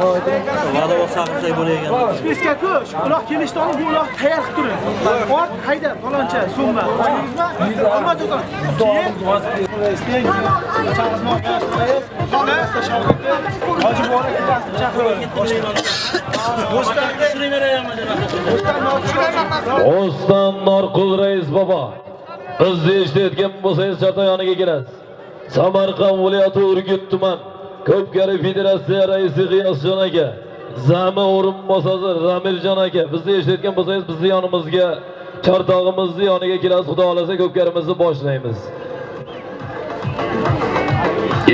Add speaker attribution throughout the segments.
Speaker 1: bo'lsa qilsak bo'lagan
Speaker 2: Spesga ko'sh, uloq kelishdi olib, bu uloq tayyor qilib turing. Ort, hayda, faloncha so'mma. Oldingizmi? Hurmat do'kon. Keyin. Hoji bora ketasiz, chaqirib.
Speaker 3: O'stan Norqul rais bobo. Bizni eshitayotgan bo'lsangiz charta yoniga kelasiz. Samarqand viloyati Urgut tuman Ko'pkari federatsiya raisi G'iyosjon aka, Zami o'rinbosari Ramirjon aka, bizni eshitayotgan bo'lsangiz bizni yonimizga chartog'imizni yoniga kelasiz. Xudo xolasa ko'pkarimizni boshlaymiz.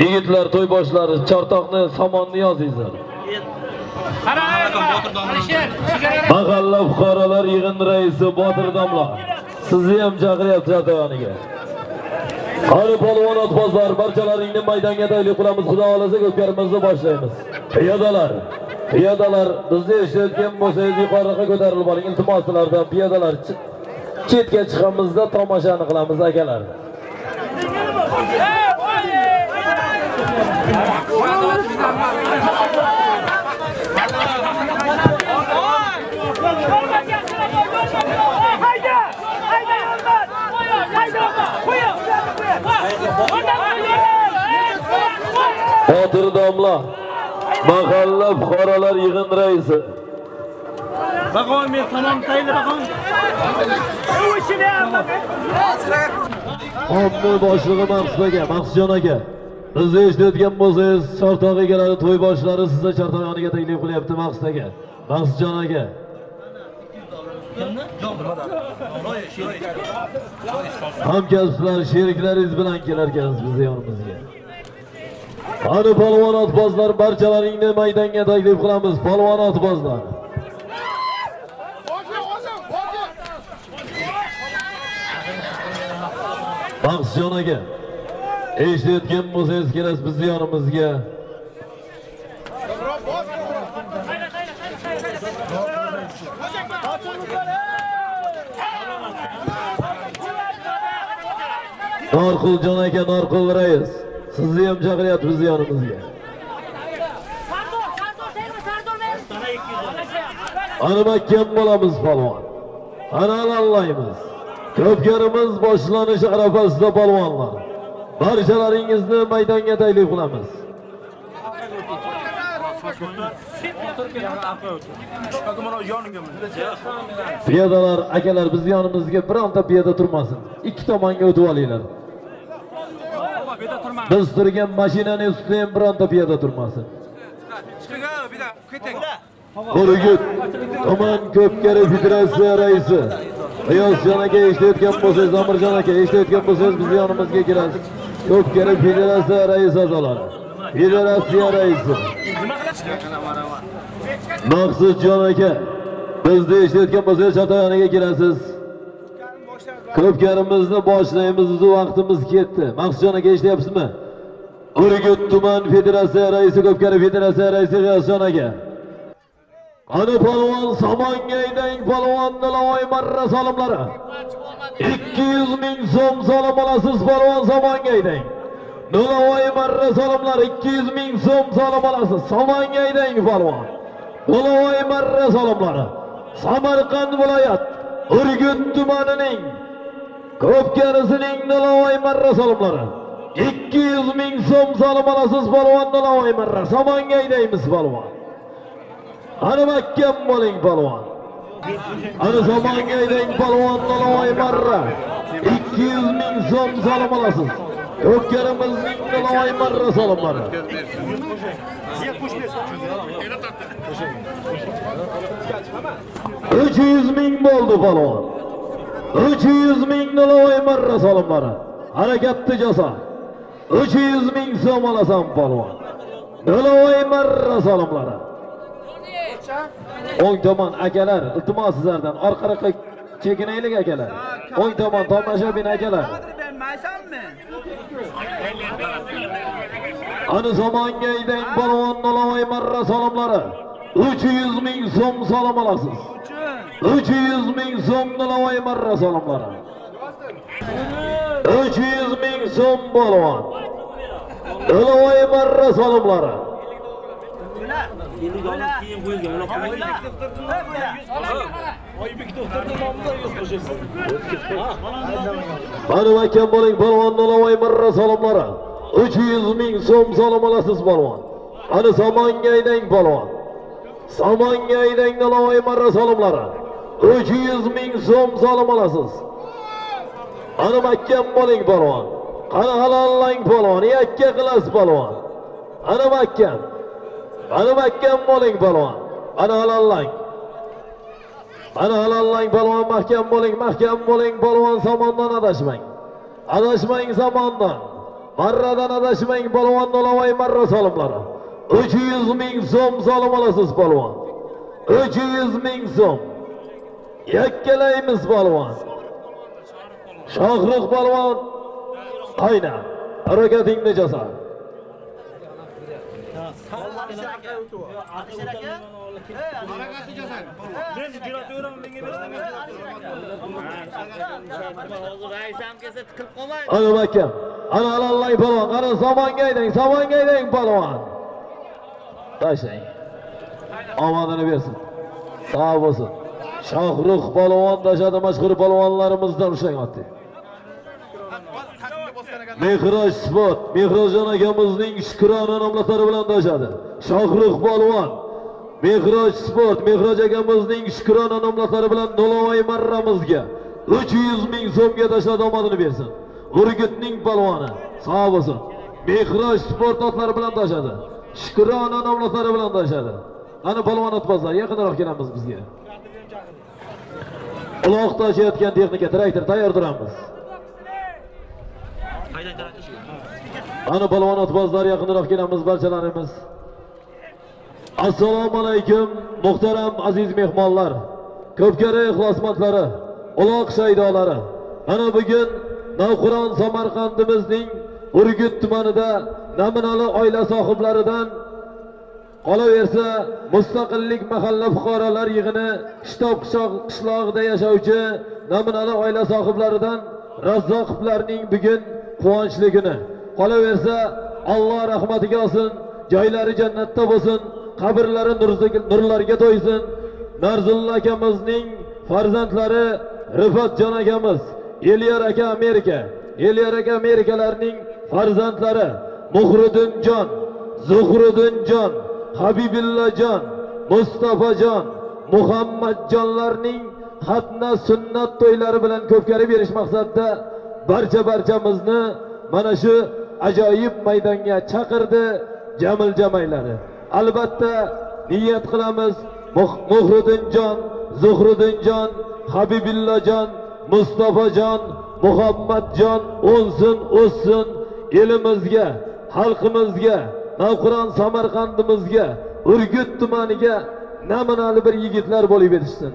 Speaker 3: Yigitlar to'y boshlari chortoqni somonni yozinglar. Mahalla fuqarolar yig'in raisi Botir domla. Sizni ham chaqiryapti chartoyoniga. Qari polvon otbozlar barchalaringni maydonga taklif qilamiz. Xudo xolasa ko'karimizni boshlaymiz. Piyodalar, piyodalar bizni eshitayotgan bo'lsangiz yuqoriga ko'tarilib oling. Iltimos sizlardan piyodalar chetga chiqamizda tomoshani qilamiz akalar.
Speaker 4: Hayda! Hayda yollar! Hayda! Qo'ying!
Speaker 3: Botir domla mahalla fuqarolar yig'in raisi.
Speaker 2: Bag'on men salom tayli bag'on.
Speaker 3: Omma boshlig'i Maqsud aka, Maqsudjon aka. Bizni eshitayotgan bo'lsangiz, Chortoq egalari to'y boshlari sizga Chortoq yoniga taklif qilyapti Maqsud aka. Maqsudjon aka. Hamkasblar, sheriklaringiz bilan kelarkansiz bizni yonimizga. Qani polvon otbozlar barchalaringni maydonga taklif qilamiz, polvon otbozlar. Maqsudjon aka. Eshitayotgan bo'lsangiz kelas bizni yonimizga. Norquljon aka, Norqul rais. Sizni ham chaqiryapmiz yonimizga. Ana mahkam bo'lamiz polvon. Ana allaymiz. Ko'pkarimiz boshlanish arafasida polvonlar. Barchalaringizni maydonga taklif qilamiz. Piyodalar, akalar bizni yonimizga bironta piyoda turmasin. Ikki tomonga o'tib olinglar. Biz turgan mashinaning ustida ham bironta piyoda turmasin. Urgut tuman ko'pkari federatsiya raisi G'iyosjon aka eshitayotgan bo'lsangiz, Amirjon aka eshitayotgan bo'lsangiz biz yonimizga kelasiz. Ko'pkari federatsiya raisi a'zolari. Federatsiya raisi. Maqsudjon aka bizni eshitayotgan bo'lsangiz chatoq yoniga kelasiz. Ko'pkarimizni boshlaymiz, o'zi vaqtimiz ketdi. Maqsudjon aka eshityapsizmi? Urgut tuman federatsiya raisi, Ko'pkari federatsiya raisi G'iyosjon aka. Qani polvon Samongaydang polvon dilavoy marra solimlari. 200 ming so'm solim olasiz polvon Samongaydang. dilavoy marra solimlari 200 ming so'm solim olasiz. Samongaydang polvon. dilavoy marra solimlari. Samarqand viloyat Urgut tumanining Kopkanisining Nalavay marra salımları. 200 ming so'm salım olasiz palvon Nalavay marra. Somonga aydaymiz palvon. Ana hani makkam bo'ling palvon. Ana hani somonga aydang palvon Nalavay marra. 200 ming so'm salım olasiz. Kopkanimizning Nalavay marra salımları. Üç yüz bin oldu palvon. 300 ming Nilovoy marra solimlari harakatni jaso 300 ming so'm olasan polvon Nilovoy marra solimlari o'ng tomon akalar iltimos sizlardan orqaroqqa chekinaylik akalar o'ng tomon tomoshabin akalar ani zamonga aydang polvon Nilovoy marra solimlari 300 ming so'm salom olasiz. 300 ming so'm Nolovoy marra salomlari. 300 ming so'm polvon. Nolovoy marra salomlari.
Speaker 1: Endi yolg'iz keyin qo'yilgan. Uloq
Speaker 3: marra salamlara. 300 ming so'm salam alasız polvon. Ani zamonga geyden polvon. Samonga aydang Nolovoy marra salomlari. 300 ming so'm salom olasiz. Ani mahkam bo'ling polvon. Qani halollang polvon, yakka qilas polvon. Ani mahkam. Ani mahkam bo'ling polvon. Ani halollang. Ana halollang polvon mahkam bo'ling, mahkam bo'ling polvon samondan adashmang. Adashmang samondan. Marradan adashmang polvon Nolovoy marra solimlari. 300 ming so'm solim olasiz polvon. 300 ming so'm. Yakkalaymiz polvon. Shohruh polvon qayna. Harakatingni jasad.
Speaker 1: Men jurataveraman menga
Speaker 5: Hozir raisam kelsa tiqilib qolmaydi.
Speaker 3: Ana makam. Ana halollang polvon. Qani samonga aydang, zamonga aydang polvon. Tashlang. Omadini bersin. Sog' bo'lsin. Shohruh polvon tashadi mashhur polvonlarimizdan ushlayapti. Mehroj sport, Mehrojjon akamizning shukrona nomlari bilan tashadi Shohruh polvon. Mehroj sport, Mehroj akamizning shukrona nomlari bilan Nolovoy marramizga 300 ming so'mga tashladi omadini bersin. Urgutning polvoni, sog' bo'lsin. Mehroj sport otlari bilan tashadi Shukrona nomlatlari bilan tanishadi Ana polvon otbozlar yaqinroq kelamiz bizga. Uloq tashiyotgan texnika traktor tayyor turamiz. Ana polvon otbozlar yaqinroq kelamiz barchalarimiz. Assalomu alaykum muhtaram aziz mehmonlar. Ko'pkari ixlosmandlari, uloq shaydolari. Ana bugun Navqiron Samarqandimizning Urgut tumanida namunali oila sohiblaridan qolaversa mustaqillik mahalla fuqarolar yig'ini Shitob qishlog'ida yashovchi namunali oila sohiblaridan Razzoqovlarning bugun quvonchli kuni. Qolaversa Alloh rahmatiga olsin, joylari jannatda bo'lsin, qabrlari nurlarga to'ysin. Narzulla akamizning farzandlari Rifatjon akamiz, Elyor aka Amerika, Elyor aka Amerikalarning farzandlari Muhriddinjon, Zuhriddinjon, Habibillajon, Mustafajon, Muhammadjonlarning xatna sunnat to'ylari bilan ko'pkari berish maqsadida barcha barchamizni mana shu ajoyib maydonga chaqirdi Jamil jamaylari. Albatta niyat qilamiz Muhriddinjon, Zuhriddinjon, Habibillajon, Mustafajon, Muhammadjon o'lsin o'ssin elimizga, xalqimizga, Navqiron Samarqandimizga, Urgut tumaniga namunali bir yigitlar bo'lib yetishsin.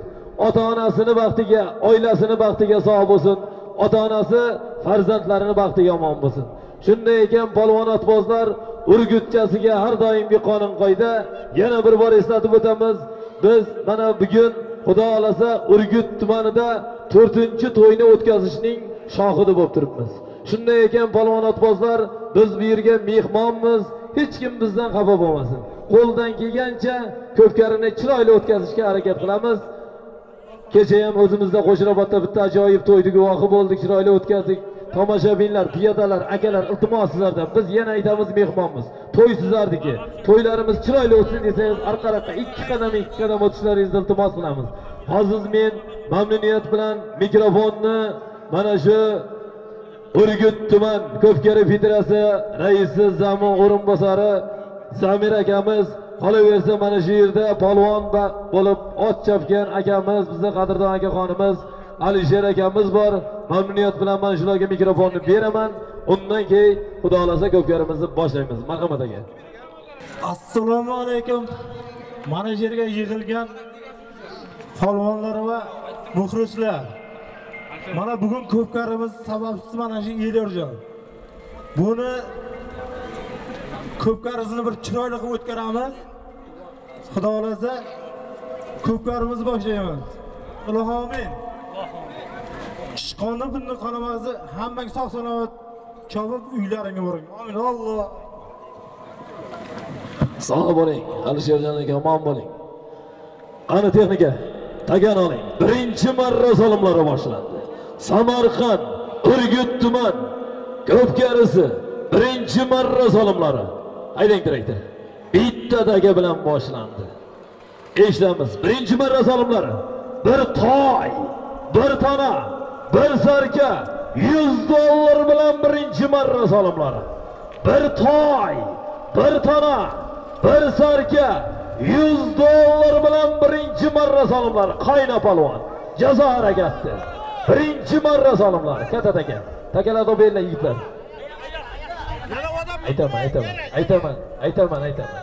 Speaker 3: Ota-onasini baxtiga, oilasini baxtiga sog' bo'lsin. Ota-onasi farzandlarini baxtiga omon bo'lsin. Shunday ekan polvon otbozlar Urgutchasiga har doimgi qonun qoida yana bir bor eslatib o'tamiz. Biz mana bugun Xudo xolasa Urgut tumanida 4-to'yni o'tkazishning shohidi bo'lib turibmiz. Shunday ekan polvon otbozlar biz bu yerga mehmonmiz, hech kim bizdan xafa bo'lmasin. Qo'ldan kelgancha ko'pkarini chiroyli o'tkazishga harakat qilamiz. Kecha ham o'zimizda Qo'shrobodda bitta ajoyib to'yni guvohi bo'ldik, chiroyli o'tkazdik. Tomoshabinlar, piyodalar, akalar, iltimos sizlardan biz yana aytamiz mehmonmiz. To'y sizlarniki. To'ylarimiz chiroyli o'tsin desangiz, orqaroqqa ikki qadam, ikki qadam o'tishlaringizni iltimos qilamiz. Hozir men mamnuniyat bilan mikrofonni mana shu Urgut tuman Ko'pkari federatsiya raisi zamon o'rinbosari samir akamiz qolaversa mana shu yerda polvon bo'lib ot chopgan akamiz, bizni qadrdon akaxonimiz Alisher akamiz bor. Mamnuniyat bilan mana shularga mikrofonni beraman. Undan keyin Xudo xohlasa ko'pkarimizni boshlaymiz. Marhamat aka.
Speaker 6: assalomu alaykum mana shu yerga yig'ilgan polvonlar va muxlislar Mana bugun ko'pkarimiz sababchisi mana shu Elyorjon. Buni ko'pkarimizni bir chiroyli qilib o'tkaramiz Xudo xolasa ko'pkarimizni boshlaymiz. Allohu amin. Ishqonni bunni qonamasi hammang sog' salomat chopib uylaringga boring. Amin. Alloh.
Speaker 3: Sog' bo'ling, Alisherjon aka omon bo'ling. Qani texnika, tagan oling. Birinchi marra solimlari boshlandi. Samarqand, Urgut tuman, Ko'pkarisi birinchi marra solimlari. Haydang direktor. Bitta daga bilan boshlandi. Eshitamiz. Birinchi marra solimlari. Bir toy, bir tona, bir sarka 100 dollar bilan birinchi marra solimlari. Bir toy, bir tona, bir sarka 100 dollar bilan birinchi marra solimlari. Qayna palvon. Jazo harakatdir Birinchi marra zolimlar Katta taka. Takalar beringlar yigitlar. Aytaman, aytaman, aytaman, aytaman, aytaman.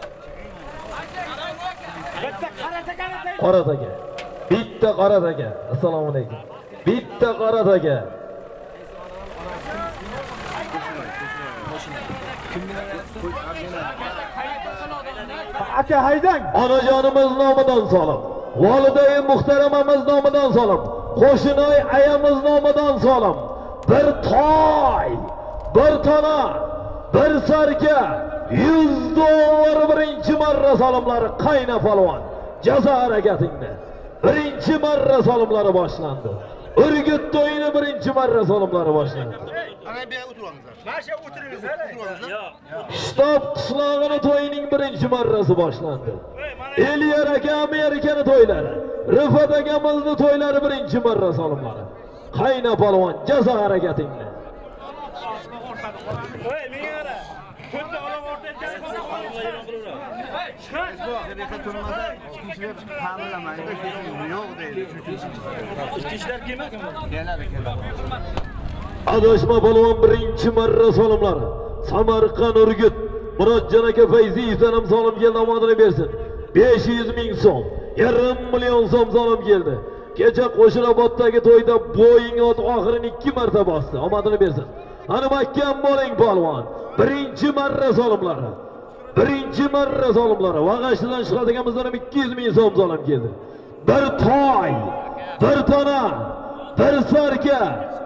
Speaker 3: Qora taka. Bitta qora taka. Assalomu alaykum. Bitta qora taka.
Speaker 7: aka haydang
Speaker 3: Onajonimiz nomidan solim. Volidai muhtaramamiz nomidan solim. Qo'shinoy ayamiz nomidan solim. Bir toy, bir tana bir sarka 100 dollar birinchi marra solimlari qayna polvon. Jazo harakatingni. Birinchi marra solimlari boshlandi. Urgut to'yini birinchi marra solimlari boshlandi. Shtob qishlog'ini to'yining birinchi marrasi boshlandi. Eliyar aka Amerikani to'ylari, Rifat akamizni to'ylari birinchi marra solimlari. Qayna polvon jazo harakatingni. Adashma polvon birinchi marra solimlari. Samarqand Urgut Murodjon aka Fayziyevdan ham solim keldi omadini bersin. 500 ming so'm, yarim million so'm solim keldi. Kecha Qo'shiraboddagi to'yda Boeing ot oxirini 2 marta bosdi. Omadini bersin. Ana mahkam bo'ling polvon. Birinchi marra zolimlari Birinchi marra zolimlari Vag'ashdan chiqadiganimizdan ham 200 ming so'm zolim keldi. Bir toy, bir tona, bir sarka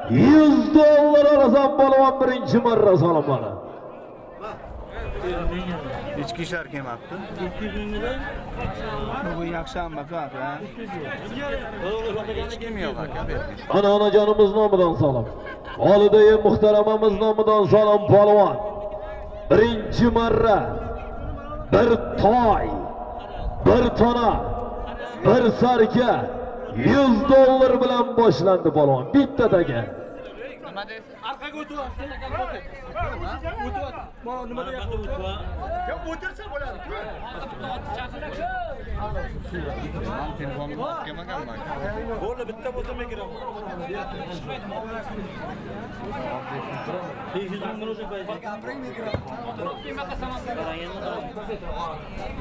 Speaker 3: 100 dollar olasan polvon birinchi marra
Speaker 2: ichki ishlar kelmabdi bugun yakshanba aka hech kim yo'q aka bu yerda.
Speaker 3: Ana onajonimiz nomidan salom. Volidai muhtaramamiz nomidan salom polvon. Birinchi marra bir toy, bir tona, bir sarka 100 dollar bilan boshlandi polvon. Bittadaga.
Speaker 2: Man telefonimni olib kelmaganman aka.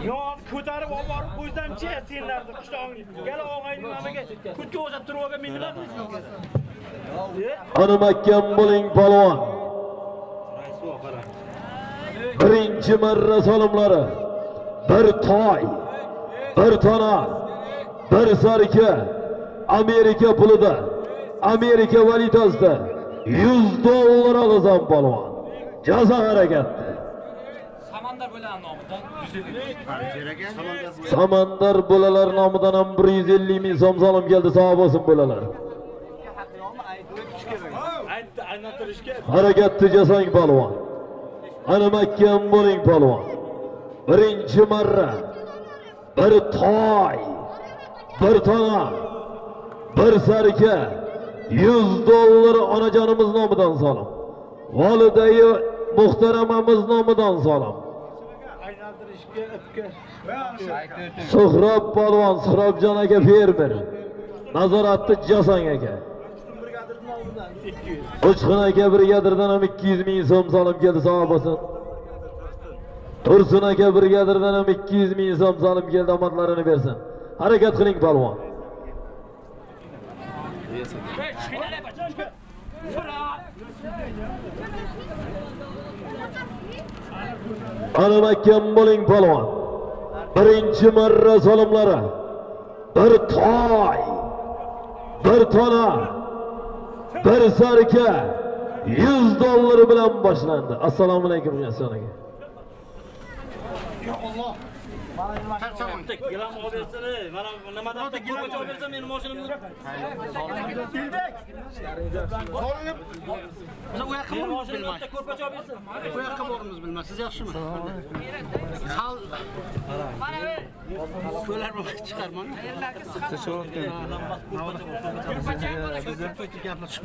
Speaker 1: Yo'q, ko'tarib olib borib qo'ysam-chi, senlarni qishlog'ingga Gala og'ayning namiga kutga o'xshab turib olgan men nima
Speaker 3: Ana mahkam bo'ling polvon. Birinchi marra solimlari. Bir toy, bir tona, bir sarka Amerika pulida, Amerika valyutasida 100 dollar olasan polvon. Jazo harakati.
Speaker 8: Samandar bo'ladi nomidan.
Speaker 3: Samandar bolalar nomidan ham 150 ming so'm solim keldi, sog' bo'lsin bolalar.
Speaker 1: Aytdi, aylantirishga.
Speaker 3: Harakatni jasang polvon. Ana mahkam bo'ling polvon. Birinchi marra bir toy, bir tona, bir sarka 100 dollar onajonimiz nomidan solim. Volidai muhtaramamiz nomidan
Speaker 7: ipga
Speaker 3: Suhrob polvon, Suhrobjon aka fermer. Nazoratni jasang aka.
Speaker 7: 200
Speaker 3: Uchqun aka brigadirdan ham 200 ming so'm solib keldi, sog' bo'lsin. Tursun aka brigadirdan ham 200 ming so'm solib keldi, omadlarini bersin. Harakat qiling palvon. Ana mahkam bo'ling palvon. Birinchi marra solimlari. Bir toy, bir tona, bir sarka 100 dollar bilan boshlandi. Assalomu alaykum Yason aka.
Speaker 1: Gilam olib bersana. Mana nimadan ko'rpacha olib bersam meni mashinamni.
Speaker 2: Mana u yoqqa
Speaker 1: Meni
Speaker 2: bormiz
Speaker 1: mashinamni
Speaker 2: bilmay.
Speaker 1: bitta ko'rpacha olib bersin.
Speaker 2: Bu yoqqa bormiz bilmaysiz yaxshimi? Sal Bo'lar bu chiqarmon.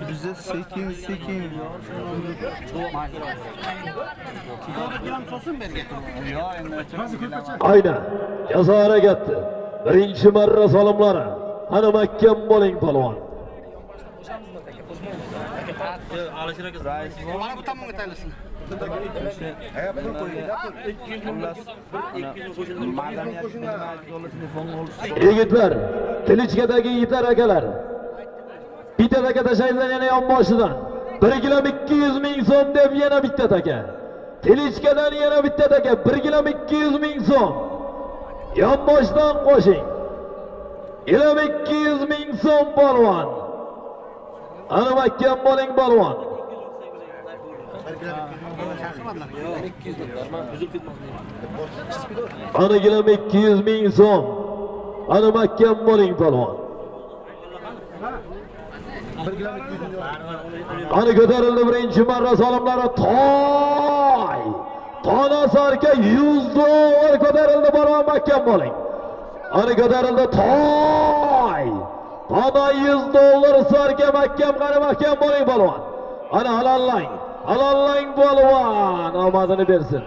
Speaker 9: Bizni sekin sekin.
Speaker 2: Gram so'sin bergan.
Speaker 9: Yo, endi
Speaker 3: Aynan. Jazo harakati. Birinchi marra solimlari. Ana mahkam bo'ling palvon.
Speaker 2: Mana bu tomonga taylasin.
Speaker 3: Yigitlar, Tilichkadagi yigitlar akalar. Bitta taka tashlaydilar yana yon boshidan. 1 kilo 200 ming so'm deb yana bitta taka. Tilichkadan yana bitta taka 1 kilo 200 ming so'm. Yonboshdan qo'shing qo'shing. ikki 200 ming so'm polvon. Ana mahkam bo'ling polvon. Ana kilo 200 ming so'm. Ana mahkam bo'ling polvon. Ana ko'tarildi birinchi marra solimlari toy. Tona sarka 100 dollar ko'tarildi polvon mahkam bo'ling. Ana ko'tarildi toy. Tona 100 dollar sarka mahkam qani mahkam bo'ling polvon. Ana halollang. Halollang polvon omadini bersin.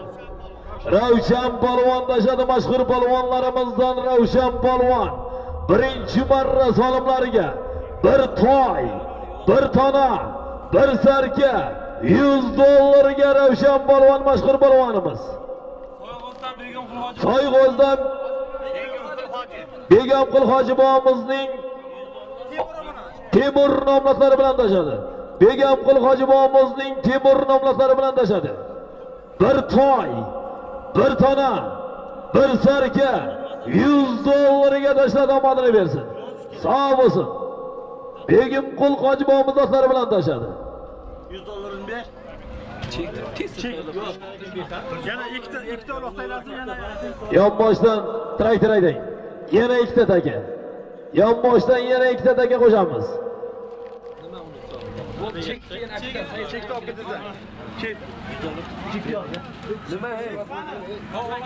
Speaker 3: Ravshan polvon tashadi mashhur polvonlarimizdan Ravshan polvon. Birinchi marra solimlariga bir toy, bir tona, bir sarka 100 dollarga Ravshan polvon mashhur polvonimiz. Soyg'o'zdan begam hoji bobomizning Temur nomlatlari bilan tashadi. begam hoji bobomizning Temur nomlatlari bilan tashadi. Bir toy, bir tona, bir sarka 100 dollariga tashlab omadini bersin. Sog' bo'lsin. Begim qul hoji bobomiz do'stlari bilan tashadi.
Speaker 1: 100 dollarini ber. Chek, yo'q. Yana ikkita ikkita uloq taylasin yana.
Speaker 3: Yon boshdan traktor haydang. Yana ikkita taka. Yon boshdan yana ikkita taka qo'shamiz.
Speaker 1: Chek, chek, chek olib ketasan. Chek.
Speaker 10: Nima ey?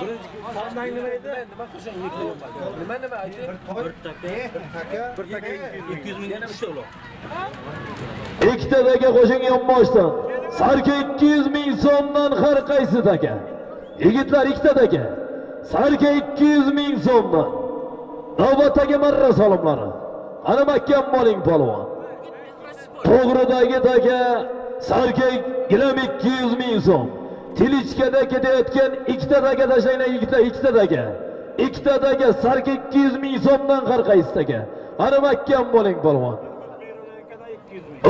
Speaker 10: Birinchi salmang nima edi? Nima qo'shing Nima nima ayting?
Speaker 1: Bir taka. Bir taka 200 ming ikkita uloq.
Speaker 3: Ikkita taka qo'shing yon boshdan. Sarka 200 ming so'mdan har qaysi taka. Yigitlar ikkita taka. Sarka 200 ming so'mdan. Navbatdagi marra solimlari. Qani mahkam bo'ling polvon. To'g'ridagi taka sarka gilam 200 ming so'm. Tilichkada ketayotgan ikkita taka tashlanglar yigitlar ikkita taka. Ikkita taka sarka 200 ming so'mdan har qaysi taka. Qani mahkam bo'ling polvon.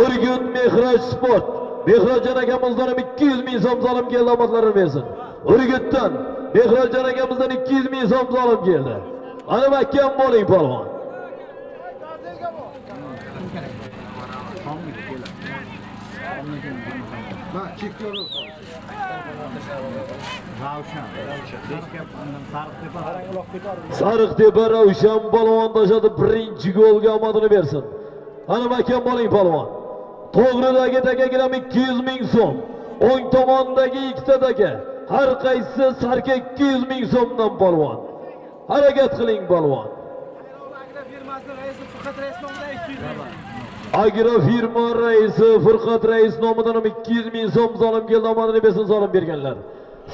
Speaker 3: Urgut mehroj Sport. Mehrojjon akamizdan ham 200 ming so'm solim keldi, omadlarini bersin. Urgutdan Mehrojjon akamizdan 200 ming so'm solim keldi. Ana mahkam bo'ling polvon. Sariq tepa Ravshan polvon tashadi birinchi golga omadini bersin. Ana mahkam bo'ling polvon. To'g'ridagi taka gram 200 ming so'm. O'ng tomondagi ikkita taka har qaysisi sarka 200 ming so'mdan polvon. Harakat qiling polvon.
Speaker 11: Agro firma raisi Furqat rais nomidan ham 200 ming so'm zolim keldi omadini bersin solim berganlar.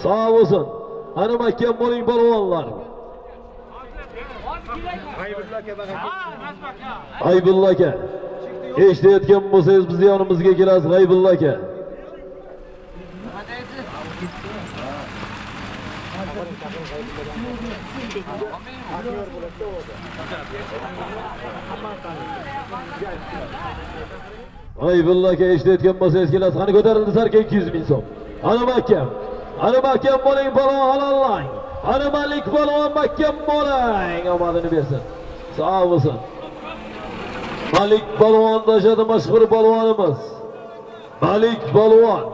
Speaker 11: Sog' bo'lsin. Ana mahkam bo'ling polvonlar. Aybulla aka. Eshitayotgan bo'lsangiz bizni yonimizga kelasiz G'aybulla aka.
Speaker 3: G'aybulla aka eshitayotgan bo'lsangiz kelasiz. Qani ko'tarildi sarka 200 ming so'm. Ana mahkam. Ana mahkam bo'ling palvon halollang. Ana Malik palvon mahkam bo'ling. Omadini bersin. Sog' bo'lsin. Malik palvon tashadi mashhur palvonimiz. Malik palvon.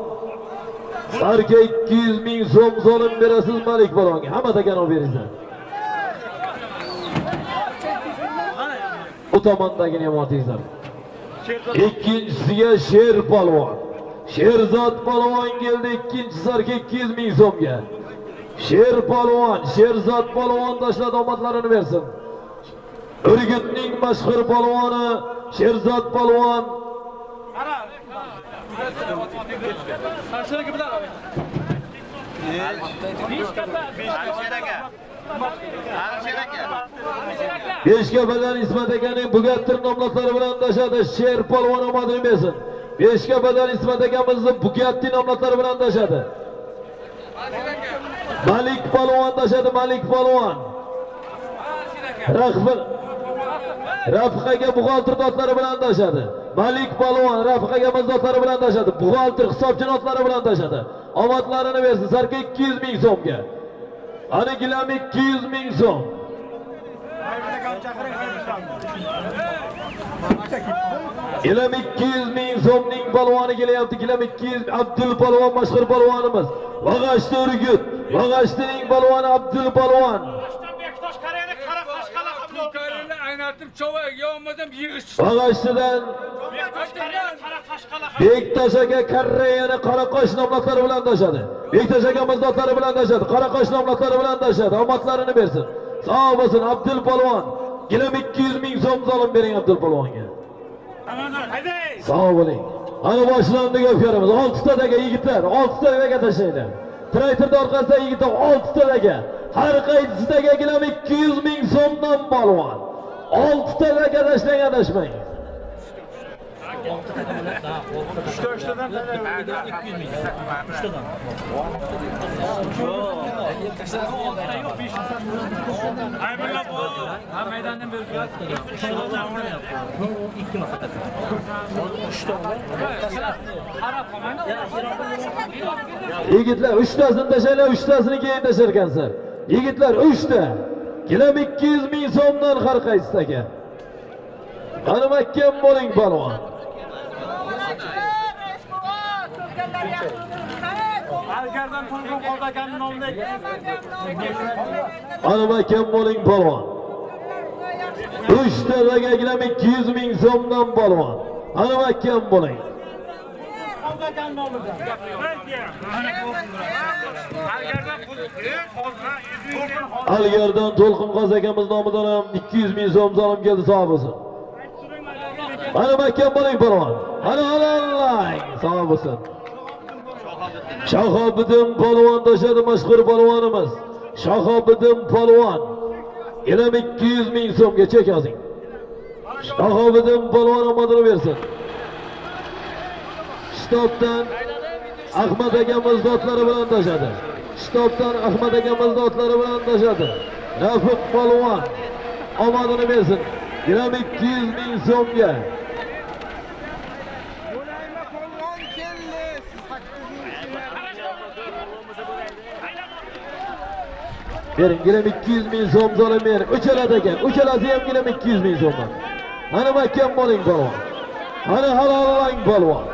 Speaker 3: Sarka 200 ming so'm solim berasiz Malik palvonga. Hamma takan olib beringlar. Bu tomondagini ham tegizlar. Ikkinchisiga sher polvon. Sherzod polvon keldi ikkinchi sarka 200 ming so'mga. Sher polvon sherzod polvon tashladi omadlarini bersin. Urgutning mashhur polvoni sherzod polvon. Beshkapadan ismat akaning bugattir nomlari bilan tashadi sher polvon omadini bersin beshkapadan ismat akamizni bugatti nomlari bilan tashadi malik Palvon tashadi malik Palvon. rahbar rafiqaga buxgalter dotlari bilan tashadi malik Palvon rafiqaga mazdotlari bilan tashadi buxgalter hisobchi notlari bilan tashadi omadlarini bersin sarka 200 ming so'mga. Ana gilam 200 ming so'm Gilam 200 ming so'mning polvoni kelyapti. Gilam 200 Abdul polvon mashhur polvonimiz. Vag'ashti Urgut. Vag'ashtining polvoni Abdul polvon.
Speaker 1: Ko'karini aynatib cho'vak yonmadan yig'ish.
Speaker 3: Vag'ashtidan
Speaker 12: Bektosh
Speaker 3: aka Karreyani Qoraqosh nomlari bilan tashadi. Bektosh akamiz dotlari bilan tashadi. Qoraqosh nomlari bilan tashadi. Omadlarini bersin. Sog' bo'lsin Abdul polvon. Gilam 200 ming so'm solim bering Abdul polvonga. Sog' bo'ling. Ana boshlandi gaplarimiz. 6 tadagi yigitlar, 6 tadagi tashlanglar. Traktorni orqasida yigiti 6 tadagi. Har qaysisidagi gilam 200 ming so'mdan polvon. 6 tadagi tashlang adashmang.
Speaker 12: Aymulla bu.
Speaker 1: Ha maydondan berib
Speaker 3: Yigitlar 3 tashlanglar, 3 keyin tasharkansiz. Yigitlar 3 ta. ikki 200 ming so'mdan har qaysisidagi. Qani mahkam bo'ling polvon. Qani mahkam bo'ling polvon. 3 ta gilam 200 ming so'mdan polvon. Qani mahkam bo'ling.
Speaker 12: Algardan
Speaker 3: To'lqin Qoz akamiz nomidan ham 200 ming so'm solim keldi sog' bo'lsin. Mana mahkam bo'ling polvon. Mana halallang sog' bo'lsin. Shahobiddin polvon toshadi mashhur polvonimiz. Shahobiddin polvon. Ilam 200 ming so'mga chek yozing. Shahobiddin polvon omadini bersin. Shtobdan Ahmad akamiz zotlari bilan toshadi Shtobdan Ahmad akamiz zotlari bilan toshadi Rafiq polvon omadini bersin. Ilam 200 ming so'mga. Bering, gilam 200 ming so'm so'rab bering. Uchaladi ekan. Uchalasi ham gilam 200 ming so'm. Mana mahkam bo'ling polvon. Mana halollang polvon.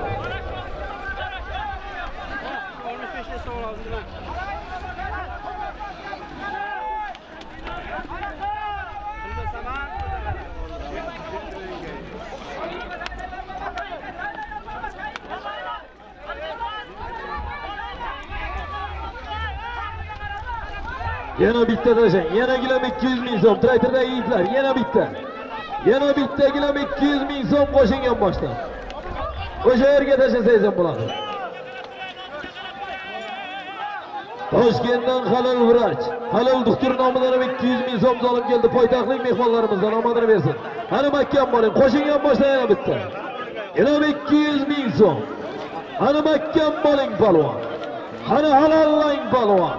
Speaker 3: Yana bitta tashang. Yana gilam 200 ming so'm. Traktorda yigitlar, yana bitta. Yana bitta gilam 200 ming so'm qo'shingan boshdan. O'sha yerga tashlasangiz ham bo'ladi. Toshkentdan Halil vrach. Halil doktor nomidan ham 200 ming so'm olib keldi. Poytaxtlik mehmonlarimizdan omadini bersin. Qani mahkam bo'ling. qo'shingan boshdan yana bitta. Yana 200 ming so'm. Qani mahkam bo'ling palvon. Qani bo'ling palvon.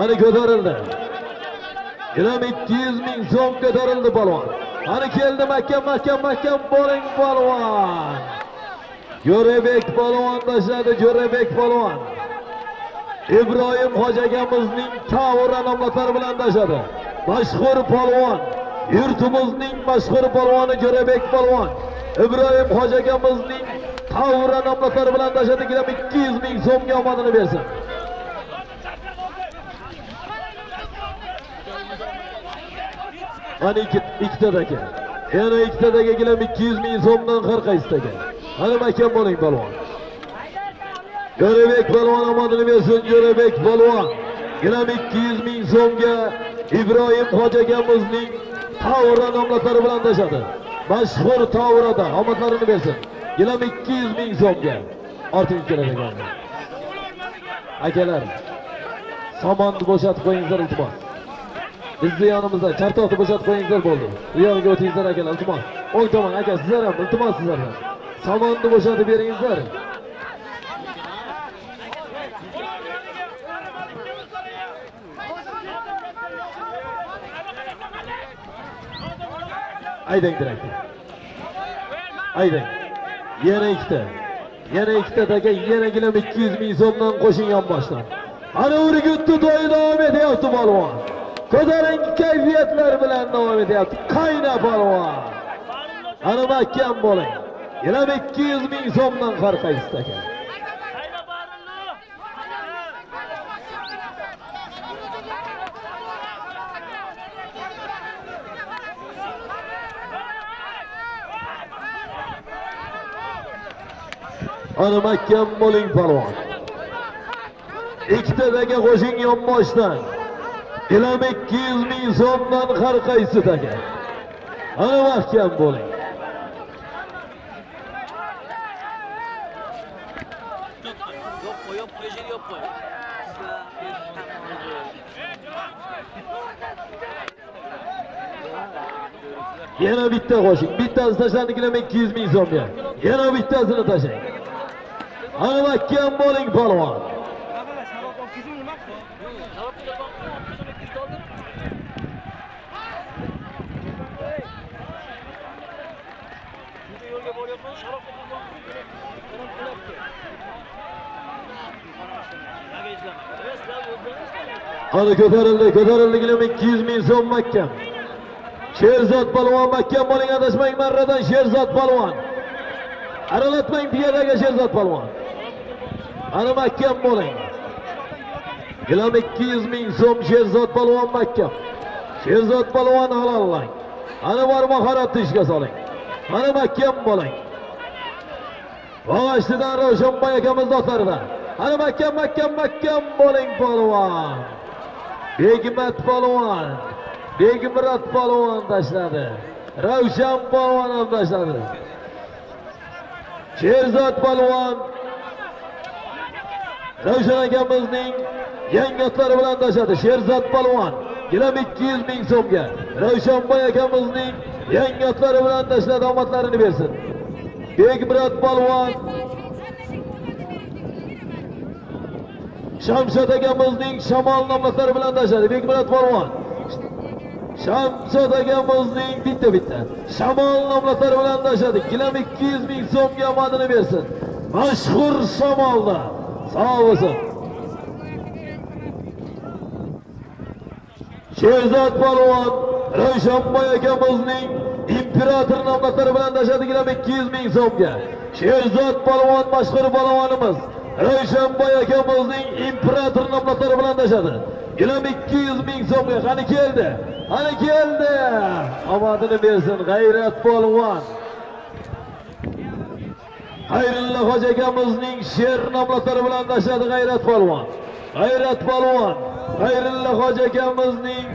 Speaker 3: Hani ko'tarildi. Gilam 200 ming so'm ko'tarildi polvon. Qani keldi mahkam mahkam mahkam bo'ling polvon. Jo'rebek polvon tashladi Jo'rebek polvon. Ibrohim hoji akamizning tavr anomatlari bilan tashladi. Mashhur polvon, yurtimizning mashhur polvoni Jo'rebek polvon. Ibrohim hoji akamizning tavr anomatlari bilan tashladi. Kelam 200 ming so'mga omadini bersin. Mana ikki ikkitadagi. Yana ikkitadagi kelam 200 ming so'mdan har qaysidagi. Hali mahkam bo'ling polvon. Jo'rebek polvon omadini bersin Jo'rebek polvon. Kelam 200 ming so'mga Ibrohim hoji akamizning tavra nomlatlari bilan tashadi. Mashhur tavrada omadlarini bersin. Kelam 200 ming so'mga. Ortiq keladi ekan. Akalar, somonni bo'shatib qo'yinglar iltimos. Bizni yonimizda chartoqni bo'shatib qo'yinglar bo'ldi. Bu yoqqa o'tingizlar akalar, iltimos. O'ng tomon aka sizlar ham iltimos sizlardan. Somonni bo'shatib beringizlar. Aydang direkt. Aydang. Yana ikkita. Yana ikkitadagi yana gilam 200 ming so'mdan qo'shin yonboshdan. Ana Urgutni to'yi davom etyapti polvon. Ko'tarinki kayfiyatlar bilan davom etyapti. Qayna polvon. Ana mahkam bo'ling. Gilam 200 ming so'mdan har qaysisi ekan. Ana mahkam bo'ling polvon. Ikkitadagi qo'shing yonboshdan. Ilam 200 ming so'mdan har qaysi taka. Ana mahkam bo'ling.
Speaker 1: Yo'q qo'y, yo'q qo'y, yer yo'q qo'y.
Speaker 3: Yana bitta qo'shin. Bittasi tashlandi kilam 200 ming so'mga. Yana bittasini tashlang. Ana mahkam bo'ling polvon. Ana ko'tarildi, ko'tarildi 200 ming so'm mahkam. Sherzod palvon mahkam bo'ling adashmang marradan Sherzod palvon. Aralatmang piyadaga Sherzod palvon. Ana mahkam bo'ling. Gilam 200 ming so'm Sherzod palvon mahkam. Sherzod palvon halollang. Ana bor mahoratni ishga soling. Mana mahkam bo'ling. Vag'ashtidan Ravshanboy akamiz dotlaridan. Ana mahkam mahkam mahkam bo'ling palvon. Begmat polvon. Begmurat polvon tashladi. Ravshan polvon ham tashladi. Sherzod polvon Ravshan akamizning yangi otlari bilan tashladi. Sherzod polvon gilam 200 ming so'mga. Ravshanboy akamizning yangi otlari bilan tashladi, omadlarini bersin. Begmurat polvon Shamshod akamizning shamol nomlatlari bilan tashladi. bekmurat polvon shamshod akamizning bitta bitta shamol nomlatlari bilan tashladi. Gilam 200 ming so'mga omadini bersin. Mashhur shamolda. Sog' bo'lsin. Sherzod polvon Ravshanboy akamizning imperator nomlatlari bilan tashladi. Gilam 200 ming so'mga. Sherzod polvon mashhur polvonimiz Ravshanboy akamizning imperator nomlari bilan tashladi. Gilam 200 ming so'mga qani keldi. Qani keldi. Omadini bersin G'ayrat polvon. Xayrullo hoji akamizning she'r nomlari bilan tashladi G'ayrat polvon. G'ayrat polvon. Xayrullo hoji akamizning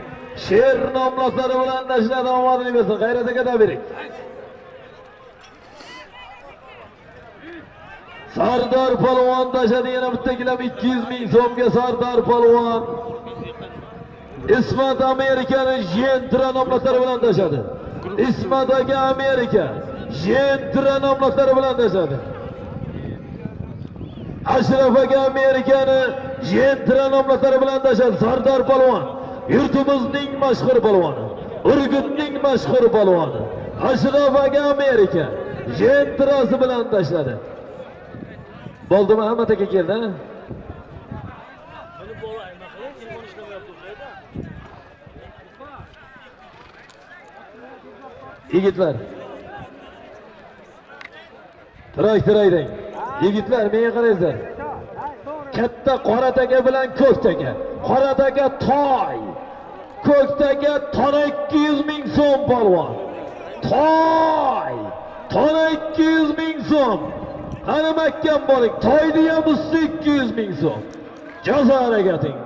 Speaker 3: she'r nomlari bilan tashladi omadini bersin. G'ayrat aka tabirik. Sardor polvon tashladi yana bitta gilam 200 ming so'mga Sardor polvon. Ismat Amerikani Gentra nomlari bilan tashladi. Ismat aka Amerika Gentra nomlari bilan tashladi. Ashraf aka Amerikani Gentra nomlari bilan tashladi. Sardor polvon yurtimizning mashhur polvoni. Urgutning mashhur balvoni Ashraf aka Amerika jentrasi bilan tashladi. Bo'ldimi Ahmad aka keldi? ha? Yigitlar. Traktor ayding. Yigitlar menga qaraysizlar. Katta qora taka bilan ko'k taka. Qora taka toy. Ko'k taka tona 200 ming so'm polvon. Toy. Tona 200 ming so'm. Ana mahkam bo'ling. Toyni ham usti 200 ming so'm. Jazo harakating.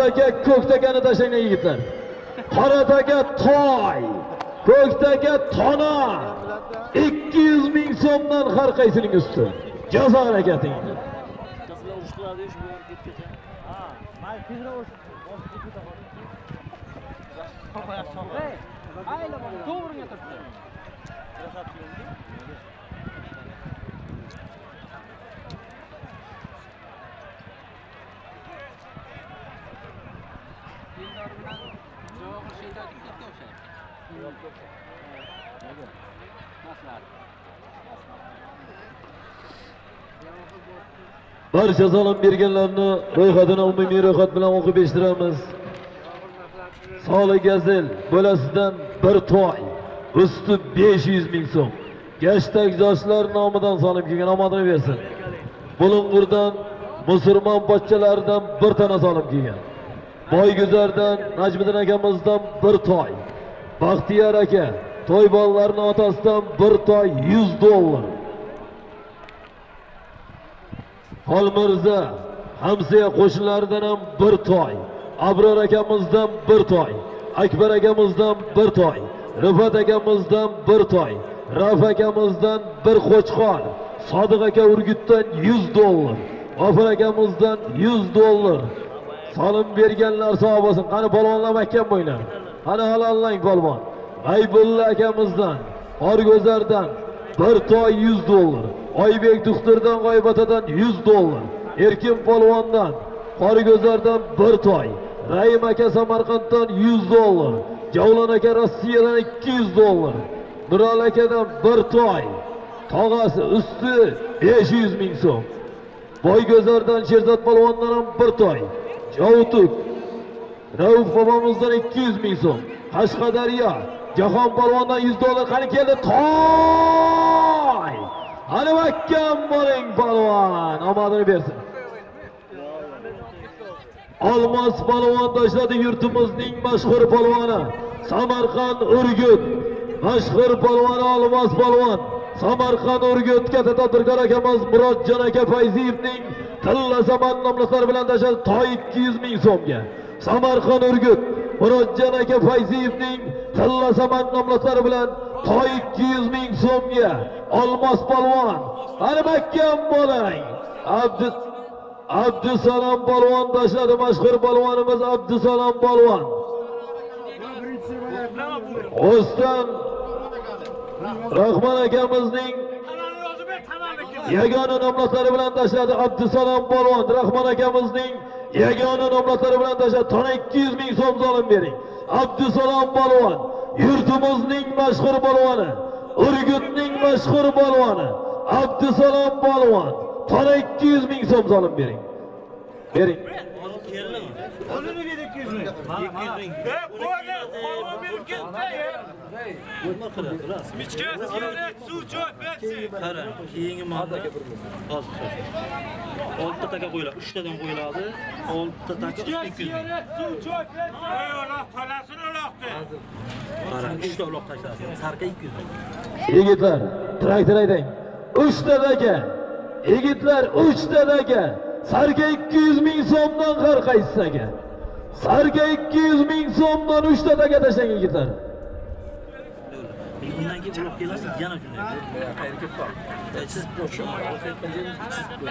Speaker 3: taka ko'k takani tashlanglar yigitlar qora taka toy ko'k taka tona 200 ming so'mdan har qaysining usti jazo harakating barcha salom berganlarni ro'yxatini umumiy ro'yxat bilan o'qib eshittiramiz. Soli Gazel bo'lasidan bir to'y usti 500 ming so'm. Gashtak yoshlar nomidan solim kelgan omadini bersin. Bulung'urdan musulmon pochchalaridan bir tana solib kelgan. Boyguzardan najmiddin akamizdan bir toy. Baxtiyor aka to'y bolalarini otasidan bir toy 100 dollar. Xolmirza Hamsiya qo'shnilaridan ham bir toy, Abror akamizdan bir toy, Akbar akamizdan bir toy, Rifat akamizdan bir toy, Raf akamizdan bir qo'chqor, Sodiq aka Urgutdan 100 dollar, G'ofur akamizdan 100 dollar. Solim berganlar sog' bo'lsin. Qani polvonlar mahkam bo'ylar. Qani halollang polvon. G'aybulla akamizdan, Qorgo'zardan bir toy 100 dollar. Oybek Tuxtirdan, G'oybatadan 100 dollar. Erkin polvondan, Qorgo'zardan bir toy. Raim aka Samarqanddan 100 dollar. Javlon aka Rossiyadan 200 dollar. Nurol akadan bir toy. Tog'asi usti 500 ming so'm. Boygozardan Sherzod polvondan ham bir toy. Javutuk Rauf bobomizdan 200 ming so'm. Qashqadaryo Jahon polvondan 100 dollar qani keldi. Toy! Hali mahkam bo'ling polvon, omadini bersin. Olmos polvon tashladi yurtimizning mashhur polvoni. Samarqand Urgut. Mashhur polvoni Olmos polvon. Samarqand urgutga katta tadbirkor akamiz Murodjon aka Fayziyevning Tilla zamon nomliqlari bilan tashladi toy 200 ming so'mga. Samarqand Urgut Murodjon aka Fayziyevning Tilla zamon nomliqlari bilan toy 200 ming so'mga. Olmos polvon. hali mahkam bo'ling. Abdu Abdusalom polvon tashladi mashhur polvonimiz Abdusalom polvon. O'stan Rahmon akamizning yagona nomlatlari bilan tashladi Abdusalom polvon. Rahmon akamizning yagona nomlatlari bilan tashladi. Tona 200 ming so'm zolim bering. Abdusalom polvon yurtimizning mashhur polvoni. Urgutning mashhur polvoni. Abdusalom polvon. Tona 200 ming so'm zolim bering. Bering.
Speaker 2: Qo'lini ber 200 ming. 200 ming. Smichka, sigaret, suv, choy, Pepsi.
Speaker 1: Qara, keyingi modda hozir. 6 taka qo'yiladi, 3 tadan qo'yiladi. 6 taka 200 ming.
Speaker 2: Suv, choy, Pepsi. Uloq, uloqdi.
Speaker 1: Qara, 3 uloq tashladi. Sarka 200 ming.
Speaker 3: Yigitlar, traktor ayting. 3 tadagi. Yigitlar 3 tadagi. Sarga 200 ming so'mdan har qaysisiga. Sarga 200 ming so'mdan 3 tadagi tashlang yigitlar.
Speaker 1: Bundan keyin uloq kelasiz, yana shunday. Siz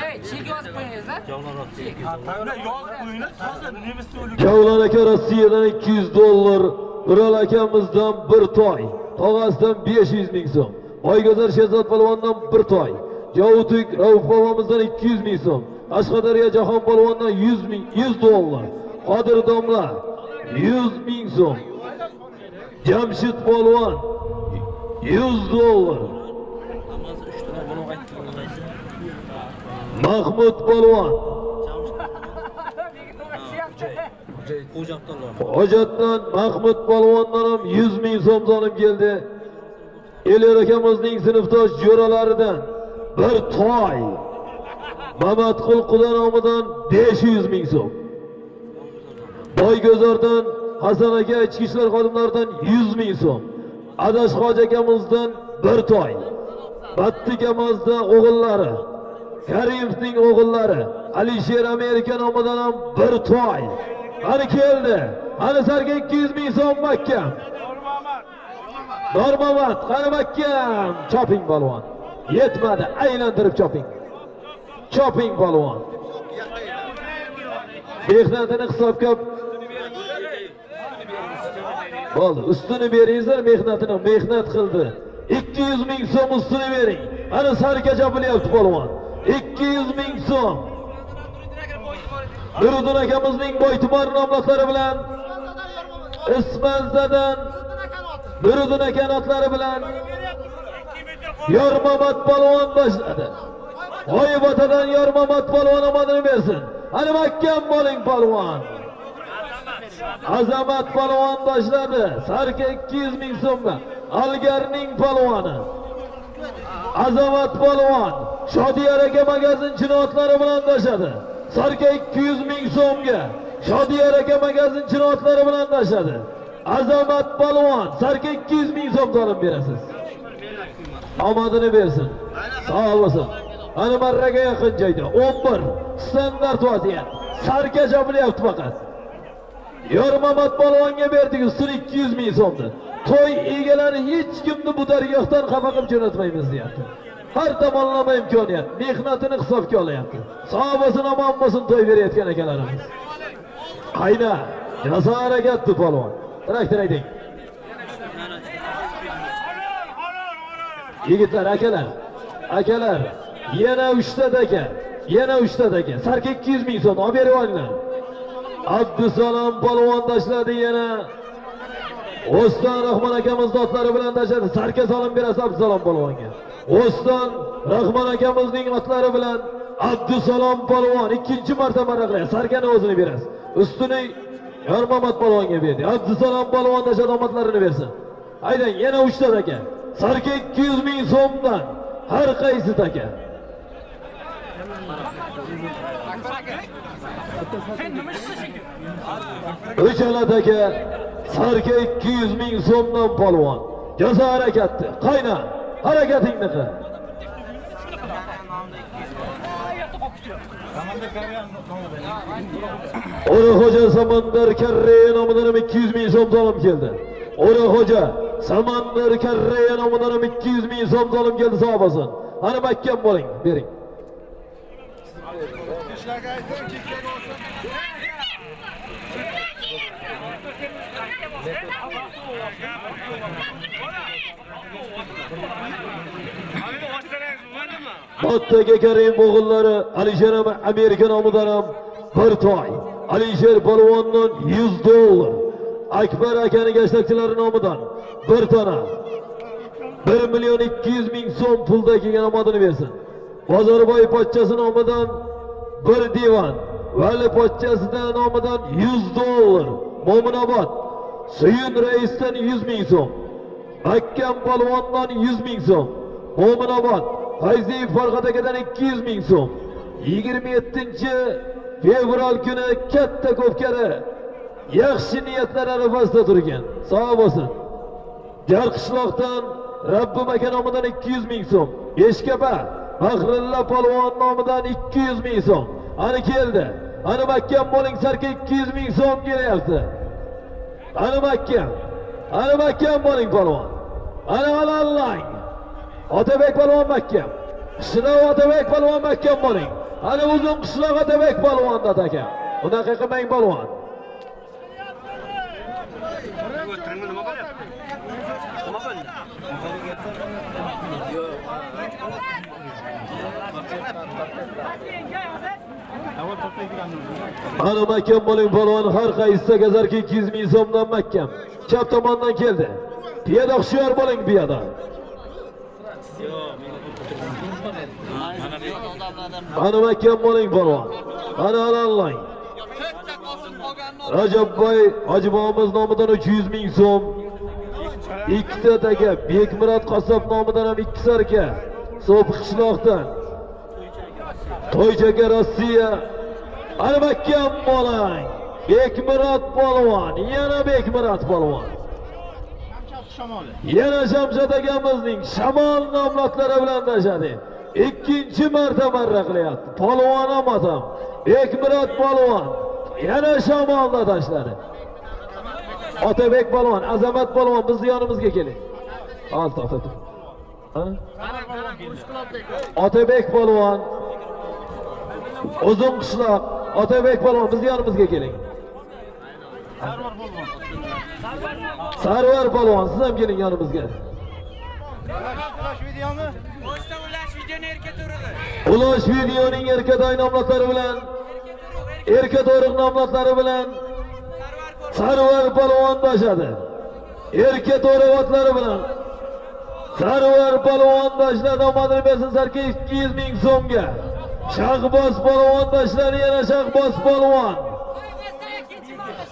Speaker 13: Hey, chek yozib qo'yingizlar.
Speaker 1: Javlonroq
Speaker 2: Ular yozib qo'yinglar, toza o'lib.
Speaker 3: Javlon aka Rossiyadan 200 dollar, Ural akamizdan 1 toy, tog'asidan 500 ming so'm. Oygazar Sherzod polvondan 1 toy. Jovutik Rauf babamızdan 200 ming so'm. Qashqadaryo jahon polvonidan 100 ming 100 dollar. Qodir domla 100 ming so'm. Jamshid polvon 100 dollar. Mahmud polvon Hojatdan Mahmud polvondan ham 100 ming so'm olib keldi. Elyor akamizning sinfdosh jo'ralaridan bir toy. Mamatqul quda nomidan 500 ming so'm. Boygozordan Hasan aka ichki ishlar xodimlaridan 100 ming so'm. Adash hoji akamizdan bir toy. Battik o'g'illari. Karimovning o'g'illari Alisher Amerika nomidan ham bir toy. Qani keldi. Qani sarga 200 ming so'm mahkam. Normamat, qani mahkam. Choping balvon. Yetmadi, aylantirib choping. Choping polvon Mehnatini hisobga Bo'ldi, ustini beringizlar, mehnatini mehnat qildi. 200 ming so'm ustini bering. Ana sarka chopilyapti polvon. 200 ming so'm. Nuriddin akamizning boytumor nomlari bilan Ismanzadan Nuriddin aka notlari bilan Yormamat polvon boshladi. vatadan Yormamat polvon omadini bersin. Hali mahkam bo'ling polvon. Azamat polvon boshladi. Sarka 200 ming so'mga. Algarning polvoni. Azamat polvon Shodiyor aka magazin chinotlari bilan boshladi. Sarka 200 ming so'mga. Shodiyor aka magazin chinotlari bilan boshladi. Azamat polvon sarka 200 ming so'm olib berasiz. Omadini bersin. Sog' bo'lsin. Ana marraga yaqin joyda 11 standart vaziyat. Sarka chopilyapti faqat. Yormamat polvonga berdik ustini 200 ming so'mni. To'y egalari hech kimni bu dargohdan xafa qilib jo'natmaymiz deyapti. Har tomonlama imkoniyat, mehnatini hisobga olyapti. Sog' bo'lsin, omon bo'lsin to'y berayotgan akalarimiz. Qayna, jazo harakatdi polvon. Traktor ayting. Yigitlar, akalar, akalar, yana 3 ta aka, yana 3 ta aka. Sarka 200 ming so'm olib berib olinglar. Abdusalom polvon tashladi yana. O'ston Rahmon akamiz dotlari bilan tashladi. Sarka salom berasiz Abdusalom polvonga. O'ston Rahmon akamizning otlari bilan Abdusalom polvon ikkinchi marta maraqlaydi. Sarkani o'zini berasiz. Ustini Yormamat polvonga berdi. Abdusalom polvon tashladi omadlarini bersin. Aydan yana 3 ta aka. Sarka 200 ming so'mdan har qaysi taka. Uchala taka sarka 200 ming so'mdan polvon. Jazo harakatni Qayna, harakatingni qil. Ora xo'ja Samandar Karreya nomidan ham 200 ming so'm olib keldi. Ora xo'ja Samandar Karreya nomidan ham 200 ming so'm olib keldi sog' bo'lsin. Ana mahkam bo'ling, bering. Ottaga Karim o'g'illari Alisher Amerika nomidan ham bir toy. Alisher polvondan 100 dollar. Akbar akani gashlakchilari nomidan bir tona 1 million 200 ming so'm pulda kelgan omadini bersin. Bozorboy pochchasi nomidan bir divan, Vali pochchasidan nomidan 100 dollar. Mo'minobod Suyun raisdan 100 ming so'm. Hakkam polvondan 100 ming so'm. Mo'minobod Fayziyev Farhod akadan 200 ming so'm. 27 fevral kuni katta ko'pkari yaxshi niyatlar arafasida turgan. Sog' bo'lsin. Jarqishloqdan Rabbim aka nomidan 200 ming so'm. Beshkapa Faxrilla polvon nomidan 200 ming so'm. Ani keldi. Ani mahkam bo'ling sarka 200 ming so'm kelyapti. Ani mahkam. Ani mahkam bo'ling polvon. Ani alallang. Otabek polvon mahkam. Qishloq Otabek polvon mahkam bo'ling. Ani uzun qishloq Otabek polvonda aka. Unaqa qilmang polvon. Ana mahkam bo'ling polvon har qaysisi gazarki 200 ming so'mdan mahkam. Chap tomondan keldi. Piyoda hushyor bo'ling piyoda. Ana mahkam bo'ling polvon. Ana alallang. Rajabboy Hojibobomiz nomidan 300 ming so'm. Ikkita taka Bekmurod Qassob nomidan ham ikki sarka. So'p qishloqdan. To'ychaga Rossiya. albakkam bolang bo'ling. Bekmurod polvon, yana Bekmurod polvon. Yana Shamshod akamizning shamol nomlatlari bilan tashadi. Ikkinchi marta marra qilyapti. Polvon ham otam. Bekmurod polvon yana shamolda tashladi. Otabek polvon, Azamat polvon bizni yonimizga keling. Ol, to'xta Otabek polvon Uzun qishloq Otabek polvon bizni yonimizga keling. Sarvar polvon siz ham keling yonimizga. Ulash videoning erkatoy nomlatlari bilan erka to'riq nomlatlari bilan Sarvar polvon Erka to'riq otlari bilan Sarvar polvon boshladi omadini bersin sarki 200 ming so'mga. Shahboz polvon boshladi yana Shahboz polvon.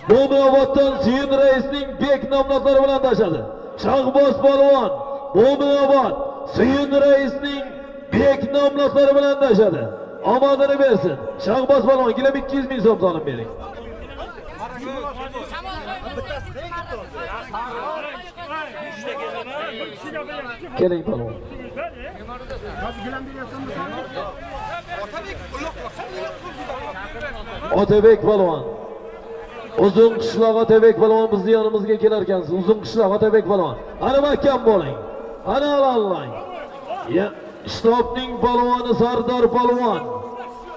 Speaker 3: Mo'minoboddan Suyun raisning bek nomlatlari bilan tashladi. Shahboz polvon Mo'minobod Suyun raisning bek nomlatlari bilan tashladi. Omadini bersin. Shahboz polvon kelib 200 ming so'm solib bering. Keling polvon. Otabek polvon. Uzun qishloq Otabek polvon bizni yonimizga kelar ekansiz. Uzun qishloq Otabek polvon. Ana mahkam bo'ling. Ana alallang. Shtobning polvoni Sardor polvon.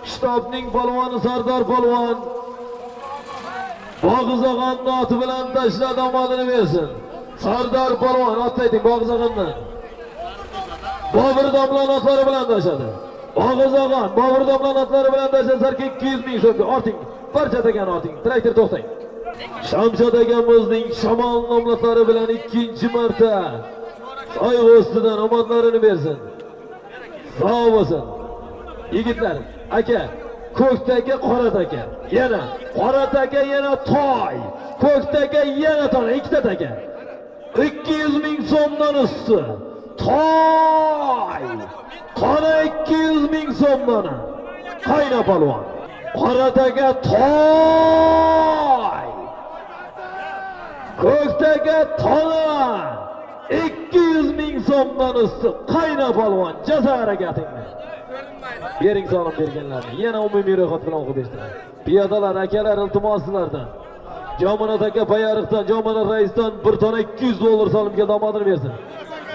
Speaker 3: Shtobning polvoni Sardor polvon. Bog'izog'on oti bilan tashladi omadini bersin. Sardor polvon otni ayting bog'izag'ondan Bobur domlani otlari bilan tashladi. Bog'izog'on Bobur domlani otlari bilan tashladi ikki 200 ming so'mga orting. Barcha degan orting. Traktor to'xtang. Shamshod akamizning shamol nomlatlari bilan ikkinchi marta oyg'i ustidan omadlarini bersin. Sog' bo'lsin. Yigitlar, aka, ko'kdagi qora taka, yana qora taka, yana toy. Ko'kdagi yana toy, ikkita taka. 200 ming so'mdan usti. Toy! Qora 200 ming so'mdan. Qayna polvon. Qoradaga toy! Ko'kdaga 200 ming so'mdan usti. Qayna polvon, jazo harakatingni. Bering solib berganlarni. Yana umumiy ro'yxat bilan o'qib bersinlar. Piyodalar, akalar, iltimoslardan. Jomonat aka payariqdan Jomonat raisdan bir tona 200 dollar solimga domodini bersin.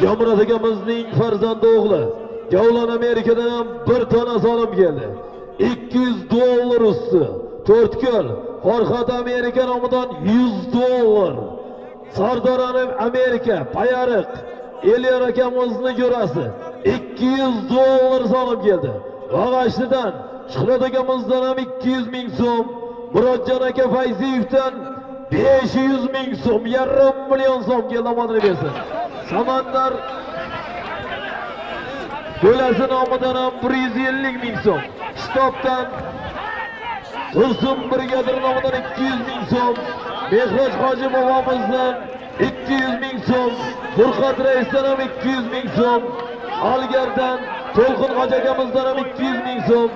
Speaker 3: Jomonat akamizning farzandi o'g'li. Javlon Amerikadan ham bir tona solim keldi. 200 dollar usti. To'rtko'l, Farhod Amerika nomidan 100 dollar. Sardor Amerika, payariq Elyor akamizni jo'rasi 200 dollar solib keldi. G'ag'ashlidan Shuhrat akamizdan ham 200 ming so'm, Murodjon aka Fayziyevdan 500 ming so'm, yarim million so'm keldi omadini bersin. Samandar Bo'lasi nomidan ham 150 ming so'm. Shtobdan Tursun brigadir nomidan 200 ming so'm. Mehroj hoji bobomizdan 200 ming so'm. Furqat raisdan ham 200 ming so'm. Algardan To'lqin hoji akamizdan ham 200 ming so'm.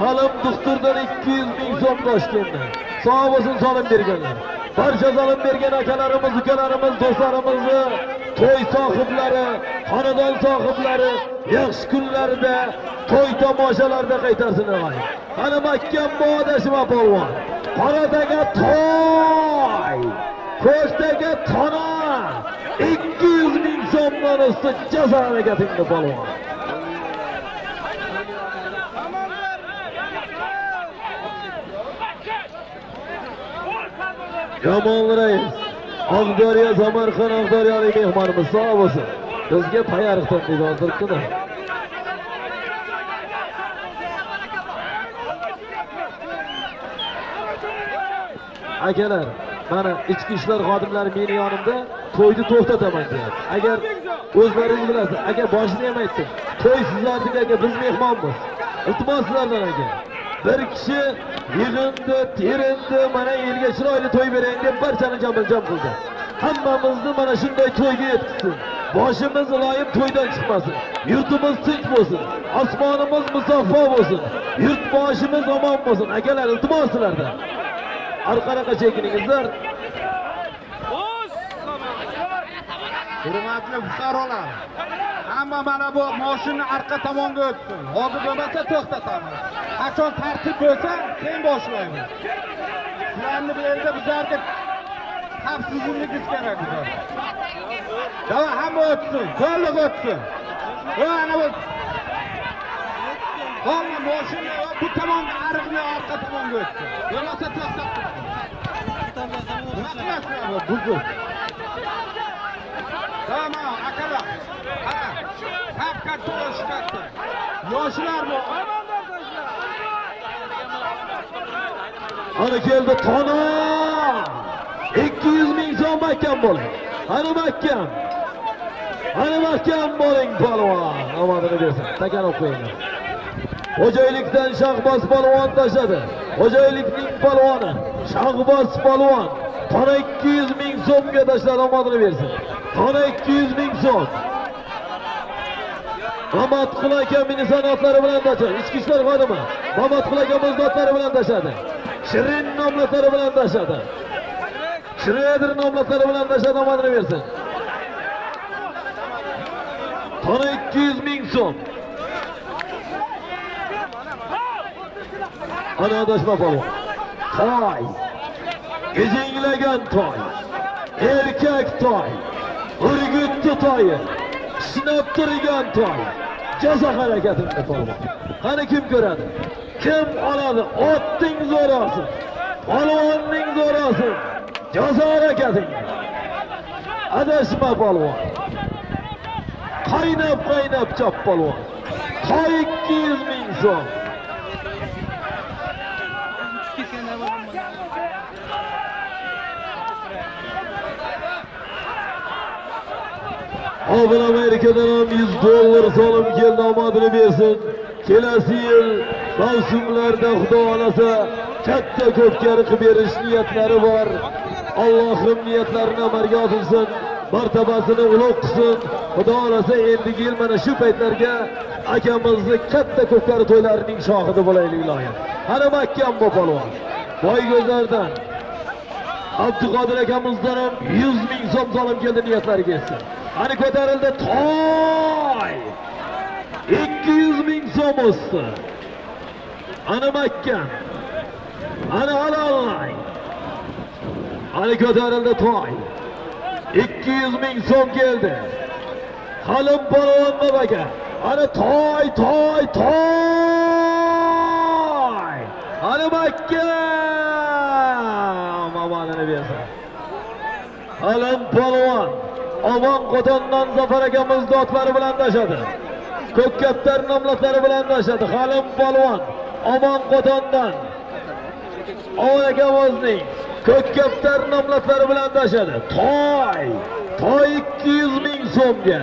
Speaker 3: Halim Duxturdan 200 ming so'm Toshkentdan. Sog' bo'lsin solim berganlar. Barcha zolim bergan akalarimiz, ukalarimiz, do'stlarimizni to'y sohiblari, xonadon sohiblari yaxshi kunlarda to'y tomoshalarda qaytarsin og'ay. Qani mahkam bodashima polvon. Qoradaga to'y, ko'kdaga tona 200 ming so'mdan usti jazo harakatingni polvon. Yomon rais. Oqdaryo Samarqand Oqdaryolik mehmonimiz sog' bo'lsin. Bizga Payariqdan dedi hozirgina. akalar mana ichki ishlar xodimlari meni yonimda to'yni to'xtataman deyapti agar o'zlaringiz bilasiz agar boshini ham aytdim to'y sizlarniki aka biz mehmonmiz iltimos sizlardan aka bir kishi yig'indi terindi mana elga chiroyli to'y beraylik deb barchani jamil jam qildi hammamizni mana shunday to'yga yetkazsin boshimiz iloyim to'ydan chiqmasin yurtimiz tinch bo'lsin osmonimiz musaffo bo'lsin yurtboshimiz omon bo'lsin akalar iltimos sizlardan orqaroqqa chekiningizlar
Speaker 2: hurmatli fuqarolar hamma mana bu moshina orqa tomonga o'tsin hozir bo'lmasa to'xtatamiz qachon tartib bo'lsa keyin boshlaymiz sizlarni bu yerda bizlarni xavfsizligingiz kerak bizlar davay hamma o'tsin to'liq o'tsin va ana bu hamma moshina bu tomonga ariqni orqa tomonga o'tsin bo'lmasa to'xtatib nima qilasizlar buzuq Tamam, akalar. Ha, hep katta. Yosh. Yoshlar bu.
Speaker 3: Ana keldi tona 200 ming so'm mahkam bo'ling ana mahkam. Ana mahkam bo'ling polvon. Omadini bersin. Takanib qo'yinglar xo'jaylikdan shahboz polvon tashladi. Xo'jaylikning polvoni shahboz polvon. Tona 200 ming so'mga tashladi omadini bersin tona 200 ming so'm Mamatqul aka mini sanoatlari bilan tashladi. Ichki ishlar xodimi Mamatqul aka muzdotlari bilan tashladi. Shirin nomlatlari bilan tashladi. Shredir nomlatlari bilan tashladi omadini bersin. Tona 200 ming so'm. Ana adashma polvon. Toy. Gejinglagan toy. Erkak toy. Urgutli toyi. Sinab turgan toy. Jazo harakatini polvon. Qani kim ko'radi? Kim oladi? Otning zo'rasi. Polvonning zo'rasi. Jazo harakating. Adashma polvon. Qaynab qaynab chop polvon. Toy 200 ming so'm. Avval Amerikadan ham 100 dollar solim keldi omadini bersin. Kelasi yil mavsumlarda Xudo xolasa katta ko'pkari qilib berish niyatlari bor. Allohim niyatlarini amalga oshirsin, martabasini ulug' qilsin. Xudo xolasa endigi yil mana shu paytlarga akamizni katta ko'pkari to'ylarining shohidi bo'laylik iloyim. Ana mahkam bu polvon. Boygo'zardan Abduqodir akamizdan ham 100 ming so'm solim keldi niyatlariga yetsin. Hani ko'tarildi? Toy! 200 ming so'm o'sdi. Ana mahkam ana halollang ana ko'tarildi? Toy! 200 ming so'm keldi. Halim polvon babaga. Ana toy toy toy! Ana mahkam omonini bersin halim polvon Omon Qo'tondan Zafar akamiz dotlari bilan tashadi. Ko'kkaptar nomlatlari bilan tashadi. Halim polvon Omon Qo'tondan Omon akamizning Ko'kkaptar nomlatlari bilan tashadi. Toy, toy 200 ming so'mga.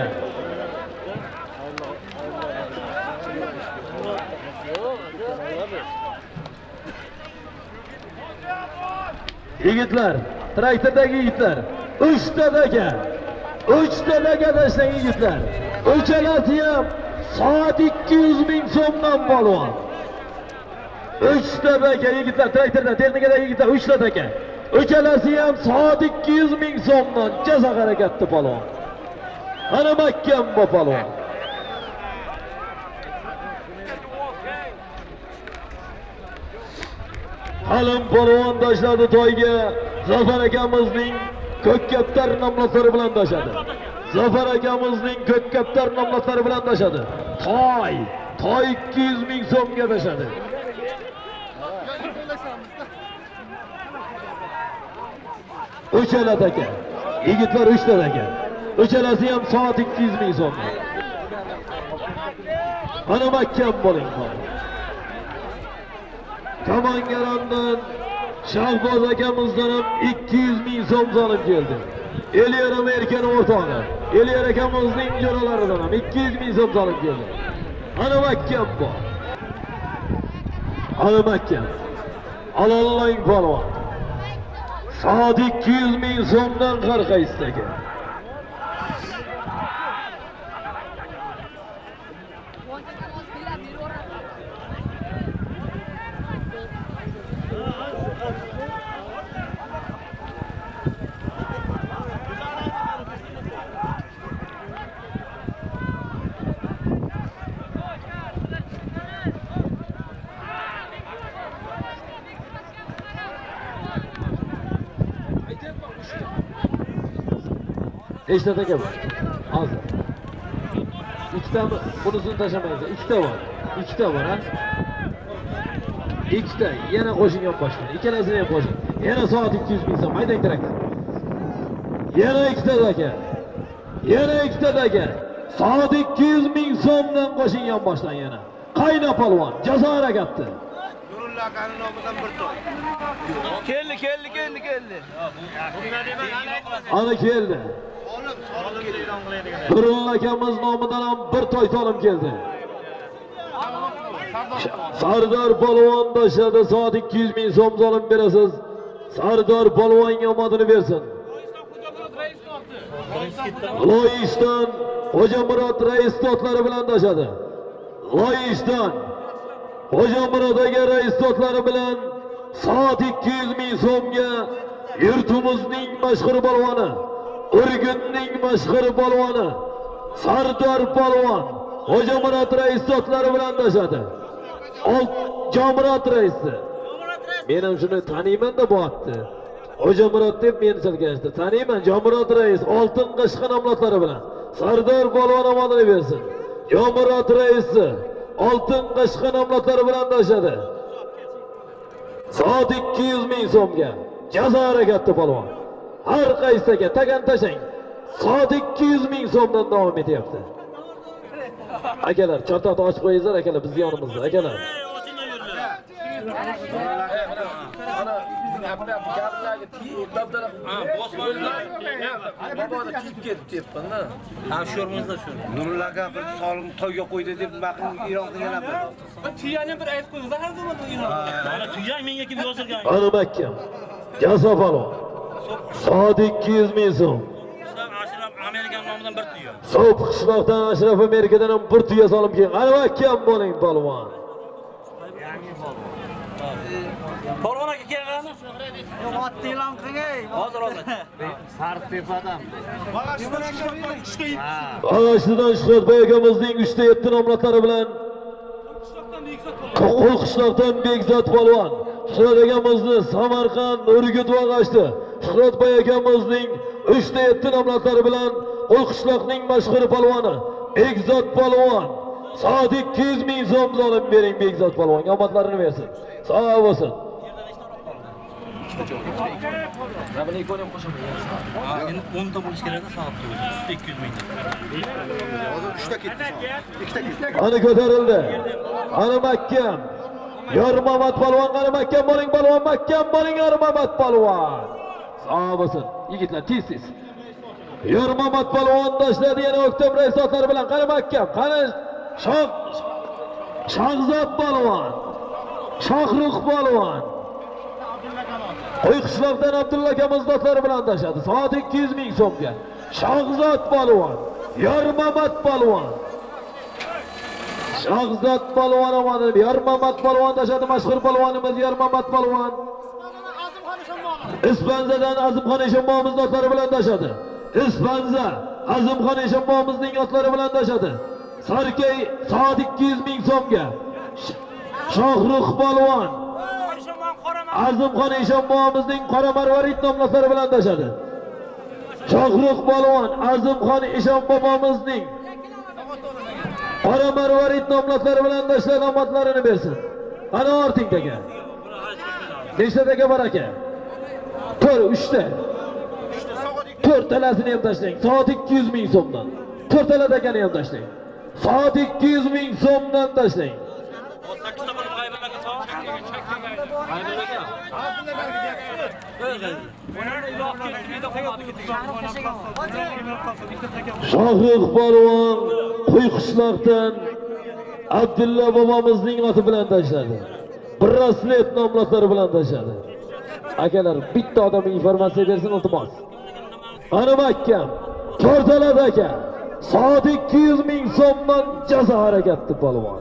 Speaker 3: Yigitlar, traktordagi yigitlar, 3 ta aka uchtalaga tashlang yigitlar uchalasi ham soat 200 ming so'mdan polvon. Uchta aka yigitlar traktorda texnikada yigitlar uchta aka uchalasi ham soat 200 ming so'mdan jazo harakatni polvon. Ana mahkam bu polvon? Alim polvon tashladi toyga. Zafar akamizning ko'kkaptar nomlatlari bilan tashladi zafar akamizning ko'kkaptar nomlatlari bilan tashladi toy toy 200 ming so'mga tashladi uchala aka yigitlar uchta aka. Uchalasi ham soat 200 ming so'm mana mahkam bo'ling tomongarondan Shahboz akamizdan ham 200 ming so'm olib keldi. Eliyer Amerikan o'rtog'i. Eliyer akamizning jo'ralaridan ham 200 ming so'm olib keldi. Ana makkam bor. Ana makkam. Alollang polvon. Soat 200 ming so'mdan qarqaysdagi. Nechta taka bor? Hozir. Ikkitami? Bunisini tashlamaysiz. Ikkita bor. Ikkita bor, ha? Ikkita. Yana qo'shing ham boshqa. Ikkalasini ham qo'shing. Yana soat 200 ming so'm. Haydang traktor. Yana ikkita taka. Yana ikkita taka. Soat 200 ming so'mdan qo'shing ham boshlang yana. Qayna polvon, jazo harakati.
Speaker 14: Nurulla akani nomidan bir to'y. Keldi, keldi, keldi, keldi.
Speaker 3: Ana keldi. Nurulla akamiz nomidan ham bir to'y solim keldi. Sardor polvon tashladi soat 200 ming so'm solim berasiz. Sardor polvonga omadini bersin. Loyishdan Xo'jamurod rais dotlari bilan tashladi. Loyishdan Xo'jamurod aka rais dotlari bilan soat 200 ming so'mga yurtimizning mashhur polvoni, Urgutning mashhur polvoni Sardor polvon Xo'jamurod rais zotlari bilan tashladi. Olt Jomurod raisi. Men ham shuni taniyman deb bo'pti. Xo'jamurod deb meni silganishdi. Taniyman Jomurod rais oltin qishqa nomlatlari bilan. Sardor polvon omonini bersin. Jomurod raisi oltin qishqa nomlatlari bilan tashladi. Soat 200 ming so'mga. Jazo harakati polvon. Har qaysiga tagan tashang. Soat 200 ming so'mdan davom etyapti. Akalar, chortoqni ochib qo'yinglar, akalar, biz yonimizda, akalar.
Speaker 14: Tiyib dabdala. Ha, bosmanlar. Mabodo tiyib ketib deyapman-da.
Speaker 1: Ha, sho'rmizda shu.
Speaker 14: Nurulla aka bir solim to'yga qo'ydi deb maqin e'lon qilganlar.
Speaker 1: Tuyani bir aytib qo'ydi, har zaman tuyang menga kim yozilgan?
Speaker 3: Ana Makka. Jazo Soat 200 ming so'm. So'p qishloqdan Ashraf Amerikadan ham bir tuya solib kelgan. Ana Makka bo'ling polvon.
Speaker 1: Polvon aka kelgani?
Speaker 15: Otni e'lon qiling.
Speaker 1: Hozir hozir.
Speaker 15: Sartepadan.
Speaker 3: Bag'ashlidan Shuhratboy akamizning 3 ta 7 nomlatlari bilan Qo'l qishloqdan Bekzod polvon. Shuhrat akamizni Samarqand, Urgut bag'ashdi. Shuhratboy akamizning 3 ta 7 nomlatlari bilan Qo'l qishloqning mashhur polvoni Bekzod polvon. Soat 200 ming so'm solib bering Bekzod polvonga omadlarini bersin. Sog' bo'lsin.
Speaker 1: Ha, endi 10 ta bo'lish kerak-da soatda o'zi. 200 ming.
Speaker 14: Hozir 3 ta ketdi. 2 ta ketdi.
Speaker 3: Ana ko'tarildi. Ana mahkam. Yormamat polvon qani mahkam bo'ling polvon, mahkam bo'ling Yormamat polvon. Sog' bo'lsin. Yigitlar tez tez. Yormamat polvon tashladi yana oktob raisotlari bilan qani mahkam. Qani Shoh Shohzod polvon. Shohrux polvon. Qo'y qishloqdan Abdulla akamiz do'stlari bilan tashladi. Soat 200 ming so'mga. Shohzod polvon, Yormamat polvon. Shohzod polvon omonib, Yormamat polvon tashladi. Mashhur polvonimiz Yormamat polvon. Ispanzadan Azimxon Eshonboyimiz otlari bilan tashadi Ispanza Azimxon Eshonboyimizning otlari bilan tashadi Sarkay soat 200 ming so'mga. shohruh polvon Azimxon Eshonboyimizning qora marvarid nomlari bilan tashadi shohruh polvon Azimxon Eshonboyimizning qora marvarid nomlari bilan tashladi omadlarini bersin. Ana orting taka. Nechta bor aka? 4, 3 ta. 4 talasini ham tashlang. Soat 200 ming so'mdan. 4 takani ham tashlang. Soat 200 ming so'mdan tashlang. shohruh polvon quyqushloqdan abdulla bobomizning oti bilan tashladi braslet nomlari bilan tashladi akalar bitta odam informatsiya bersin iltimos. Qani mahkam to'rtalab aka soat ikki yuz ming so'mdan jazo harakatni polvon.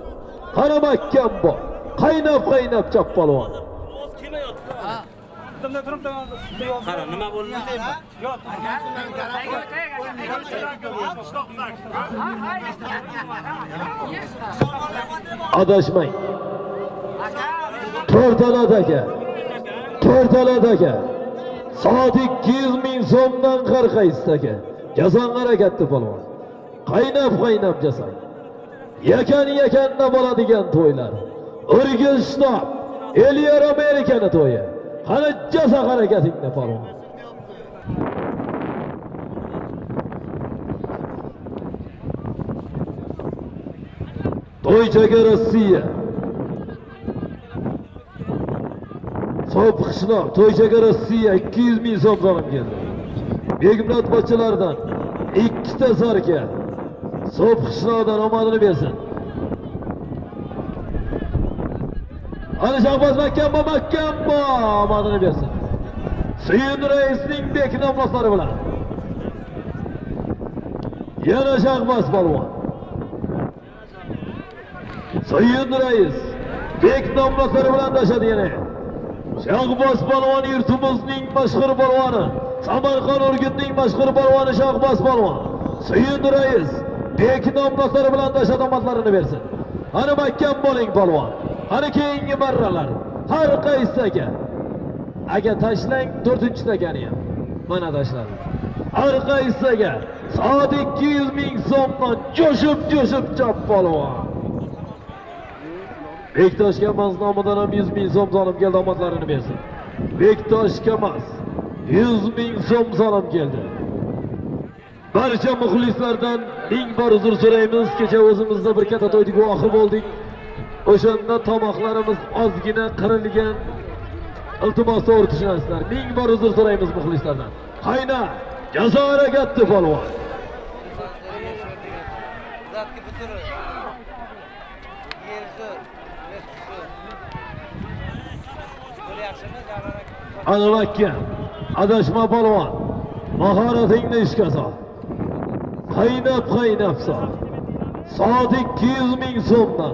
Speaker 3: Qani mahkam bu qaynab qaynab chop polvon.
Speaker 1: Qara nima bo'ldi
Speaker 3: adashmang. To'rtalab aka to'rtaladi aka soat ikki yuz ming so'mdan qarqaysiz aka jasong harakatni polvon. Qaynab qaynab jasang yakan yakanda bo'ladigan to'ylar. Urgiz shtob amerikani to'yi. Qani jasa harakatingni polvon? To'ychaga rossiya. Sobiq qishloq to'ychaga rossiya ikki yuz ming so'm so'rab keldi begimlat bachchalardan ikkita sarka sobiq qishloqdan omadini bersin ana shahboz mahkambo mahkambo omadini bersin suyun raisning bek nomlari bilan yana shahboz polvon Sayın Reis, bek nomlari bilan tashadi yana. Shahboz polvon yurtimizning mashhur polvoni, Samarqand Urgutning mashhur polvoni Shahboz polvon. Sayın rais bek nomlari bilan dashadomadlarini bersin. Qani mahkam bo'ling polvon. Qani keyingi marralar har qaysi aga tashlang 4-chi takani ham. Mana tashladi. Har qaysiga aka soat 200 ming so'mdan jo'shib jo'shib chop polvon. Bektosh Kamaz nomidan ham 100 ming so'm solim keldi omadlarini bersin. Bektosh Kamaz 100 ming so'm solim keldi. Barcha muxlislardan ming bor uzr so'raymiz. Kecha o'zimizda bir katta to'yda guvohi bo'ldik. O'shanda tomoqlarimiz ozgina qirilgan. Iltimos to'g'ri tushunasizlar. Ming bor uzr so'raymiz muxlislardan. Qayna, jazo harakatni polvon. Ana adashma polvon. Mahoratingni ishga sol. Qaynab qaynab sol. Soat 200 ming so'mdan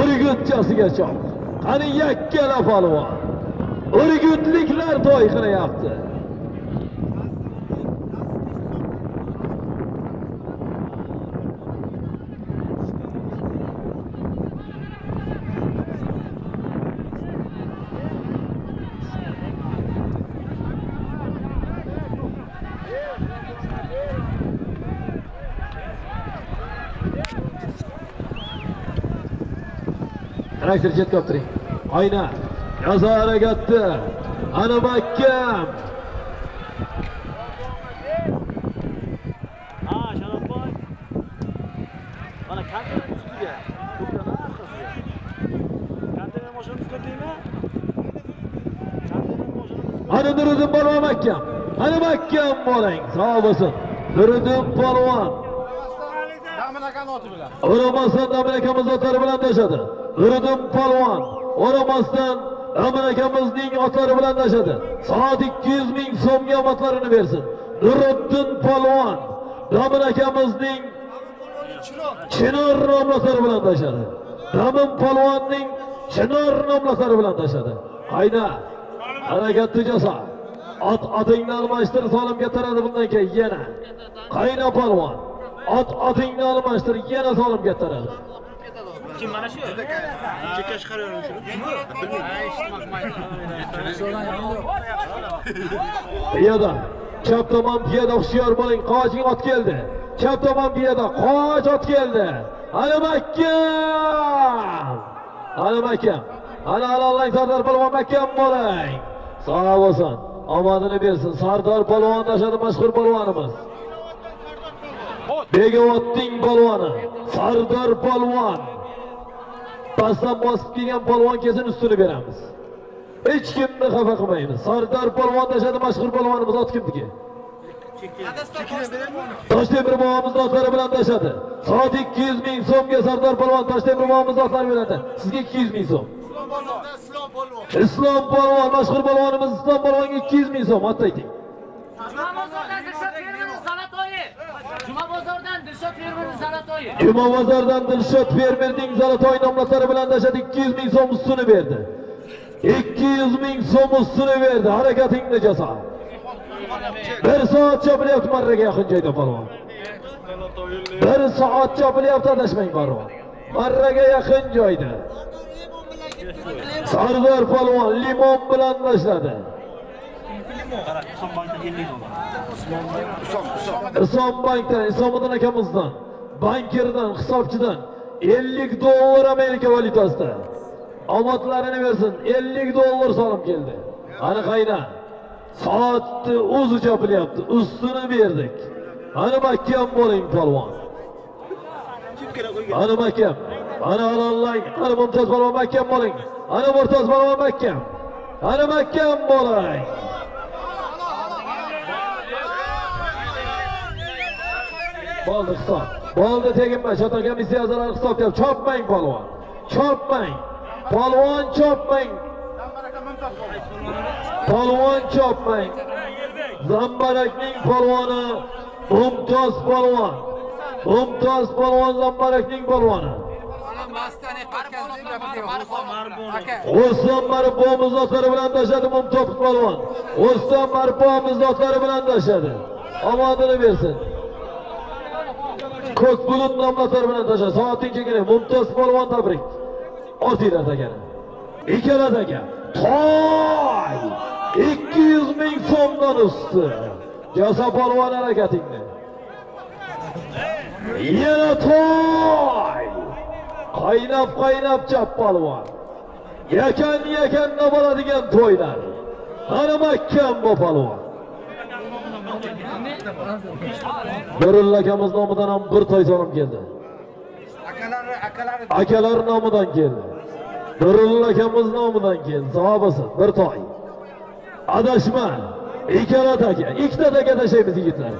Speaker 3: Urgutchasiga chop. Qani yakkala polvon. Urgutliklar to'y qilyapti. Traktor chetga olib turing. Oyna. Harakatni. Ana mahkam.
Speaker 16: Mana konteyner ustiga, ko'kani orqasiga. Konteyner mashinamiz? Konteyner mashinamiz
Speaker 3: Ana Nuriddin polvon mahkam. Ana mahkam bo'ling. Sog' bo'lsin. Nuriddin polvon. O'ramasdan Damin akamiz otlari bilan tashadi. Nuriddin polvon. O'ramasdan ramon akamizning otlari bilan tashadi. Soat 200 ming so'mga otlarini bersin. Nuriddin polvon. ramon akamizning Chinor nomlari bilan tashadi. Damin polvonning Chinor nomlari bilan tashadi. Qayda? Harakatni jasa. Ot otingni almashtir, solimga taradi bundan keyin yana. Qayna polvon. Ot otingni almashtir, yana solimga taradi.
Speaker 16: Kim mana shu? Chekka shuni.
Speaker 3: Piyoda. Chap tomon piyoda hushyor bo'ling. Qoching ot keldi. Chap tomon piyoda. Qoch ot keldi. Ana mahkam. Ana mahkam. Ana alollang Sardor polvon mahkam bo'ling. Sog' bo'lsin. Omadini bersin. Sardor polvon tashadi mashhur polvonimiz. Begovotning polvoni. Sardor polvon. Pastdan bosib kelgan polvon kelsin ustini beramiz. hech kimni xafa qilmaymiz. Sardor polvon tashadi mashhur polvonimiz ot kimniki? Toshtemir bobomiz otlari bilan tashadi soat ikki yuz ming so'mga sardor polvon toshtemir bobomiz otlari beradi. Sizga ikki yuz ming so'm. Islom polvon mashhur polvonimiz islom polvonga ikki yuz ming so'm. Otda ayting
Speaker 1: Juma bozordan Dilshod fermerning Zalatoyi. Juma bozordan Dilshod fermerning Zalatoyi.
Speaker 3: Juma bozordan Dilshod fermerning bilan tashadi 200 ming so'm ustuni berdi. 200 ming so'm ustuni berdi. Harakatingni jasa. Bir soat chopilyapti marraga yaqin joyda polvon. Bir soat chopilyapti adashmang palvon. Marraga yaqin joyda. Sardor polvon limon bilan boshladi.
Speaker 17: Qara, Islom bankdan 50 dollar.
Speaker 3: Islom bankdan, Islomiddin akamizdan, bankirdan, hisobchidan 50 dollar Amerika valyutasida. Omadlarini bersin. 50 dollar solim keldi. Ana qayda? Soatni o'zi chopilyapti. Ustini berdik. Ana mahkam bo'ling polvon. Ana mahkam. Ana halollang. Ana mumtoz polvon mahkam bo'ling. Ana murtoz polvon mahkam. Ana mahkam bo'ling. Bo'ldi hisob. Bo'ldi teginma. shot komissiya a'zolari hisob deyapti. Chopmang polvon. Chopmang. Polvon chopmang. Polvon chopmang. Zambarakning polvoni Mumtoz polvon. Mumtoz polvon Zambarakning polvoni. O'stam Marbomiz otlari bilan tashladi Mumtoz polvon. O'stam Marbomiz otlari bilan tashladi. Omadini bersin. Ko'k bulut nomlar bilan tashladi soating chekini mumtoz polvon tabrik ortinglar degani ikkala daga toy! Ikki yuz ming so'mdan usti. Jasa polvon harakatingni. Yana toy! Qaynab qaynab chap polvon. Yakan yakanda bo'ladigan to'ylar. Qani mahkam bu polvon. Nurul akamiz nomidan ham bir to'y so'ram keldi.
Speaker 18: Akalari, akalari.
Speaker 3: Akalar nomidan keldi. Nurul akamiz nomidan keldi. Savob bo'lsin, bir to'y. Adashma. Ikkala taka, ikkita taka tashlaymiz yigitlar.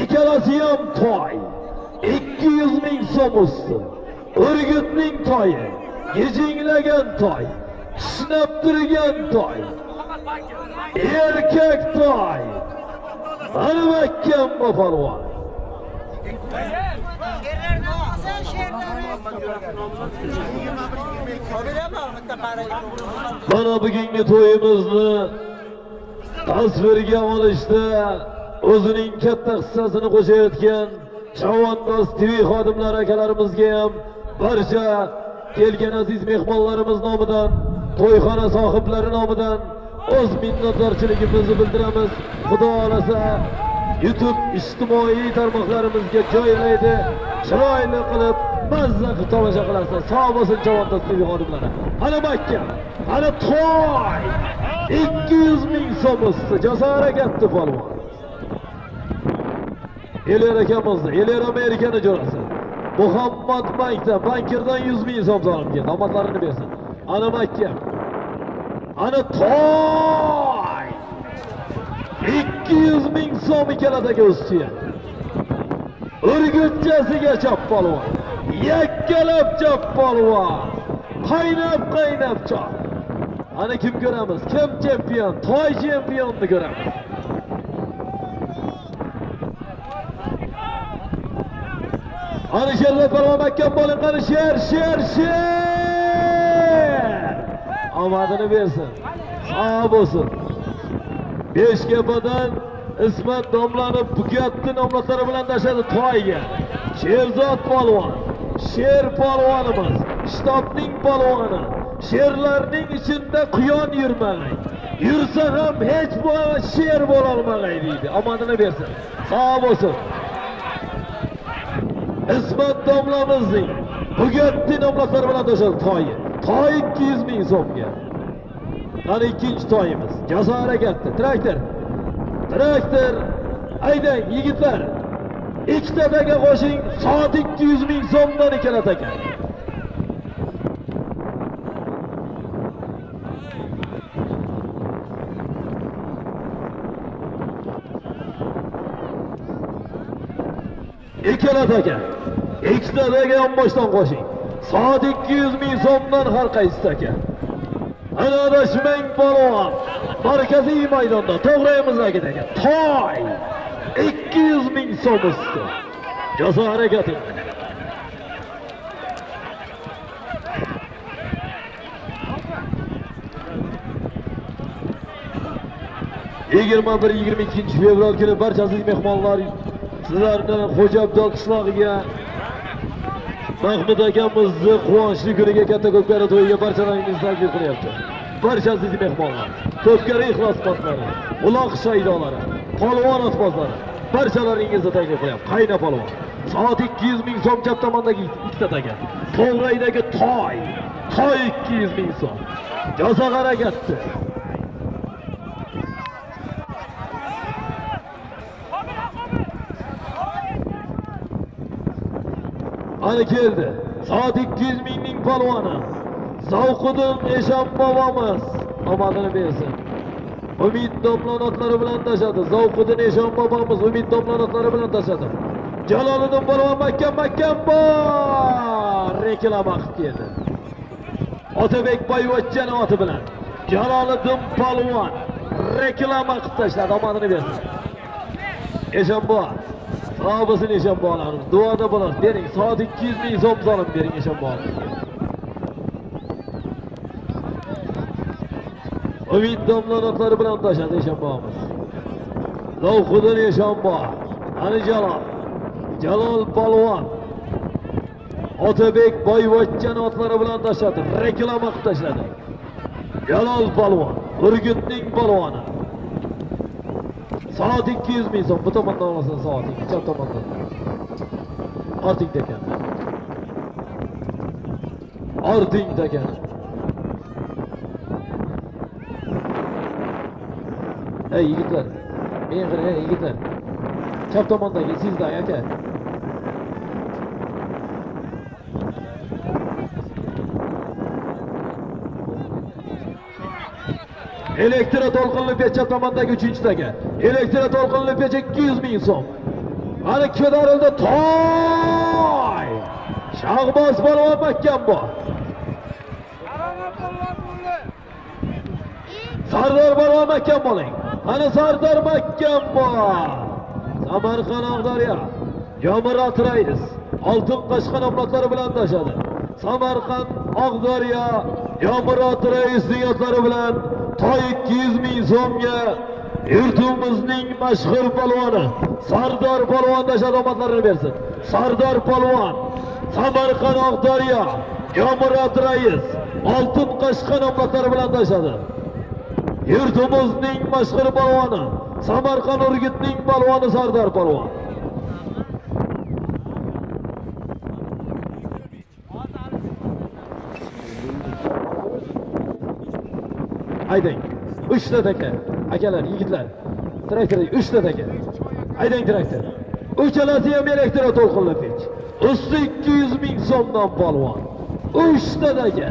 Speaker 3: Ikkalasi ham to'y. 200 ming so'm usti. Urgutning to'yi. Gijinglagan to'y. Kishnab turgan to'y. Erkak to'y. Ana mahkam. Mana bugungi to'yimizni tasvirga olishda o'zining katta hissasini qo'shayotgan Chavandoz TV xodimlari akalarimizga ham barcha kelgan aziz mehmonlarimiz nomidan, to'yxona sohiblari nomidan o'z minnatdorchiligimizni bildiramiz. Xudo xohlasa YouTube ijtimoiy tarmoqlarimizga joylaydi. Chiroyli qilib mazza qilib tomosha qilasizlar. Sog' bo'lsin Chavandoz TV xodimlari. hali Makka, hali to'y. 200 ming so'm usti jasoratli polvon. Eler akamizni, Eler Amerikani jo'rasi. Muhammad Bankda bankirdan 100 ming so'm so'rab keldi. Omadlarini bersin. Ana Makka. Ana to'y. 200 ming so'm ikkaladagi ustiya. Urgutchasiga choppolvon. Yakkalab choppolvon. Qaynab qaynab chop. Ana kim ko'ramiz? Kim chempion? Toy chempionni ko'ramiz. Ana sherlar polvon mahkam bo'ling, qani sher, sher, sher. Omadini bersin. Sog' bo'lsin. Beshkapadan Ismat domlani Bukatni nomlatlari bilan tashladi toyga. Sherzod polvon, sher polvonimiz, shtobning polvoni. Sherlarning ichida quyon yurmag'ay. Yursa ham hech bu sher bo'lolmag'ay deydi. Omadini bersin. Sog' bo'lsin. Ismat domlamizning Bugatti nomlatlari bilan tashladi toyi. to 200 bin ming so'mga. Qani ikkinchi toyimiz? Jazo harakatda traktor. Traktor. Ayda yigitlar. Ikkita taka qo'shing soat 200 bin ming so'mdan ikkala taka ikkala taka ikkita yon boshdan qo'shing. Soat 200 ming so'mdan har qaysi taka ana adashmang polvon markaziy maydonda. To'g'rayimizdagi taka toy! 200 ming so'm usti. Jazo harakating yigirma bir yigirma ikkinchi fevral kuni barchasiz mehmonlar sizlarni xo'ja abdol mahmud akamizni quvonchli kuniga katta ko'pkari to'yiga barchalaringizni taklif qilyapti. Barchasiz mehmonlar ko'pkari ixlosmandlari uloq shaydolari polvon otbozlari barchalaringizni taklif qilyapti. Qayna polvon? Soat 200 ming so'm chap tomondagi ikkita taka to'g'raydagi toy toy 200 ming so'm. Jazo harakatdi Ana keldi. Soat 200 mingning polvoni. Zavqiddin Eshon bobomiz omadini bersin. Umid domlanotlari bilan tashadi. Zavqiddin Eshon bobomiz umid domlanotlari bilan tashadi. Jaloliddin polvon mahkam mahkam bor. Reklama qilib keldi. Otabek boyvachchani oti bilan Jaloliddin polvon reklama qilib tashladi. Omadini bersin. Eshonboy sog' bo'lsin eshonboylarimiz duoda bo'lasiz bering soat 200 ming so'm solib bering eshonboyimizga umid domlanotlari bilan tashadi eshonboyimiz lavhudin eshonboy ani jalol jalol polvon otabek boyvachchani otlari bilan tashladi reklama qilib tashladi jalol polvon urgutning polvoni soat 200 ming so'm bu tomondan olasan soat chap tomondan ortingda ekan ortingda ekan ey yigitlar men qarang ey yigitlar chap tomondagi sizlar aka elektro to'lqinli pech tomondagi uchinchi taka elektro to'lqinli 200 ming so'm. Ana ko'tarildi toy! Shahboz polvon mahkam bor sardor polvon mahkam bo'ling. Ana sardor mahkam bor samarqand oqdaryo yomirat rais oltin qashqa nomlodlari bilan tashadi samarqand oqdaryo yomirat raisning niyatlari bilan toy 200 ming so'mga yurtimizning mashhur polvoni sardor polvon dashadomadlarini bersin. Sardor polvon samarqand oqdaryo yomurod rais oltin qashqa nomlatlari bilan tashladi yurtimizning mashhur polvoni samarqand urgutning polvoni sardor polvon. Haydang uchta taka. Akalar yigitlar traktor uchta taka. Haydang traktor. Uchalasi ham elektro to'lqinli pech usti 200 ming so'mdan polvon. Uchta taka.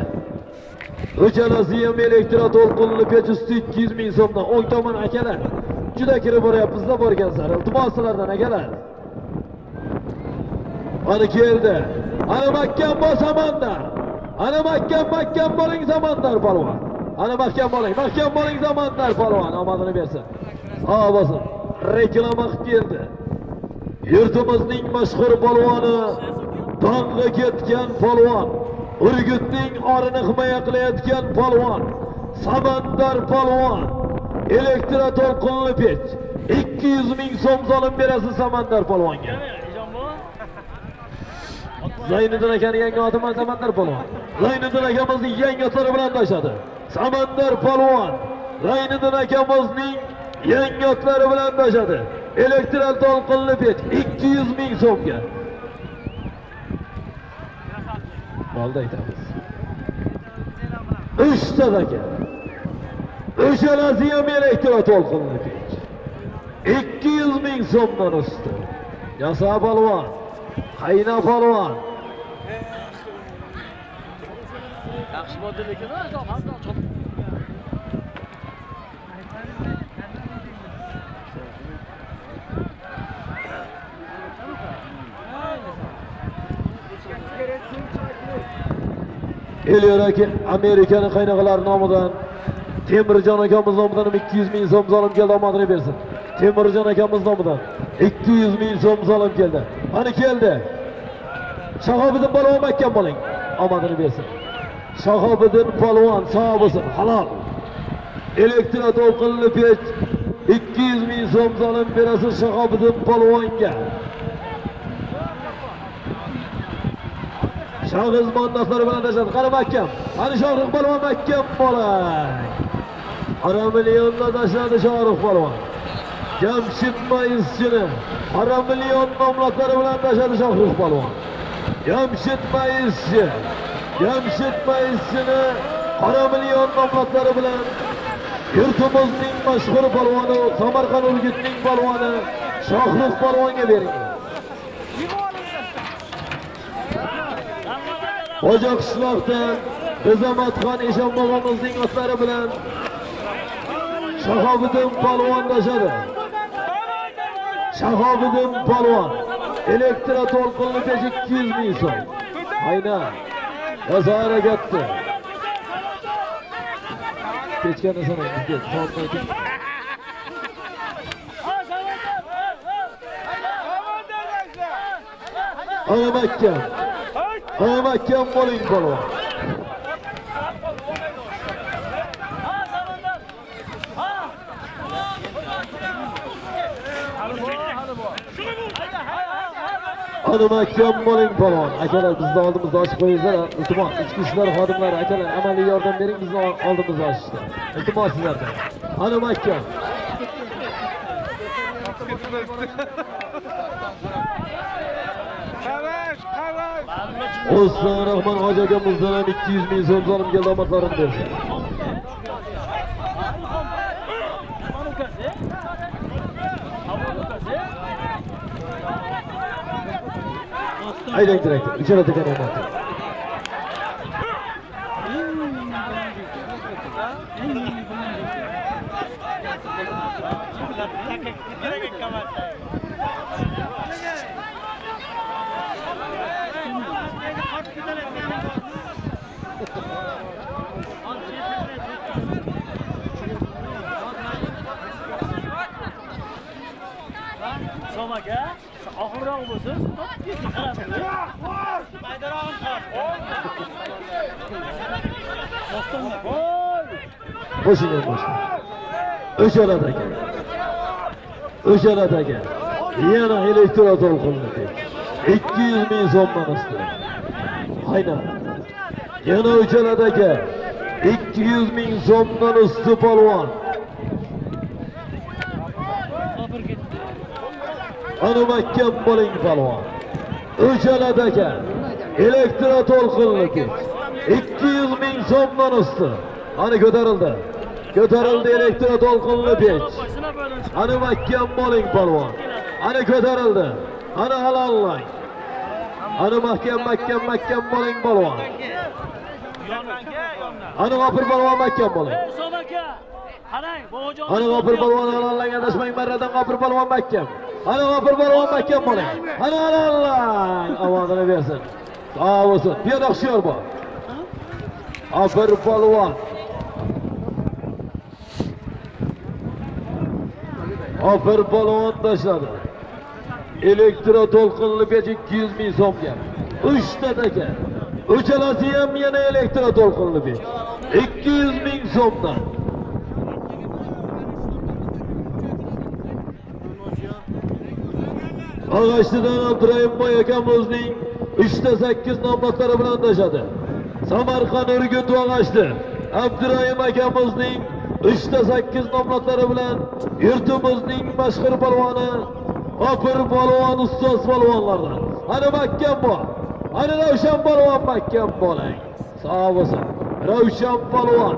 Speaker 3: Uchalasi ham elektro to'lqinli pech usti 200 ming so'mdan o'ng tomon akalar. Juda kirib boryapmizda borgan sari iltimos sizlardan akalar. Ana keldi. Ana mahkam bor samandar ana mahkam mahkam bo'ling samandar polvon. Ana mahkam bo'ling mahkam bo'ling zamonlar polvon omadini bersin sog' bo'lsin reklama qilib keldi yurtimizning mashhur polvoni dong'i ketgan polvon urgutning orini himoya qilayotgan polvon samandar polvon elektro to'lqinli pech 200 ming so'm solib berasiz samandar polvonga Zayniddin akani yangi otiman Samandar polvon. Zayniddin akamizni yangi otlari bilan tashadi. Samandar polvon Zayniddin akamizning yangi otlari bilan tashadi. elektral to'lqinli pech 200 ming so'mga. Bolda aytamiz. Uchta aka. Uchalasi ham elektron to'lqinli pech. 200 ming so'mdan usti. Yasa polvon, qayna polvon.
Speaker 4: yaxshi bo'ldi lekin
Speaker 3: elyoraki amerikani qaynog'alari nomidan temirjon akamiz nomidan ikki yuz ming so'm solim keldi omadini bersin. Temirjon akamiz nomidan ikki yuz ming so'm solim keldi. Mana keldi? Shahobiddin bola omakkan bo'ling omadini bersin. Shahobiddin polvon sog' bo'lsin, halol. Elektr to'lqinli pech 200 ming so'm zolim berasiz Shahobiddin polvonga. Shohriz mondaslari bilan tashladi. qara mahkam. Qani Shohrux polvon mahkam bo'ling. Qara millionda tashladi Shohrux polvon. Jamshid Mayizchini qara million nomlaqlari bilan tashladi Shohrux polvon. Jamshid Mayizchi. Jamshid Mayizchini qora million nomlaqlari bilan yurtimizning mashhur polvoni, Samarqand Urgutning polvoni Shohrux polvonga bering. Xo'ja qishloqda Izomatxon Eshonbog'imizning otlari bilan Shahobiddin polvon tashadi. Shahobiddin polvon elektr to'lqinli pech 200 ming so'm. aynan Ayna. Yoza harakatda. Kechgani sanang bizga soatni ayting. Ana mahkam. Ana bo'ling polvon. Ana mahkam bo'ling polvon. Akalar bizni oldimizda ochib qo'yinglar. Iltimos, ichki ishlar xodimlari, akalar amaliy yordam bering bizni oldimizda ochishda. Iltimos sizlardan. Ana mahkam.
Speaker 2: Qavash, qavash.
Speaker 3: Osmon Rahmon hoji akamizdan ham 200 ming so'm zolimga omadlarini bersin. 間にいただ
Speaker 16: いて後ろ手からって
Speaker 3: Qo'shinglar boshqa. O'shalardagi. aka Yana elektr to'lqinli. 200 ming so'mdan ustun. Aynan. Yana o'shalardagi 200 ming so'mdan usti polvon. Ana mahkam bo'ling polvon. O'shalardagi elektr ikki 200 ming so'mdan usti. Ana ko'tarildi. Ko'tarildi elektr to'lqinli pech. Ana mahkam bo'ling polvon. Ana ko'tarildi. Ana halollang. Ana mahkam mahkam mahkam bo'ling polvon. Ana g'ofir polvon mahkam bo'ling. Ana g'ofir polvon halollang adashmang marradan g'ofir polvon mahkam. Ana g'ofir polvon mahkam bo'ling. Ana halollang. Omadini bersin. Sog' bo'lsin. Piyoda hushyor bor. G'ofir polvon. G'ofir polvon tashladi. elektro to'lqinli pech 200 ming so'mga. 3 ta taka. Uchalasi ham yana elektro to'lqinli pech. 200 ming so'mdan. Og'ashtidan Abdurahimboy akamizning 3 ta 8 nomlari bilan tashadi. Samarqand Urgut Og'ashti. Abdurahim akamizning 3 ta 8 nomlari bilan yurtimizning mashhur polvoni G'ofir polvon ustoz polvonlardan. Ana mahkam bor. Ana Ravshan polvon mahkam bo'ling. Sog' bo'lsin. Ravshan polvon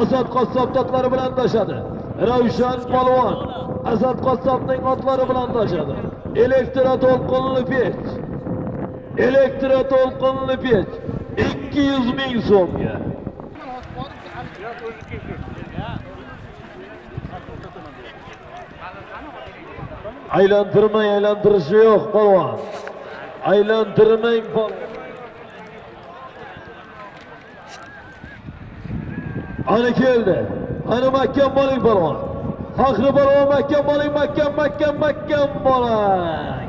Speaker 3: Asad qassob otlari bilan tashadi. Ravshan polvon Asad qassobning otlari bilan tashadi. Elektro to'lqinli pech. Elektro to'lqinli pech 200 ming so'mga. Aylantirmay aylantirishi yo'q polvon. Aylantirmang. Ana keldi. Ana mahkam bo'ling polvon. Faxri polvon mahkam bo'ling, mahkam, mahkam, mahkam bo'ling.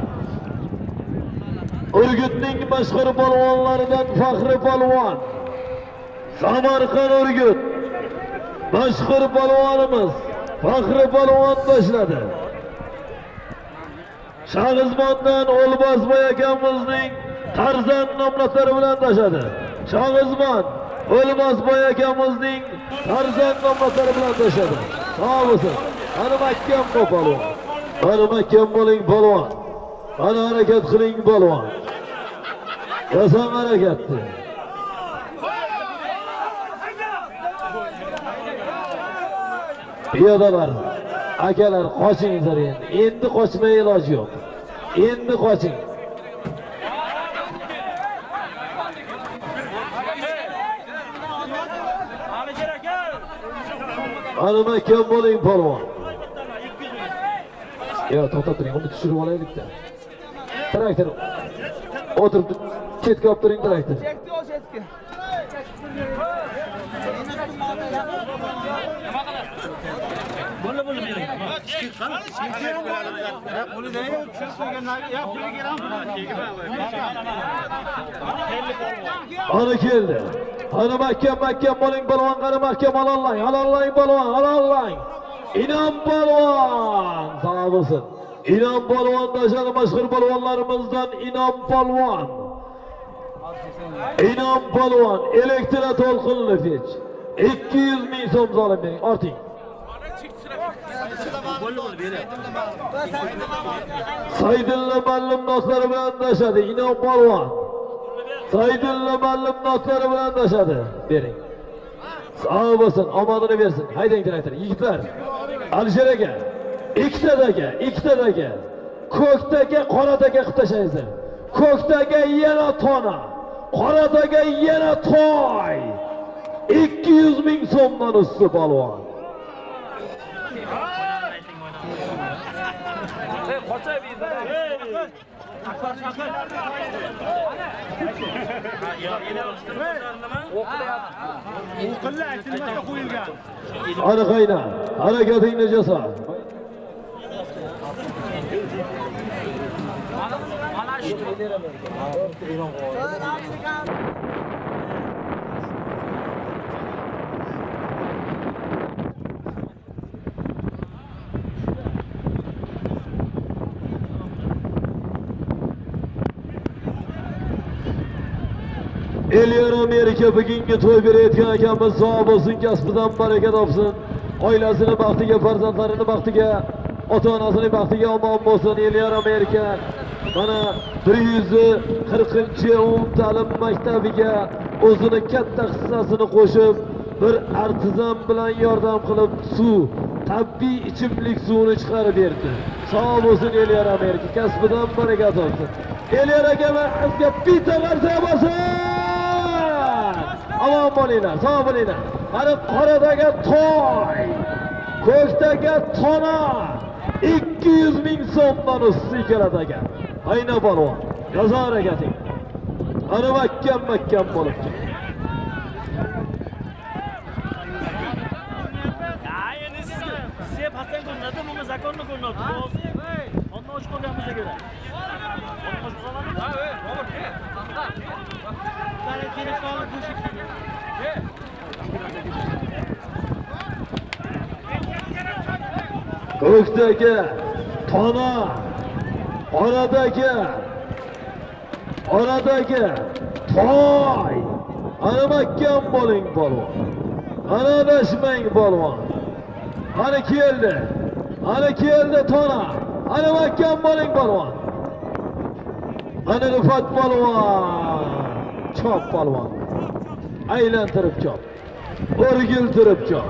Speaker 3: Urgutning mashhur polvonlaridan Faxri polvon. Samarqand Urgut. Mashhur polvonimiz Faxri polvon boshladi. Shag'izmondan O'lbozboy akamizning Tarzan nomlari bilan tashadi. Shag'izmon O'lbozboy akamizning Tarzan nomlari bilan tashadi. Sog' bo'lsin. Qani mahkam bo'l polvon. Qani mahkam bo'ling polvon. Qani harakat qiling polvon. Yasan harakatni. Piyodalar, akalar qochinglar endi. Endi qochmay iloj yo'q. Endi qoching. Ana mahkam bo'ling polvon. Yo, to'xtab turing, uni tushirib olaylikda Traktor. O'tirib chetga olib turing traktor.
Speaker 1: Bo'ldi, bo'ldi bering.
Speaker 3: Ana keldi. Ana mahkam mahkam bo'ling polvon, qani mahkam halollang, halollang polvon, halollang. Inom polvon, sog' bo'lsin. Inom polvon dashani mashhur polvonlarimizdan Inom polvon. Inom polvon, elektr to'lqinli pech. 200 ming so'm solim bering, orting.
Speaker 1: Bo'ldi.
Speaker 3: Saydulla Mallim do'stlari bilan dashadi, Inom polvon. Saydulla Mallim do'stlari bilan tashadi. Bering. Sog' bo'lsin, omadini bersin. Haydang traktor, yigitlar. Alisher aka, ikkitadagi, aka Ko'kdagi, qoradagi qilib tashlaysizlar. Ko'kdagi yana tona, qoradagi yana toy. 200 ming so'mdan usti polvon.
Speaker 16: O'qilla aytilmasa qo'yilgan.
Speaker 3: Ana qayna, harakatingni jasa. Elyor Amerika bugungi to'y berayotgan akamiz sog' bo'lsin, kasbidan baraka topsin. Oilasini baxtiga, farzandlarini baxtiga, ota onasini baxtiga omon bo'lsin Elyor Amerika. Mana 140 umumta'lim maktabiga o'zini katta hissasini qo'shib, bir artizan bilan yordam qilib suv, tabiiy ichimlik suvini chiqarib berdi. Sog' bo'lsin Elyor Amerika, kasbidan baraka topsin. Elyor aka va bizga bitta bo'lsin! Omon bo'linglar, sog' bo'linglar. Mana qoradagi toy, ko'kdagi tona 200 ming so'mdan usti keladi ekan. Ayna polvon, yoza harakating. Ana mahkam mahkam bo'libdi.
Speaker 1: endi sizga sizga pasdan ko'rinadi, bunga zakonni ko'rinadi. Ondan ochiq qolganimizga ko'ra. Ondan ochiq qolamizmi? Ha, Robert, ke. Qani telefonni bo'shib
Speaker 3: o'kdagi tona, oradagi oradagi toy. Ana mahkam bo'ling polvon. Ana adashmang polvon. Ana keldi. Ana keldi tona. Ana mahkam bo'ling polvon. Ana Rifat polvon. Chop polvon. Aylantirib chop. O'rgiltirib chop.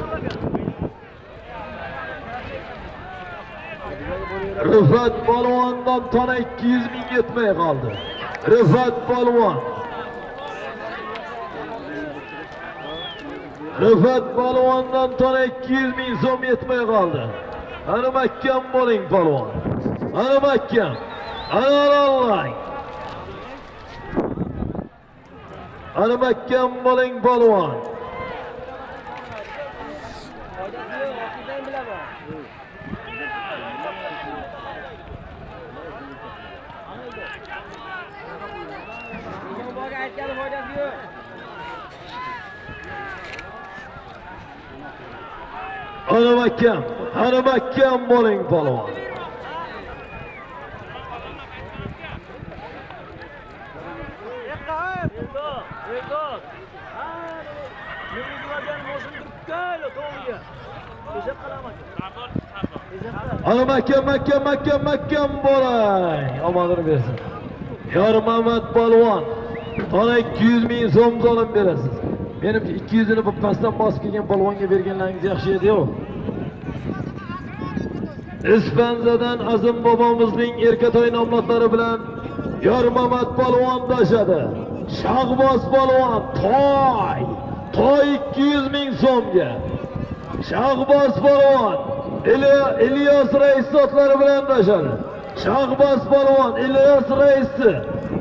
Speaker 3: Rifat polvondan tona 200 ming yetmay qoldi. Rifat polvon. Rifat polvondan tona 200 ming so'm yetmay qoldi. Ana mahkam bo'ling polvon. Ana mahkam. Ana Alloh. Ana mahkam bo'ling polvon. Ana mahkam, ana mahkam bo'ling polvon.
Speaker 1: Eldor, Eldor. Ha, Nuri Yurgan moshin turibdi, to'g'riga. Tejab qalaman. Tejab
Speaker 3: Ana mahkam, mahkam, mahkam, mahkam bo'lay Omonini bersin. Yor Muhammad polvon. Ona 200 ming so'm olib berasiz. Menimcha 200 ni bu pastdan bosib kelgan polvonga berganlaringiz yaxshi edi-ku. Ispanzadan Azim bobomizning erkatoy nomlari bilan Yar Muhammad polvon tashadi. Shahboz polvon toy. Toy 200 ming so'mga. Shahboz polvon Ili- Ilyos rais zotlari bilan tashadi. Shahboz polvon Ilyos raisi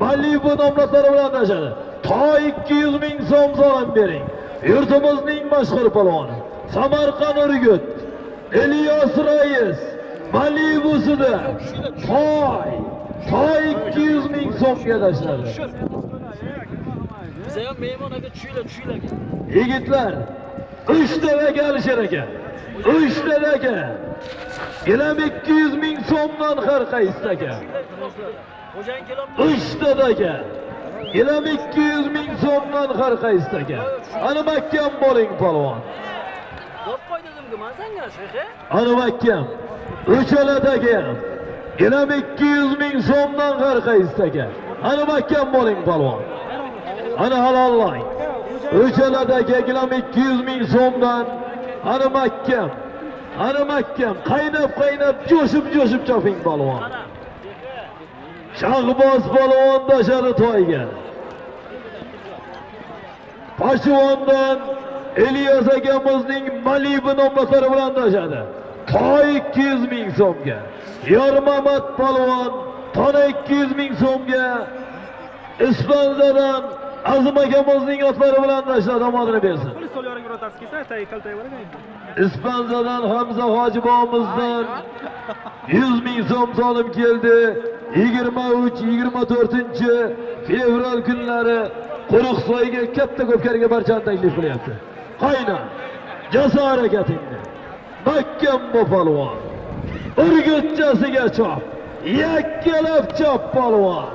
Speaker 3: Malibu nomlari bilan tashadi. Toy 200 ming so'm so'rab bering. Yurtimizning mashhur polvoni Samarqand Urgut Ilyos rais Malibusida toy toy 200 ming so'mga tashladi.
Speaker 1: Biza ham mehmon aka tushinglar, tushinglar.
Speaker 3: Yigitlar, 3 dalaga alishar aka. 3 dalaga. Gilam 200 ming so'mdan har qaysi aka.
Speaker 1: Xo'jayin kelolmadi.
Speaker 3: 3 dalaga. Gilam 200 ming so'mdan har qaysi aka. Ana mahkam bo'ling polvon. Ana mahkam. Uchaladagi ham. Gilam 200 ming so'mdan har qaysi aka. Ana mahkam bo'ling polvon. Ana halollang. Uchaladagi gilam 200 ming so'mdan ana mahkam. Ana mahkam. Qaynab qaynab jo'shib jo'shib choping polvon. Shahboz polvon tashadi toyga. Pashvondan Ilyos akamizning Malibu nomlari bilan tashadi. Toy 200 ming so'mga. Yor Mamat polvon tona 200 ming so'mga. Ispanzadan Azim akamizning otlari bilan tashladi omonini bersin. Ispanzadan Hamza Hoji bobomizdan 100 ming so'm solim keldi. 23-24 fevral kunlari Quruqsoyga katta ko'pkariga barchani taklif qilyapti. Qayna, jaso harakatingni. Mahkam bu polvon. Urgutchasiga chop. Yakkalab chop polvon.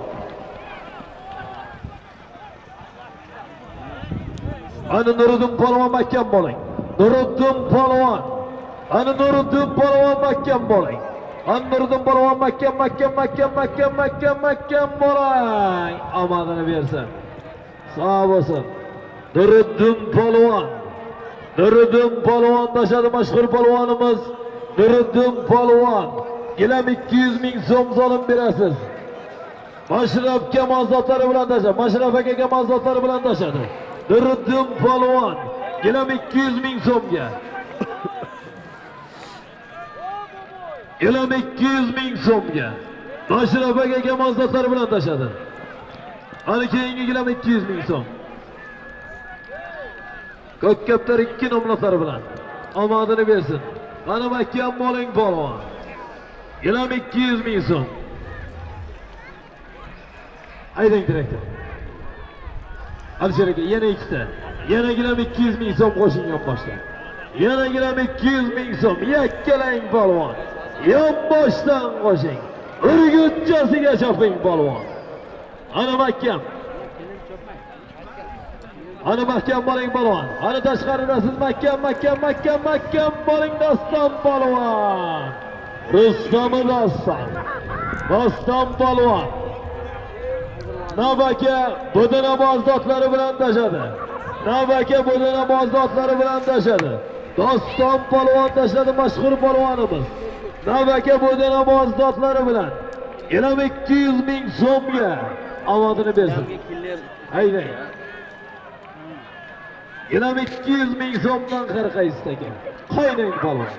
Speaker 3: Ana Nuriddin polvon mahkam bo'ling. Nuriddin polvon. Ana Nuriddin polvon mahkam bo'ling. Ana Nuriddin polvon mahkam, mahkam, mahkam, mahkam, mahkam, mahkam bo'ling. Omadini bersin. Sog' bo'lsin. Nuriddin polvon. Nuriddin polvon tashadi mashhur polvonimiz. Nuriddin polvon. Gilam 200 ming so'm solim berasiz. mashrafga mazotlari bilan tashadi. Mashraf aka mazotlari bilan tashadi. Nuriddin polvon. Gilam 200 ming so'mga. Gilam 200 ming so'mga. Mashraf aka kamozotlari bilan tashadi. Ana keyingi gilam 200 ming so'm. Ko'kkaptar ikki nomlari bilan omadini bersin. Mana mahkam bo'ling polvon. Gilam 200 ming so'm. Aydin direktor. Alisher aka yana ikkita. Yana gilam 200 ming so'm qo'shing yonboshdan. Yana gilam 200 ming so'm yakkalang polvon. Yonboshdan qo'shing. Urgutchasiga choping polvon. Ana mahkam. Ana mahkam bo'ling polvon. Ana tashqarida siz mahkam, mahkam, mahkam, mahkam bo'ling doston polvon. rustami doston. Doston polvon. Navaka budana bozotlari bilan tashadi. Navaka budana bozotlari bilan tashadi. Doston polvon tashladi mashhur polvonimiz. Navaka budana bozotlari bilan 200 ming so'mga ovozini bersin. Haydang. Yana 200 ming so'mdan qarqaysiz ekan. Qaynang polvon.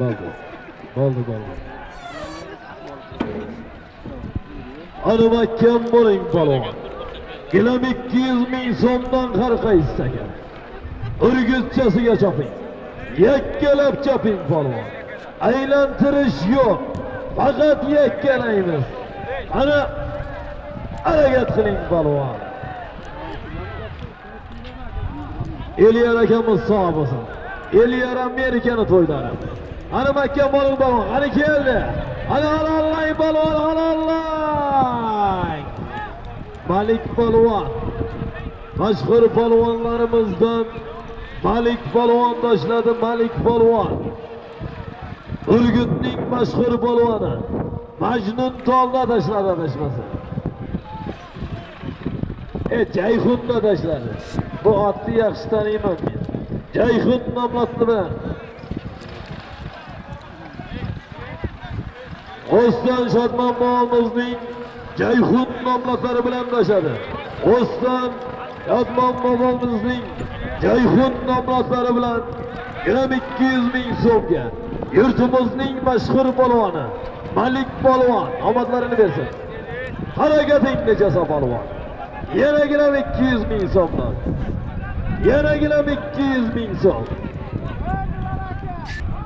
Speaker 3: Bo'ldi. Bo'ldi, bo'ldi. Ana mahkam bo'ling balon Gilam 200 ming so'mdan har aka. Urgutchasiga choping. Yakkalab choping polvon. Aylantirish yo'q. Faqat yakkalaymiz. Ana harakat qiling polvon. Eliyar akamiz sog' bo'lsin. Eliyar Amerikani to'ylari. Ana Makka boling ana keldi. Ana halollang polvon, halollang. Malik polvon. Mashhur polvonlarimizdan Malik polvon tashladi, Malik polvon. Urgutning mashhur polvoni. Majnun tolda tashladi adashmasa. E, Jayxunda tashladi. Bu otni yaxshi taniyman men. Jayxun nomlatdi bilan. O'stan Shodmon bobomizning Jayxun nomlatlari bilan tashladi. O'stan Shodmon bobomizning Jayxun nomlatlari bilan gram 200 ming so'mga yurtimizning mashhur polvoni Malik polvon omadlarini bersin. Harakating jasa polvon. Yana gram 200 ming so'mdan. Yana gram 200 ming so'm.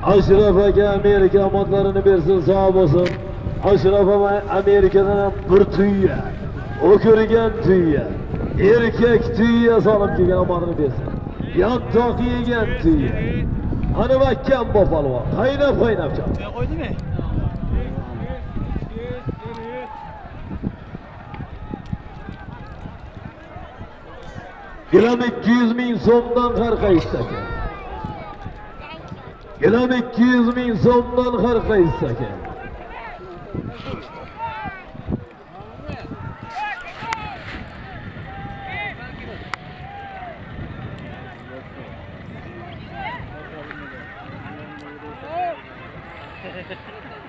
Speaker 3: Ashraf aka Amerika omadlarini bersin, sog' bo'lsin. Ashraf aka Amerikadan ham bir tuya, o'kirgan tuya, erkak tuya solib kelgan omadini bersin. Yantoq yegan tuya. Ana makkam bopalvon, qaynab qaynab chop. Gilam 200 ming so'mdan qarqaysiz aka. Gilam 200 ming so'mdan qarqaysiz aka.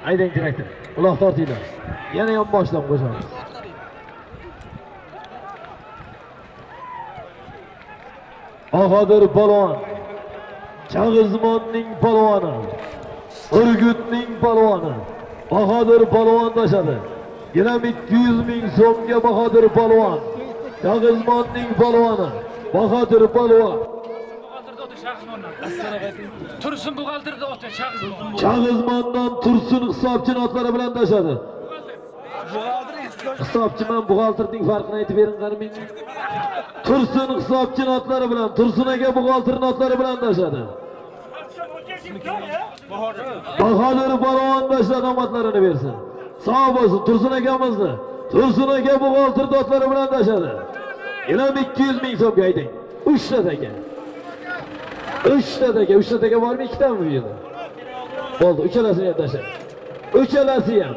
Speaker 3: Aydin direktor. Uloq tortinglar. Yana yon boshdan qo'shamiz. Bahodir polvon, Chag'izmonning polvoni, Urgutning polvoni, Bahodir polvon tashadi. Gram 200 ming so'mga Bahodir polvon, Chag'izmonning polvoni, Bahodir polvon.
Speaker 1: Tursun buxgalterda ota Chag'izmon.
Speaker 3: Chag'izmondan Tursun hisobchini otlari bilan tashadi. Hisobchiman buxgalterning farqini aytib bering qani menga. Tursun hisobchi notlari bilan, Tursun aka buxgalter notlari bilan tashadi. Bahodir polvon tashladi omadlarini bersin. Sog' bo'lsin Tursun akamizni. Tursun aka buxgalter notlari bilan tashadi. Ilam 200 ming so'mga ayting. 3 taka uchta 3 uchta taka 3 bormi, ikkitami bu yerda? Bo'ldi, uchalasini ham tashladi. Uchalasi ham.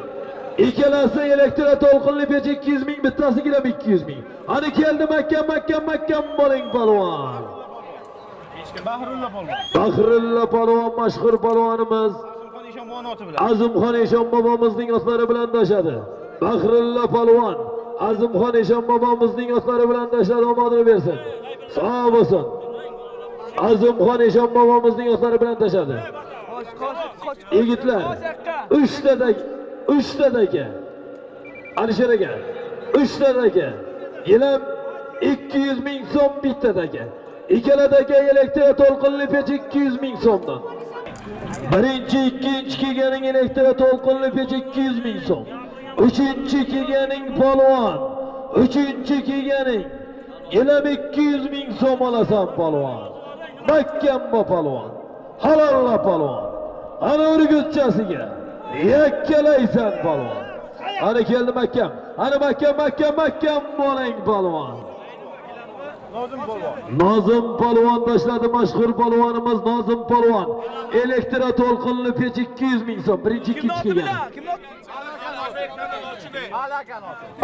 Speaker 3: Ikkalasi elektr to'lqinli pech 200 ming, bittasi gram 200 ming. Ani keldi mahkam, mahkam, mahkam bo'ling polvon.
Speaker 16: Bahrulla polvon.
Speaker 3: Bahrulla polvon mashhur polvonimiz. Azimxon Eshon bobomizning otlari bilan tashadi. Bahrulla polvon Azimxon Eshon bobomizning otlari bilan tashladi, omadini bersin. Sog' bo'lsin. Azimxon Eshon bobomizning otlari bilan tashadi. Yigitlar, 3 ta 3 ta aka. Alisher aka, 3 ta aka. Yilam 200 ming so'm bittadagi. Ikkaladagi elektr to'lqinli pech 200 ming so'mdan. Birinchi, ikkinchi kelganing elektr to'lqinli pech 200 ming so'm. Uchinchi kelganing polvon. Uchinchi kelganing Yilam 200 ming so'm olasan polvon. Mahkam polvon. Halolla polvon. Ana urgutchasiga. Yakkalaysan polvon. Ana keldi mahkam. Ana mahkam, mahkam, mahkam bo'ling polvon.
Speaker 16: Nozim polvon.
Speaker 3: Tashladi mashhur polvonimiz Nozim polvon. Elektr to'lqinli pech 200 ming so'm. Birinchi, ikkinchi kelgan.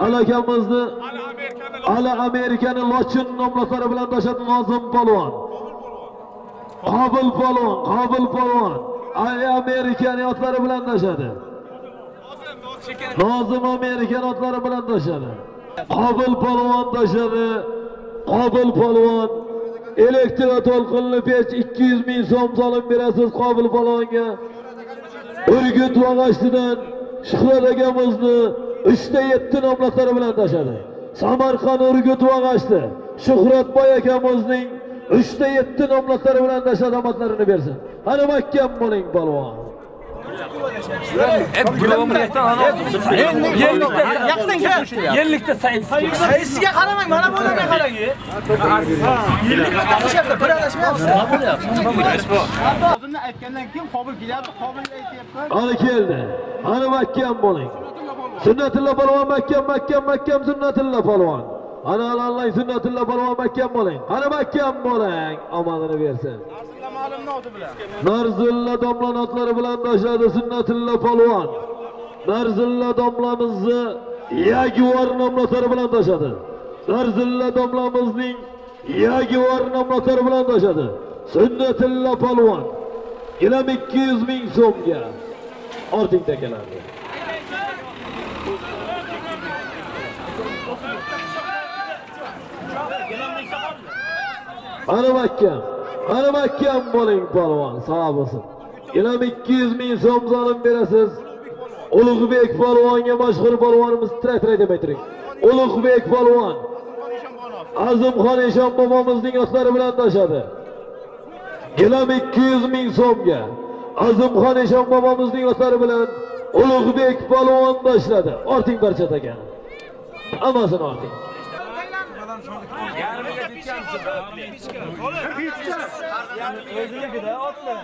Speaker 3: Alakamizni Ali Amerikani Lochin nomlari bilan tashladi Nozim polvon. Qobil polvon, Qobil polvon. Ali Amerikani otlari bilan tashladi. Nozim Amerikan otlari bilan tashladi. Qobil polvon tashladi. Qobil polvon elektr to'lqinli pech 200 ming so'm solib berasiz Qobil polvonga. Urgut vag'ashtidan Shuhrat akamizni uchta yetti nomlatlari bilan tashladi. Samarqand Urgut vag'ashdi. Shuhratboy akamizning 3 ta 7 nomlatlari bilan dashadomatlarini bersin. Qani mahkam bo'ling polvon.
Speaker 1: Yellikda sayt.
Speaker 16: Sayisiga qaramang, mana bu yerga qarang.
Speaker 2: O'zimni aytgandan keyin qobil kelyapti, qobil aytyapti.
Speaker 3: Qani keldi. Qani mahkam bo'ling. Sunnatulloh polvon mahkam, mahkam, mahkam sunnatulloh polvon. Ana Alloh sunnatulloh polvon mahkam bo'ling. Qani mahkam bo'ling. Omonini bersin. Narzulla domlanotlari bilan boshladi sunnatulloh polvon. Narzulla domlamizni Yaguar nomlatlari bilan boshladi. Narzulla domlamizning Yaguar nomlatlari bilan boshladi. Sunnatulloh polvon. Gilam 200 ming so'mga. Ortingda keladi. Qani mahkam, qani mahkam bo'ling polvon, sog' bo'lsin. Gilam 200 ming so'm zolim berasiz. Ulug'bek polvonga mashhur polvonimiz trak-trak demay turing. Ulug'bek polvon Azimxon Eshon bobomizning otlari bilan tashadi. Gilam 200 ming so'mga Azimxon Eshon bobomizning otlari bilan Ulug'bek polvon boshladi. Orting barcha aka. Hammasini orting.
Speaker 16: O'zinikida otlar.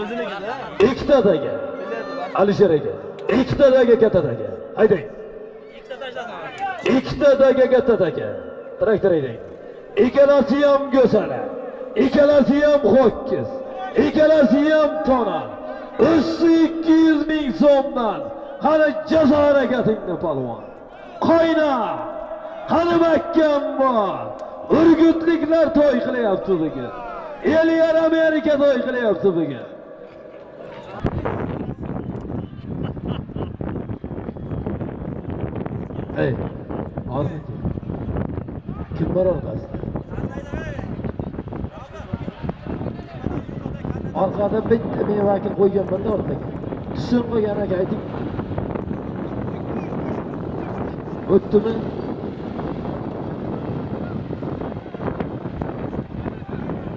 Speaker 16: O'zinikida.
Speaker 3: Ikkitadagi. Alisher aka. Ikkitadagi aka katta aka. Haydang. Ikkitadagi aka katta aka. Traktor haydang. Ikkalasi ham go'sala. Ikkalasi ham ho'kiz. Ikkalasi ham tona. O'zi 200 ming so'mdan. Hali jazo harakatingni polvon. Qo'yna. Qani mahkam bor. Urgutliklar to'y qilyapti bugun. El Amerika to'y qilyapti bugun. Ey, hozir kim bor orqasida? Orqada bitta men vakil qo'yganman-da orqaga. Tushun qo'ygan aka ayting. O'tdimi?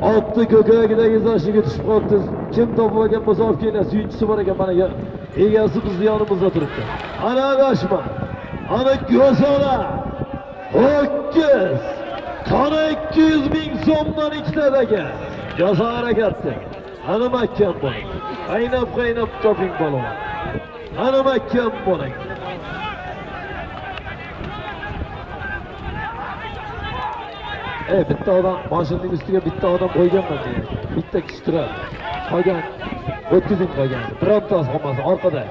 Speaker 3: Otni ko'kragidagi zashiga tushib qolibdi. Kim topib olgan bo'lsa olib kelinglar. Suyunchisi bor ekan mana egasi bizni yonimizda turibdi. Ana adashma. Ana go'zala. Ho'kiz. Qani 200 ming so'mdan ikkitadagi. Jazo harakatdi Ana mahkam bo'ling. Qaynab qaynab toping balon. Ana mahkam bo'ling. Ey bitta odam mashinaning ustiga bitta odam qo'yganman degan. Bitta kishi turadi. Qolgan o'tkazing qolgan. Birontasi qolmasin orqada.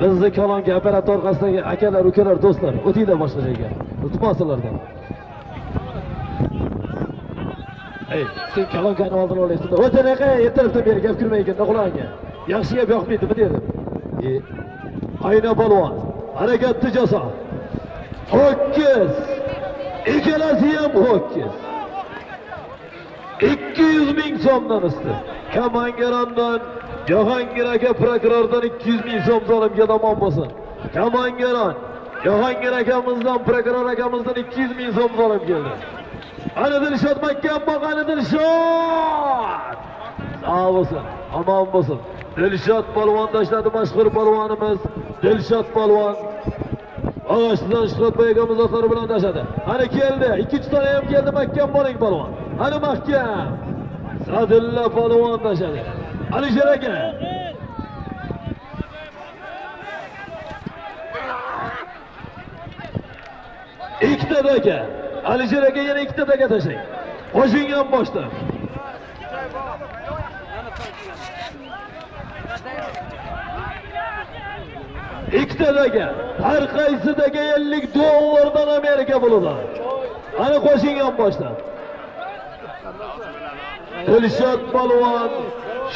Speaker 3: Bizni kalonga operator orqasidagi akalar, ukalar, do'stlar, o'tinglar boshqa joyga. O'tmasinlardan. Ey, sen kalonkani oldin olaysan. O'tin aka, ertalabdan beri gap kirmaygan, quloqqa. Yaxshi gap yoqmaydimi dedim. E, qayna polvon, harakatni jazo. Ho'kiz. Ikkalasi ham ho'kiz. 200 ming so'mdan usti. Kamangarondan Jahongir aka prokurordan 200 ming so'm zolimga tomon bo'lsin. Kamangaron Jahongir akamizdan prokuror akamizdan 200 ming so'm zolim keldi. Ana Dilshod Makkam ana Dilshod. Sog' bo'lsin, omon bo'lsin. Dilshod polvon tashladi mashhur polvonimiz. Dilshod polvon Og'ashdan Shuhratboy akamiz otlari bilan tashladi. Ana keldi. Ikkinchi tona ham keldi mahkam boring polvon. Ana mahkam. Sadulla polvon tashladi. Alisher aka. Ikkita aka. Alisher aka yana ikkita aka tashlang. Qo'shing ham boshda. Ikkitadagi har qaysidagi 50 dollardan Amerika bo'ladi. Ana qo'shing ham boshdan. Dilshod polvon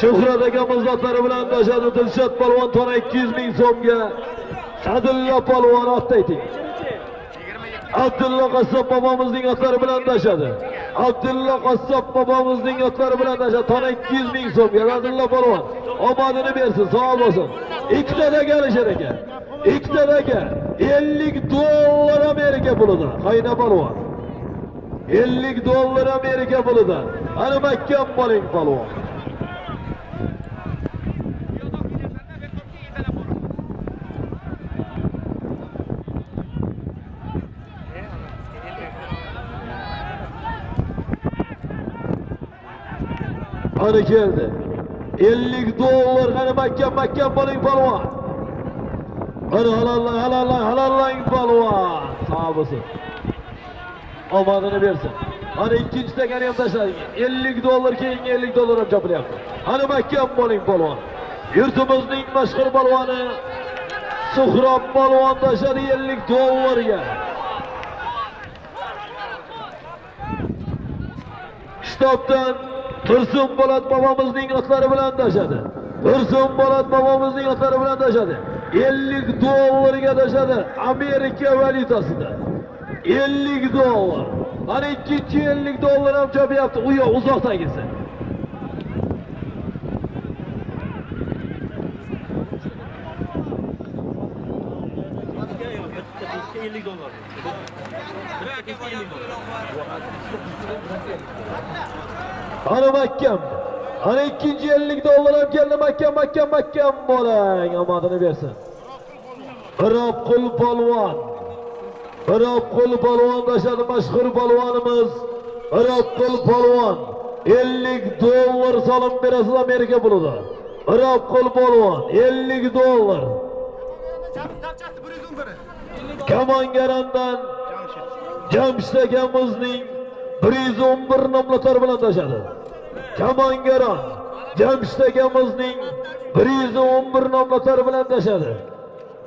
Speaker 3: Shuhrat akamiz zotlari bilan boshladi. Dilshod polvon tona 200 ming so'mga. Sadulla polvon otda ayting. Abdulla Qassob bobomizning otlari bilan tashadi. Abdulla Qassob bobomizning otlari bilan tashadi. Tona 200 ming so'mga Abdulla polvon. Omadini bersin, sog' bo'lsin. Ikkita daga ekan aka. Ikkita 50 dollar Amerika pulida. Qayna polvon. 50 dollar Amerika pulida. Ana mahkam bo'ling polvon. Ana keldi. 50 dollar ana mahkam mahkam bo'ling palvon Ana halallang halallang halallang polvon. Sağ bo'lsin. Omadini bersin. Ana ikkinchi stakani ham tashlading. 50 dollar keyingi 50 dollar ham chopilyapti. Ana mahkam bo'ling polvon. Yurtimizning mashhur polvoni Suhrob polvon tashladi 50 dollarga. Kitobdan Tursun Polat bobomizning otlari bilan tashadi. Tursun Polat bobomizning otlari bilan tashadi. 50 dollarga tashadi Amerika valyutasida. 50 dollar. Mana ikkinchi 50 dollar ham chopyapti. U yoq uzoqdan
Speaker 1: kelsa 50 dollar. Bizga 50 dollar.
Speaker 3: Ana mahkam. Ana ikkinchi 50 dollar ham keldi mahkam mahkam mahkam bo'lang Omadini bersin. Birobqul polvon. Birobqul polvon tashadi mashhur polvonimiz. Birobqul polvon. 50 dollar solim berasiz Amerika pulida. Birobqul polvon 50 dollar. kamongarondan Jamshid akamizning 111 nomlatar bilan tashadi. Kamongaron Jamshid akamizning 111 nomlatar bilan tashadi.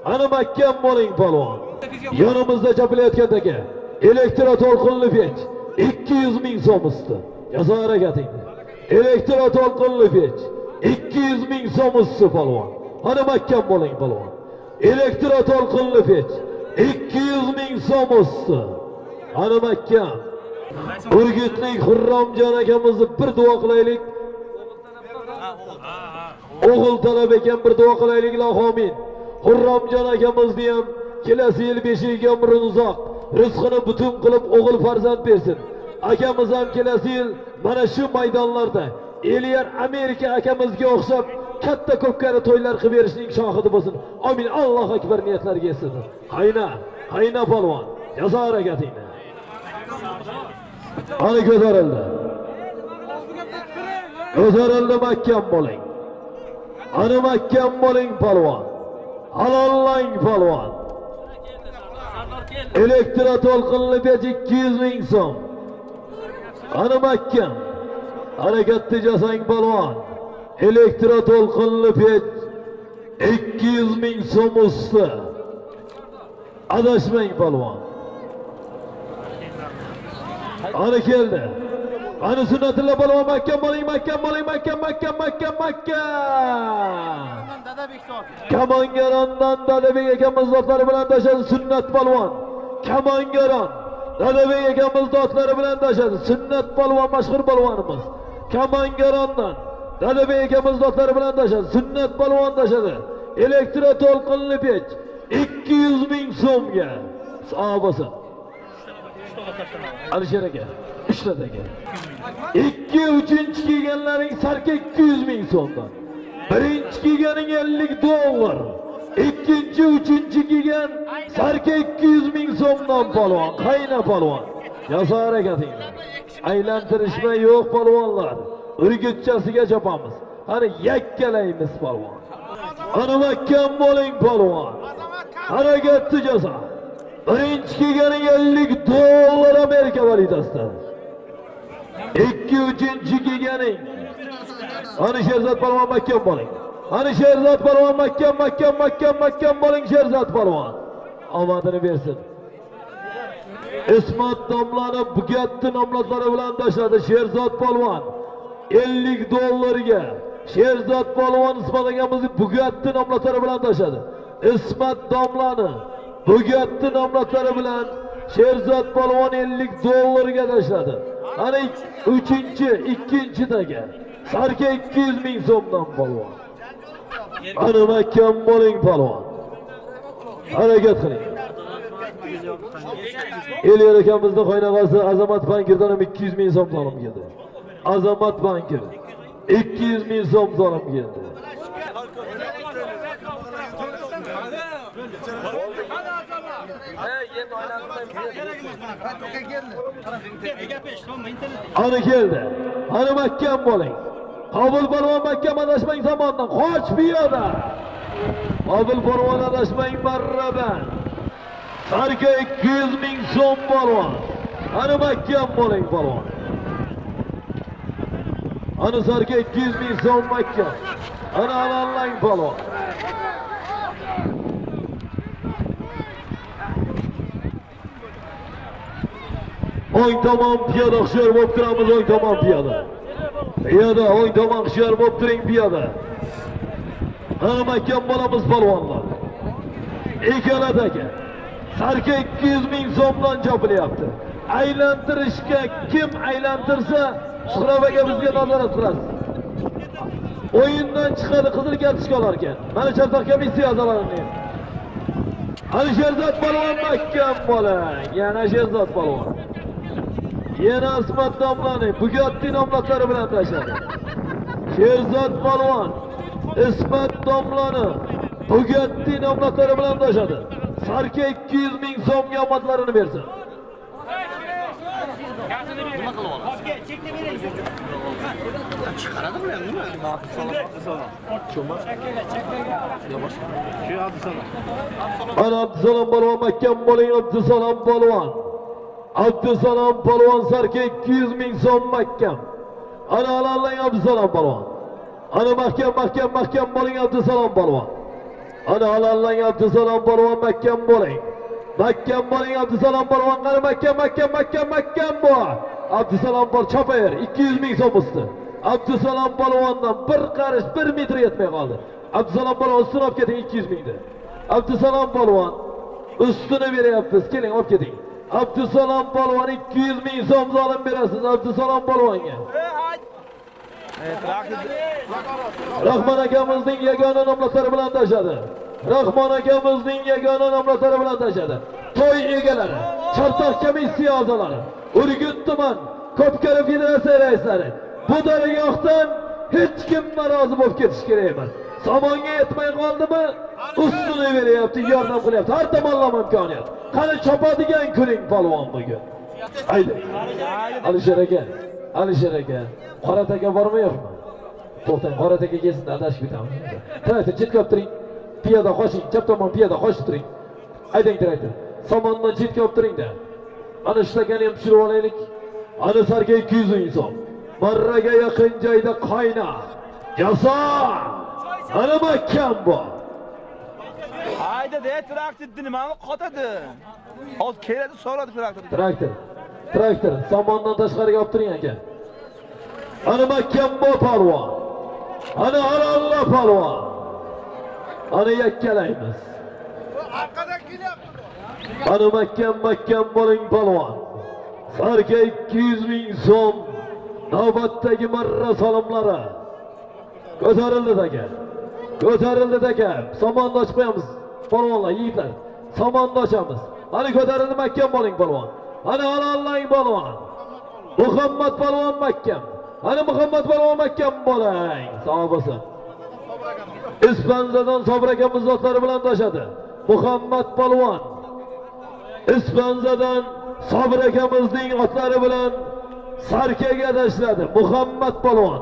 Speaker 3: Ana mahkam bo'ling polvon. Yonimizda chapilayotgan aka. Elektro to'lqinli pech 200 ming so'm usti. Jazo harakatingni. Elektro to'lqinli pech 200 ming so'm usti polvon. Ana mahkam bo'ling polvon. Elektro to'lqinli pech 200 ming so'm usti. Ana mahkam. Urgutlik Xurromjon akamizni bir duo qilaylik. O'g'il talab ekan bir duo qilaylik ilohomin. Xurromjon akamizni ham kelasi yil beshigiga umri uzoq, rizqini butun qilib o'g'il farzand bersin. Akamiz ham kelasi yil mana shu maydonlarda Eliyar Amerika akamizga o'xshab katta ko'pkari to'ylar qilib berishning shohidi bo'lsin. Amin. Alloh akbar niyatlarga yetsin Qayna, qayna polvon. Jazo harakatingni. Ana ko'tarildi. Ko'tarildi mahkam bo'ling. Ana mahkam bo'ling polvon. Halollang polvon. Elektro to'lqinli pech 200 ming so'm. Ana mahkam. Harakatni jasang polvon. Elektro to'lqinli pech 200 ming so'm usti. Adashmang polvon. Ana keldi. Ana sunnatilla polvon mahkam bo'ling, mahkam bo'ling, mahkam, mahkam, mahkam, mahkam. Kamongarondan Dadabek akamiz zotlari bilan tashadi sunnat polvon. Kamongaron Dadabek akamiz zotlari bilan tashadi sunnat polvon mashhur polvonimiz. Kamongarondan Dadabek akamiz zotlari bilan tashadi sunnat polvon tashadi. Elektro to'lqinli pech 200 ming so'mga. Sog' bo'lsin. Alisher aka, ishlat aka. 2 uchinchi kelganlaring sarka 200 ming so'mdan. Birinchi kelganing 50 dollar. Ikkinchi, uchinchi kelgan sarka 200 ming so'mdan polvon, qayna polvon. Jazo harakatinglar. Aylantirishma yo'q polvonlar. Urgutchasiga chopamiz. Qani yakkalaymiz polvon. Ana mahkam bo'ling polvon. Harakatni jazo. Birinchi kelganing 50 dollar Amerika valyutasida. Ikki uchinchi kelganing. ana Sherzod polvon mahkam bo'ling. ana Sherzod polvon mahkam, mahkam, mahkam, mahkam bo'ling Sherzod polvon. Omadini bersin. Ismat domlani Bugatti nomlari bilan tashladi Sherzod polvon. 50 dollarga Sherzod polvon Ismat akamizni Bugatti nomlari bilan tashladi. Ismat domlani Bugatti nomlari bilan Sherzod polvon 50 dollarga tashladi. Ana uchinchi, ikkinchidagi sarka 200 ming so'mdan polvon. Ana mahkam bo'ling polvon. Harakat qiling. Elyor akamizni qo'ynag'asi Azamat bankirdan ham 200 ming so'm solim keldi. Azamat bankir 200 ming so'm solim keldi. Ana keldi. Ana mahkam bo'ling. Qabul polvon mahkam adashmang zamondan. Qoch piyoda. Qabul polvon adashmang marradan. Sarka 200 ming so'm polvon. Ana mahkam bo'ling polvon. Ana sarka 200 ming so'm mahkam. Ana alanlang polvon. O'ng tomon piyoda hushyor bo'lib turamiz o'ng tomon piyoda piyoda o'ng tomon hushyor bo'lib turing piyoda ha mahkam bo'lamiz polvonlar ekaladagi sarka 200 ming so'mdan chopilyapti aylantirishga kim aylantirsa shuhrob aka bizga nazorat qilasiz o'yindan chiqadi qizil kartochka olar ekan mana chortoq komissiya Ali Sherzod polvon mahkam bo'ling yana sherzod polvon yana ismat domlani bugatti nomlari bilan tashladi sherzod polvon ismat domlani bugatti nomlari bilan tashladi sarka 200 ming so'mga omadlarini bersin. Mana abdusalom. Polvon mahkam bo'ling abdusalom polvon abdusalom polvon sarka 200 ming so'm mahkam ana alallang abdusalom polvon ana mahkam mahkam mahkam bo'ling abdusalom polvon ana alallang abdusalom polvon mahkam bo'ling. Mahkam bo'ling abdusalom polvon qani mahkam mahkam mahkam mahkam bo'l. Abdusalom bor chopaver 200 ming so'm usti abdusalom polvondan bir qarish bir metr yetmay qoldi. Abdusalom polvon ustini olib keting 200 mingni. Abdusalom polvon ustini beryapmiz keling olib keting. Abdusalom polvon 200 ming so'm zolim berasiz abdusalom polvonga. Rahmon akamizning yagona nomlatlari bilan tashladi. Rahmon akamizning yagona nomlatlari bilan tashladi. To'y egalari chartoq komissiya a'zolari urgut tuman ko'pkari federatsiya raislari. Bu dargohdan hech kim norozi bo'lib ketishi kerak emas. Somonga yetmay qoldimi? Ustini beryapti yordam qilyapti. Har tomonlama imkoniyat. Qani chopadigan kuning polvon bugun. Haydi. Alisher aka alisher aka qorat aka bormi yo'qmi to'xtang qorat aka kelsin adashib ketamiz. Traktor chetka olib turing piyoda qoching chap tomon piyoda qochib turing haydang traktor somondan chetka olib turingda ana shu stakani ham tushirib olaylik. Ana sarga 200 ming so'm marraga yaqin joyda qayna. Jazo ana mahkam bor.
Speaker 15: Hayda de traktor nimani qotadi. Hozir keladi so'radi traktor.
Speaker 3: traktor traktor somondan tashqariga olib turing aka. Ana mahkam bor polvon ana halalla polvon ana yakkalaymiz. Ana mahkam mahkam bo'ling polvon sarga 200 ming so'm. Navbatdagi marra solimlari. Ko'tarildi aka ko'tarildi aka somonni ochib qo'yamiz polvonlar yigitlar. Somonni ochamiz ana ko'tarildi mahkam bo'ling polvon. Ana halollang polvon. Muhammad polvon mahkam ana muhammad polvon mahkam bo'ling. Sog' bo'lsin. Ispanzadan sobir akamiz zotlari bilan toshadi. Muhammad polvon. Ispanzadan sobir akamizning otlari bilan sarkaga tashladi. Muhammad polvon.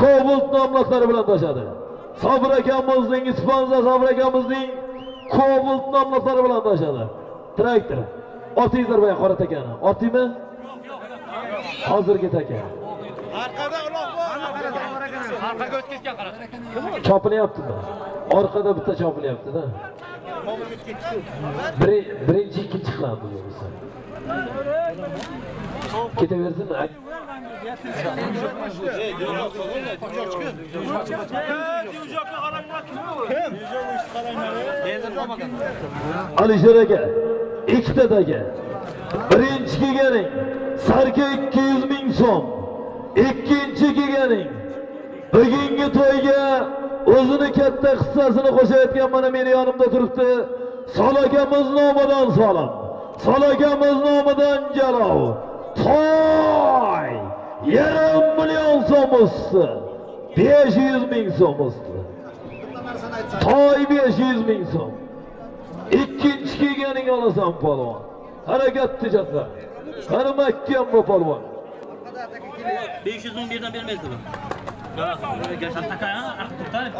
Speaker 3: Kobalt nomlari bilan toshadi. Sobir akamizning Ispanza Sobir akamizning Kobalt nomlari bilan toshadi. Traktor. Otingizlar boya qora takani. Otdingmi? Hozirgi taka.
Speaker 16: Orqada uloq bor. Orqaga o'tib ketgan qara.
Speaker 3: Chopilyaptimi? Orqada bitta chopilyapti-da. Bir birinchi ikkinchi qilamiz bo'lmasa. Ketaversin. Alisher aka, ikkitadagi birinchi kelganing sarga 200 ming so'm, ikkinchi kelganing bugungi to'yga o'zini katta hissasini qo'shayotgan mana meni yonimda turibdi sol akamiz nomidan salom. akamiz nomidan jalov. Toy! Yarim million so'm o'sdi. 500 ming so'm o'sdi. Toy 500 ming so'm. Ikkinchi kelganing olasan polvon. Harakatni jatlar. Qani mahkam bu polvon.
Speaker 1: 500 ming birdan bermaysizmi?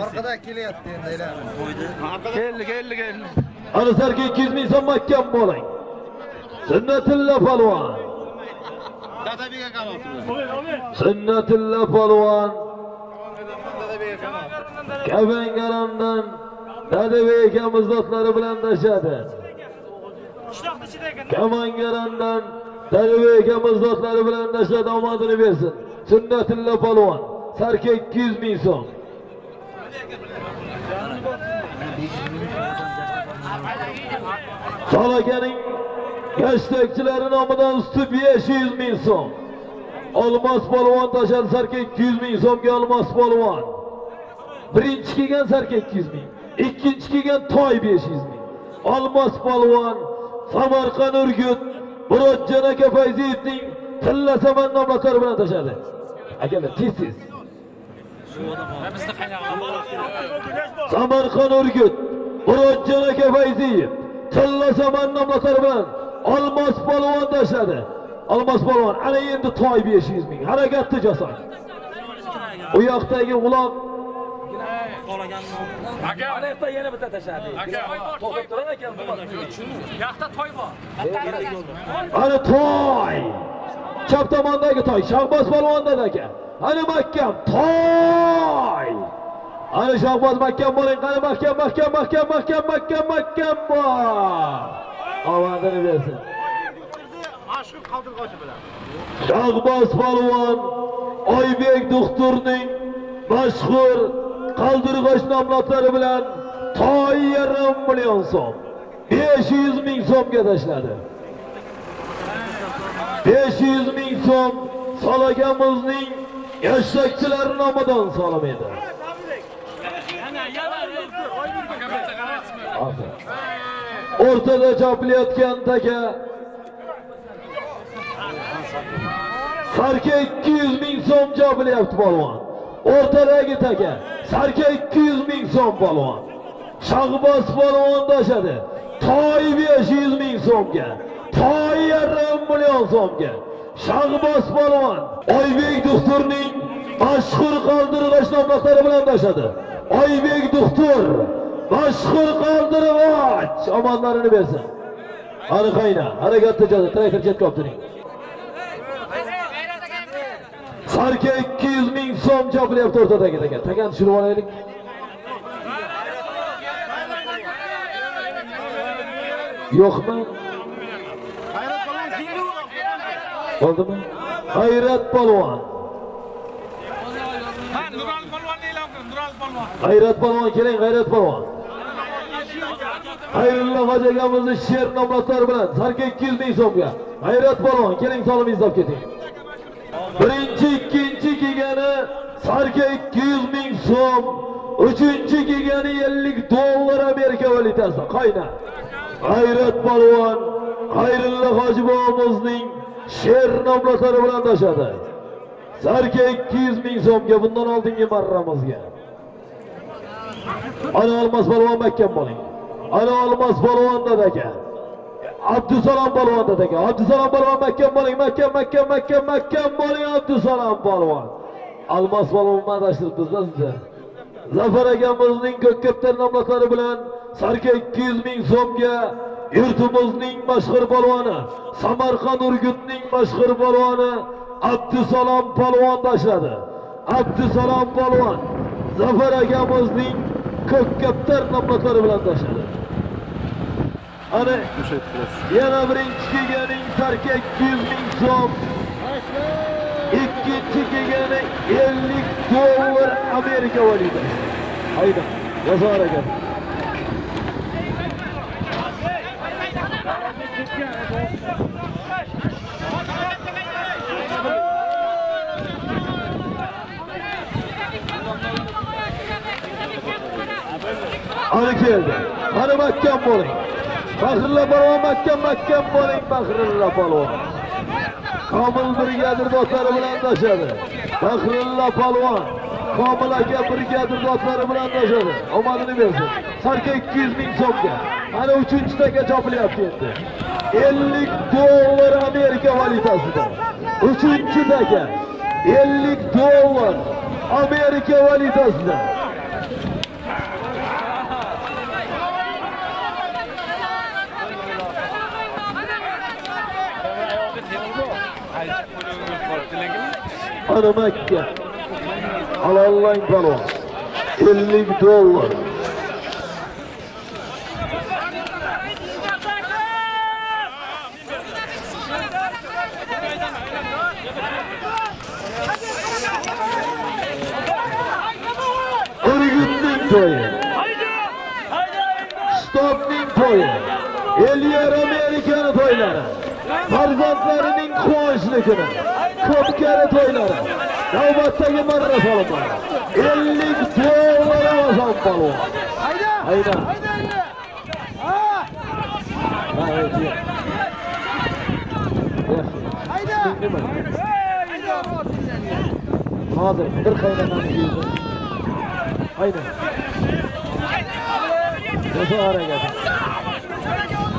Speaker 19: Orqada kelyapti endi aylanib.
Speaker 15: Keldi, keldi, keldi.
Speaker 3: Ana sarki 200 ming so'm mahkam bo'ling. Sunnatilla polvon.
Speaker 19: Dadabek aka sunnatulla
Speaker 3: Sunnatilla polvon. Kavangarondan Dadabek akamiz do'stlari bilan tashadi. Kavangarondan Dadabek akamiz do'stlari bilan tashadi omadini bersin. sunnatulla polvon. Sarki 200 ming so'm. Salakaning Hashtagchilari nomidan usti 500 ming so'm. Olmos polvon tashar sarki 200 ming so'mga olmos polvon. Birinchi kelgan sarki 200 ming, ikkinchi kelgan toy 500 ming. Olmos polvon Samarqand Urgut Murodjon aka Fayziyevning tilla saman nomlari bilan tashadi. Akalar tez-tez. Samarqand Urgut Murodjon aka Fayziyev tilla saman nomlari bilan Olmos polvon tashladi. Olmos polvon ana endi toy 500 ming. Harakatni jasad. U yoqdagi uloq
Speaker 15: Aka, ana yana bitta tashladi. Aka, to'xtab turing aka. Yoqda toy bor.
Speaker 3: ana toy. Chap tomondagi toy Shahboz polvondan aka. Ana mahkam toy. Ana Shahboz mahkam bo'ling, qani mahkam, mahkam, mahkam, mahkam, mahkam, mahkam bor. Omadini bersin.
Speaker 19: Mashhur qaldirg'ochi bilan.
Speaker 3: Shahboz polvon Oybek doktorning mashhur qaldirg'och nomlari bilan toy yarim million so'm 500 ming so'mga tashladi. 500 ming so'm Salagamizning yashakchilari nomidan edi. O'rtada chopilayotgan taka Sarka 200 ming so'm chopilyapti polvon. O'rtadagi taka Sarka 200 ming so'm polvon. Shahboz polvon tashadi. Toy 500 ming so'mga. Toy yarim million so'mga. Shahboz polvon Oybek doktorning mashhur qaldirg'och nomlari bilan tashadi. Oybek doktor mashhur qaldirg'och omonlarini bersin. Aniqayna, harakatda jada, traktor chetga olib turing. Sarka 200 ming so'm chopilyapti o'rtadagi taka. Takani tushirib olaylik. Yo'qmi? Bo'ldimi? G'ayrat polvon. G'ayrat polvon keling, G'ayrat polvon. Xayrullo hoji akamizni she'r nomlari bilan sarka 200 ming so'mga. G'ayrat polvon keling solimingizni olib keting. Birinchi, ikkinchi kelgani sarka 200 ming so'm, uchinchi kelgani 50 dollar Amerika valyutasi. Qayna. G'ayrat polvon Xayrullo hoji bobomizning she'r nomlari bilan tashadi. Sarka 200 ming so'mga bundan oldingi marramizga. Ana olmos polvon mahkam bo'ling. Ana olmos polvon dadaka. Abdusalom polvon dadaka. Abdusalom polvon mahkam bo'ling, mahkam, mahkam, mahkam, mahkam bo'ling Abdusalom polvon. Almos polvon madashtiribmiz-da sizni. Zafar akamizning ko'k kaptar nomlari bilan sarka 200 ming so'mga yurtimizning mashhur polvoni, Samarqand Urgutning mashhur polvoni Abdusalom polvon tashladi. Abdusalom polvon Zafar akamizning ko'k kaptar nomlari bilan tashladi. Ana yana birinchi kelganing sarka 200 ming so'm. Ikkinchi kelgani 50 dollar Amerika valyutasi. Hayda, Zafar aka. Ana keldi. mana mahkam bo'ling. Faxrilla polvon mahkam mahkam bo'ling Faxrilla polvon. Komil brigadir do'stlari bilan tashadi. Faxrilla polvon Komil aka brigadir do'stlari bilan tashadi. Omadini bersin. Sarka 200 ming so'mga. Ana 3-taka chopilyapti endi. 50 dollar Amerika valyutasida. 3-taka 50 dollar Amerika valyutasida. Ana Makka. Alallang balon. 50 dollar. Urgutning to'yi. Stopning to'yi. Elyer Amerikani to'ylari. Farzandlarining quvonchli kuni. Ko'pkari to'ylari. Navbatdagi marra solinadi. 50 dollar Ramazon polvon. Hayda! Hayda! Hayda! Hozir bir qaynonani yeydi. Hayda.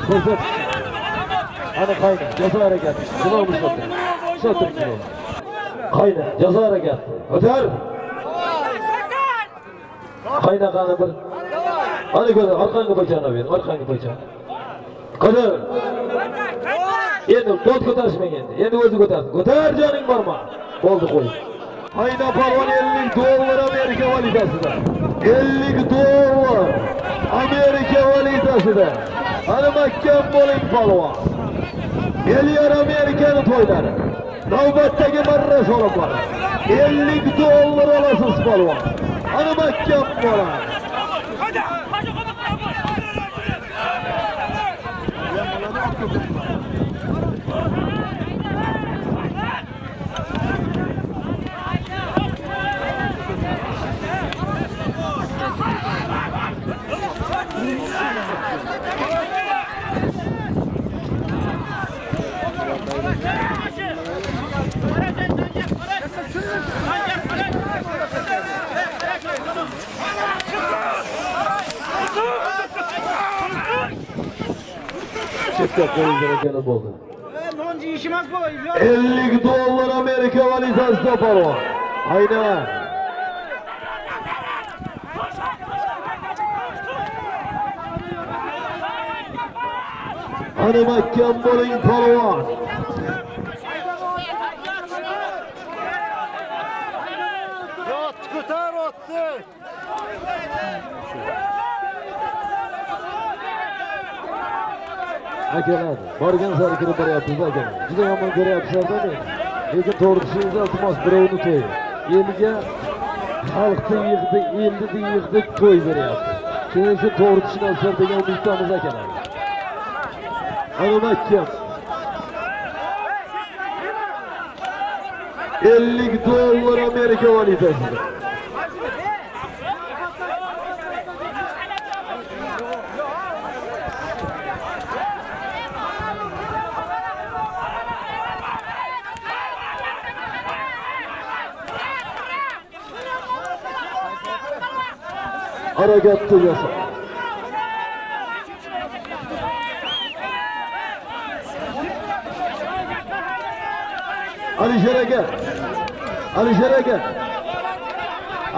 Speaker 3: Ko'rsat. Ana qayna, jazo harakati. Nima bo'lmoqda? Sotir turibdi Qayna, jazo harakati. o'tar qaynaqani bir. Ana ko'tar, orqangga bachana ber, orqangga bachana. Ko'tar. Endi qo'l ko'tarishmang endi. Endi o'zi ko'tardi. Ko'tar joning borma. Bo'ldi qo'y. Ayna polvon 50 dollar Amerika valyutasida. 50 dollar Amerika valyutasida. Ana mahkam bo'ling polvon. Elyer Amerikani to'ylari. Navbatdagi marra so'rab 50 dollar olasiz polvon. Ana mahkam bo'ladi. Chetga qo'yilgan bo'ldi.
Speaker 19: Non yeyish emas bu.
Speaker 3: 50 dollar Amerika valyutasida polvon. Ayna. Ana mahkam bo'ling polvon.
Speaker 19: Ot ko'tar otni.
Speaker 3: Akalar, borgan sari kirib boryapsiz akalar. Juda yomon ko'ryapsizlarda meni. Lekin to'g'ri tushuningiz iltimos birovni to'yi. Elga xalqni yig'di, elni yig'di to'y beryapti. Shuning uchun to'g'ri tushunasizlar degan umiddamiz akalar. Ana mahkam. 50 dollar Amerika valyutasida. Harakat tugasa. Alisher aka. Alisher aka.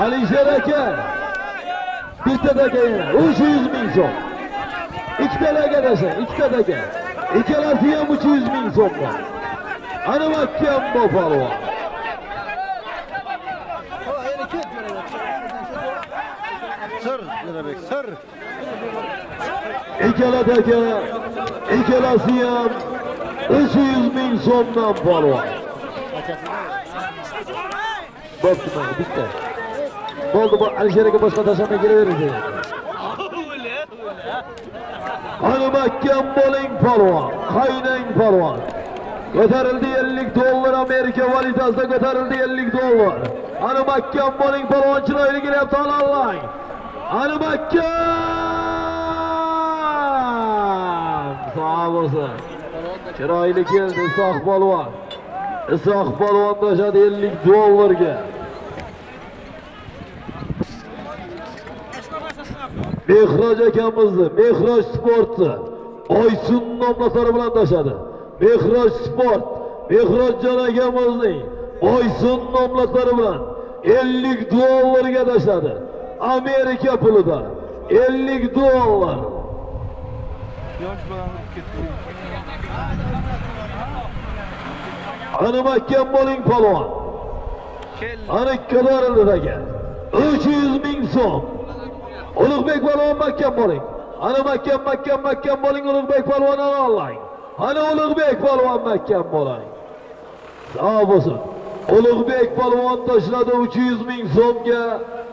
Speaker 3: Alisher aka. Bittadagi yana 300 ming so'm. Ikkitalaga desa, ikkitadaga. Ikkalasi ham 300 ming so'mdan. Ana mahkam bu polvon. Ikkaladagi ikkalasi ham 300 ming so'mdan polvon. Bo'pti bitta. Bo'ldi bu Alisher aka boshqa tashlama kelaveradi. Ana mahkam bo'ling polvon, qaynang polvon. Ko'tarildi 50 dollar Amerika valyutasida ko'tarildi 50 dollar. Ana mahkam bo'ling polvon chiroyli kelyapti halallang. Ana mahkam! sog' bo'lsin chiroyli keldi isoq polvon isoq polvon to'shadi 50 dollarga mehroj akamizni mehroj sportni oysun nomlari bilan tashadi. mehroj sport mehrojjon akamizning oysun nomlari bilan 50 dollarga tashladi amerika pulida 50 dollar
Speaker 2: yosh bolani ketdi
Speaker 3: Ana mahkam bo'ling polvon. Ana ko'tarildi aka. 300 ming so'm. Ulug'bek polvon mahkam bo'ling. Ana mahkam mahkam mahkam bo'ling Ulug'bek polvon oling. Ana Ulug'bek polvon mahkam bo'ling. Sog' bo'lsin. Ulug'bek polvon tashladi 300 ming so'mga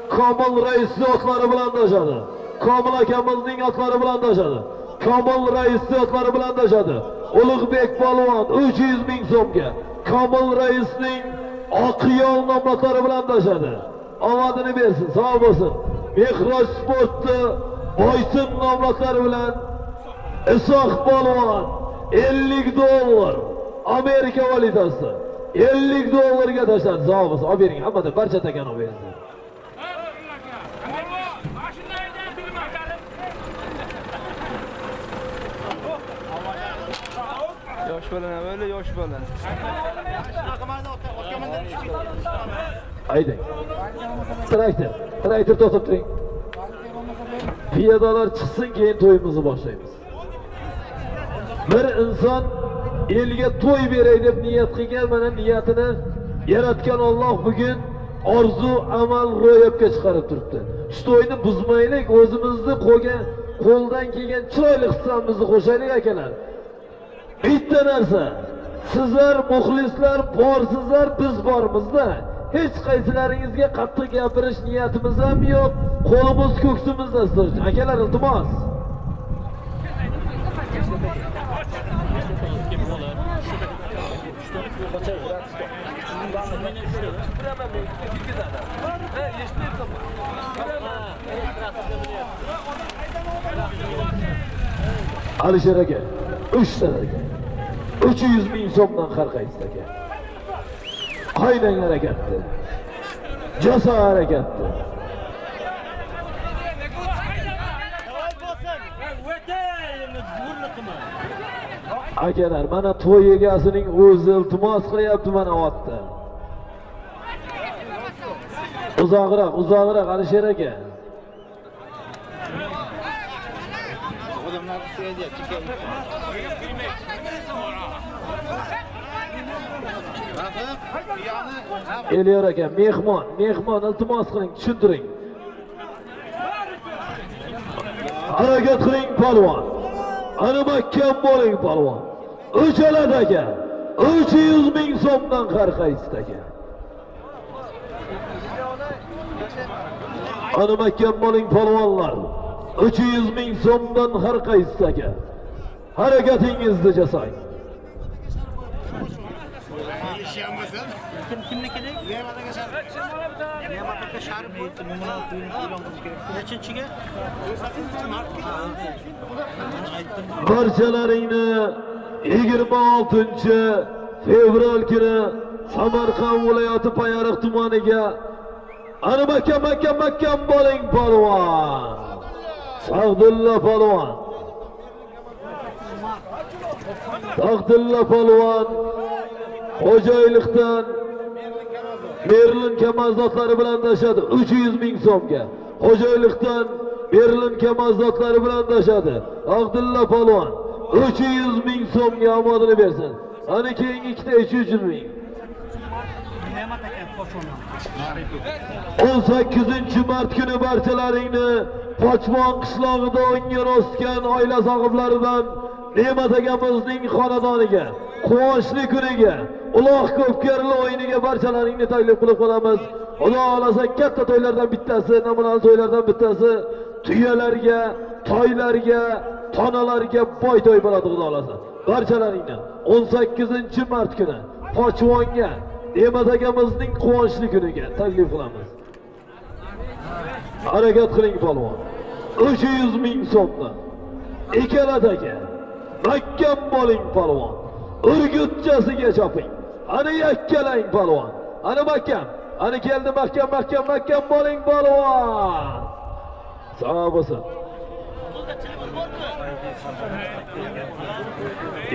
Speaker 3: Komil rais otlari bilan tashladi. Komil akamizning otlari bilan tashladi. Komil rais otlari bilan tashladi. Ulug'bek polvon 300 ming so'mga Komil raisning oqiyol nomlari bilan tashladi. Omadini bersin, sog' bo'lsin. Mehroj sportni Boysun nomlari bilan Isoq polvon 50 dollar Amerika valyutasi 50 dollarga tashladi. Sog' bo'lsin. Olib bering, hammadan barcha takan olib.
Speaker 2: Yosh bola nima o'yla yosh bola
Speaker 3: Haydang. Traktor, traktor to'xtab turing. Piyodalar chiqsin, keyin to'yimizni boshlaymiz. Bir inson elga to'y beray deb niyat qilgan, mana niyatini yaratgan Alloh bugun orzu amal ro'yobga chiqarib turibdi. Shu to'yni buzmaylik, o'zimizni qo'ldan kelgan chiroyli hissamizni qo'shaylik akalar. Bitta narsa, sizlar muxlislar borsizlar, biz bormizda. Hech qaysilaringizga qattiq gapirish niyatimiz ham yo'q. Qo'limiz ko'ksimizda sizlar. Akalar iltimos. Alisher aka, 3 ta 300 ming so'mdan har qaysi aka. Aynan harakatdi. Jaso harakatdi. Akalar, mana to'y egasining o'zi iltimos qilyapti mana otda. Uzoqroq, uzoqroq Alisher aka. Elyor aka, mehmon, mehmon iltimos qiling, tushuntiring. Harakat qiling polvon. Ana mahkam bo'ling polvon. O'chalat aka. 300 ming so'mdan har qaysi aka. Ana mahkam bo'ling polvonlar. 300 ming so'mdan har qaysi aka. Harakatingizni jasang.
Speaker 1: Kim kimnikini? Ne'mat aka sharif. Ne'mat aka sharif bo'yicha mumlar to'yini e'lon qilish kerak. Nechinchiga? Aytdim.
Speaker 3: barchalaringni 26 fevral kuni Samarqand viloyati Payariq tumaniga ana makam makam makam bo'ling polvon. sag'dulla polvon. sag'dulla polvon xo'jaylikdan Berlin kamazdotlari bilan tashadi 300 ming so'mga. Xo'jaylikdan Berlin kamazdotlari bilan tashadi. Abdulla polvon 300 ming so'mga omadini bersin. Ana keyingi ikkita 300 ming.
Speaker 1: Ne'mat aka qo'shonlar.
Speaker 3: 18 mart kuni barchalaringni Pochmon qishlog'ida o'ngan o'sgan oila sohiblaridan Ne'mat akamizning xonadoniga, quvonchli kuniga, Uloq ko'pkarli o'yiniga barchalaringni taklif qilib qolamiz. Xudo xolasa katta to'ylardan bittasi, namunali to'ylardan bittasi tuyalarga, toylarga, tonalarga boy to'y bo'ladi xudo xolasa. Barchalaringni 18 mart kuni pochvonga Ne'mat akamizning quvonchli kuniga taklif qilamiz. Harakat qiling polvon. 300 ming so'mdan. Ikkalat. Mahkam bo'ling polvon urgutchasiga choping. Ana yakkalang polvon ana mahkam ana keldi mahkam mahkam mahkam bo'ling polvon sog' bo'lsin.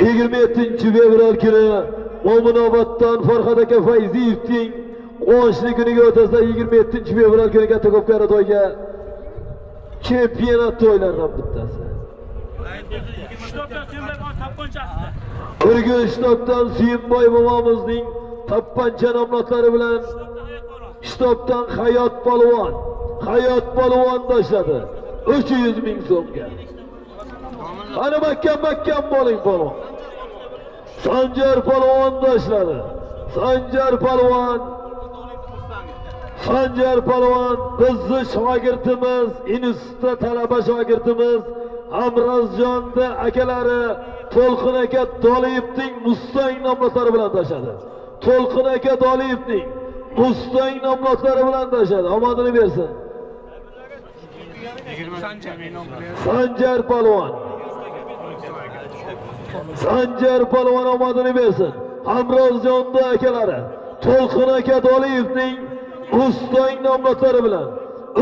Speaker 3: Yigirma yettinchi fevral kuni mo'minoboddan farhod aka fayziyevning quvonchli kuniga o'tasa yigirma yettinchi fevral kuni katta ko'pkari to'yga chempionat to'ylaridan bittasi.
Speaker 1: Shtobdan suyunmayman tapqonchasida.
Speaker 3: urgut shtobdan suyunboy bobomizning tappancha nomlodlari bilan shtobdan hayot polvon hayot polvon tashladi uch yuz ming so'mga ana mahkam mahkam bo'ling polvon sanjar polvon tashladi sanjar polvon sanjar polvon bizni shogirdimiz institutda talaba shogirdimiz amrazjonni akalari to'lqin aka doliyevning mustang nomloslari bilan tashladi. To'lqin aka doliyevning mustang nomloslari bilan tashladi. Omadini bersin. Sanjar polvon sanjar polvon omadini bersin. Hamrozjonni akalari to'lqin aka doliyevning mustang nomloslari bilan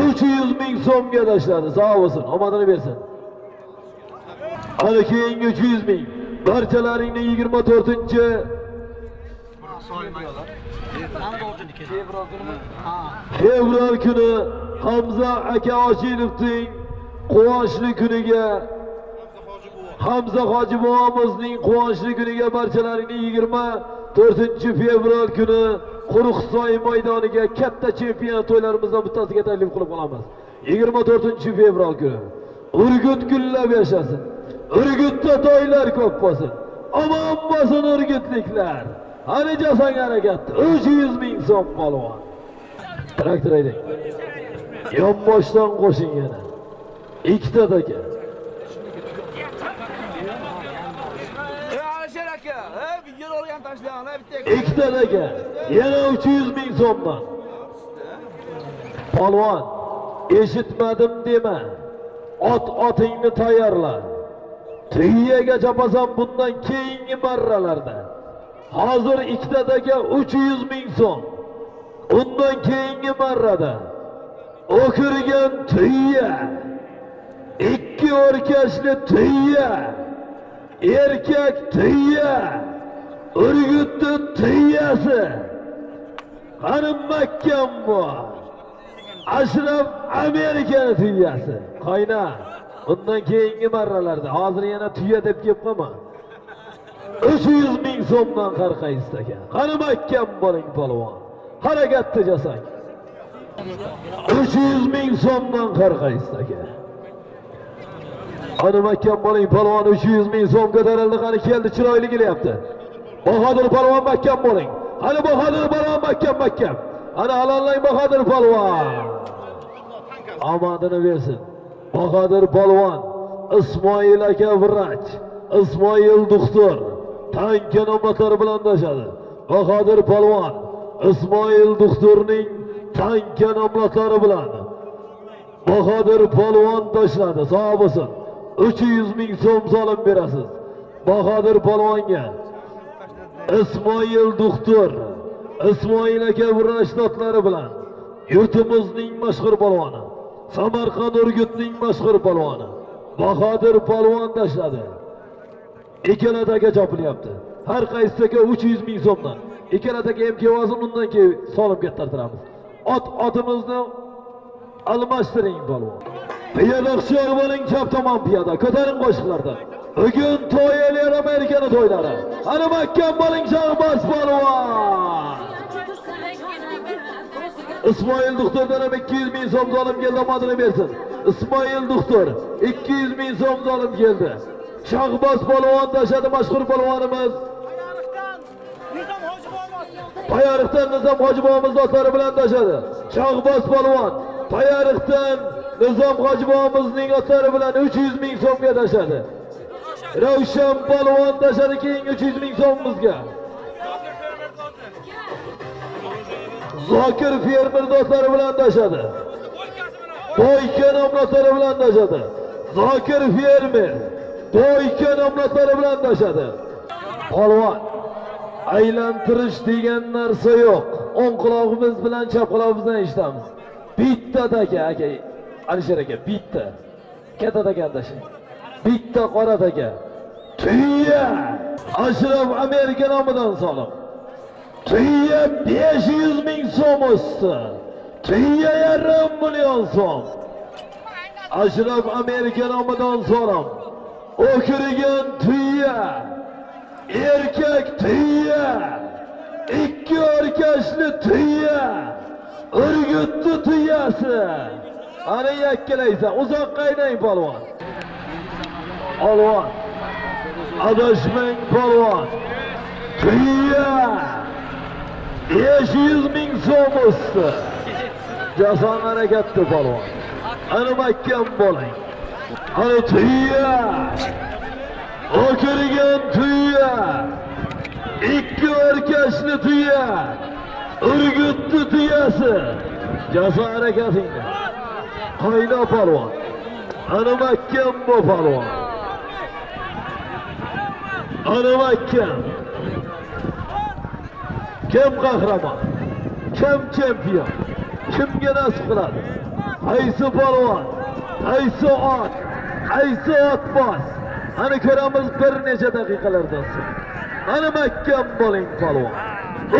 Speaker 3: uch yuz ming so'mga tashladi. Sog' bo'lsin. Omadini bersin. Ana keyingi uch yuz ming. Barchalaringni yigirma to'rtinchi fevral kuni hamza aka oshilovning quvonchli kuniga hamza hoji bobomizning quvonchli kuniga barchalaringni yigirma to'rtinchi fevral kuni quruqsoy maydoniga katta chempionat to'ylarimizdan bittasiga taklif qilib qolamiz yigirma to'rtinchi fevral kuni. Urgut gullab yashasin. Urgutda to'ylar ko'p bo'lsin. Omon bo'lsin urgutliklar hali jasang harakatda uch yuz ming so'm polvon. Traktor haydang yonboshdan qo'shing yana. Ikkita
Speaker 15: bitta.
Speaker 3: ikkita aka yana uch yuz ming so'mdan. Polvon eshitmadim dema. Ot otingni tayyorla tuyaga chopasan bundan keyingi marralarda. Hozir ikkitadagi uch yuz ming so'm. Undan keyingi marrada. O'kirgan tuya ikki o'rkashli tuya erkak tuya urgutni tuyasi qani mahkam bu ashraf amerikani tuyasi qayna? Undan keyingi marralarda hozir yana tuya deb kelib qolma. Uch yuz ming so'mdan qarqaysiz aka qani mahkam bo'ling polvon. Harakatni jasang uch yuz ming so'mdan qarqaysiz aka qani mahkam bo'ling polvon uch yuz ming so'm ko'tarildi qani keldi chiroyli kelyapti. Bahodir polvon mahkam bo'ling. Qani bahodir polvon mahkam mahkam. Ana halollang bahodir polvon. Omadini bersin. Bahodir polvon ismoil aka vrach ismoil doktor tank nomlari bilan tashadi bahodir polvon ismoil doktorning tank nomlari bilan bahodir polvon tashladi. Sog' bo'lsin. Uch yuz ming so'm solib berasiz. Bahodir polvonga ismoil doktor ismoil aka vrach dotlari bilan yurtimizning mashhur polvoni samarqand urgutning mashhur polvoni. Bahodir polvon tashladi. Ikkaladagi chopilyapti. Har qaysisiga uch yuz ming so'mdan. Ikkaladagi MK kevozin undan keyin solimga tartiramiz ot otimizni almashtiring polvon. Piyoda hushyor bo'ling chap tomon piyoda. Ko'taring qo'shiqlardan bugun to'y elar amerikani to'ylari. Ana mahkam bo'ling shahboz polvon! Ismoil doktordan ham ikki yuz ming so'm zolim keldi omadini bersin. Ismoil doktor ikki yuz ming so'm zolim keldi. Shahboz polvon tashladi mashhur polvonimiz payariqdan nizom hojibobomiz do'stlari bilan tashladi shahboz polvon payariqdan nizom hojibobomizning otlari bilan uch yuz ming so'mga tashladi ravshan polvon tashladi keyingi uch yuz ming so'mimizga zokir fermer do'stlari bilan tashadi boyka nomloshlari bilan tashadi zokir fermer boyka nomlatlari bilan tashadi polvon aylantirish degan narsa yo'q. O'ng qulog'imiz bilan chap quloqimizdan eshitamiz. Bitta taka aka alisher aka bitta. Katta taka adashing. Bitta qora taka. Tuya! Ashraf amerika nomidan soliq. Tuya besh yuz ming so'm o'sdi tuya yarim million so'm. Ashraf amerika nomidan so'ram. O'kirgan tuya erkak tuya ikki o'rkashli tuya urgutli tuyasi ana yakkalaysan uzoqqa aydang polvon. Polvon. Adashmang polvon. Tuya besh yuz ming so'm o'sdi jason harakatda polvon. Ana mahkam bo'ling ana tuya. O'kirgan tuya. Ikki o'rkashli tuya. Urgutli tuyasi. Jazo harakatingda. Qayda polvon. Ana mahkam bu polvon. Ana mahkam kim qahramon kim chempion kimga nasib qiladi qaysi polvon qaysi ot qaysi otboz ana ko'ramiz bir necha daqiqalardan so'ng ana mahkam bo'ling polvon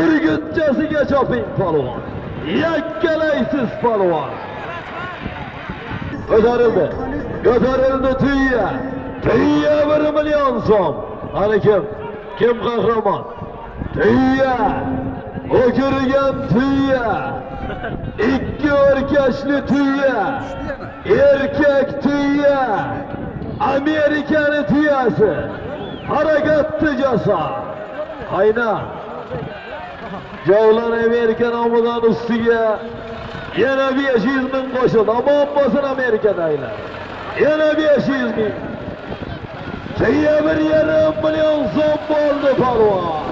Speaker 3: urgutchasiga choping polvon yakkalaysiz polvon ko'tarildi ko'tarildi tuya tuya bir million so'm. Ana kim? Kim qahramon tuya o'kirgan tuya ikki o'rkashli tuya erkak tuya amerikani tuyasi harakatli jasad qayna Javlar Amerika nomidan ustiga yana 500 ming qo'shildi. Omon bo'lsin Amerikadagilar. Yana 500 ming. Siya bir yarim million so'm bo'ldi polvon.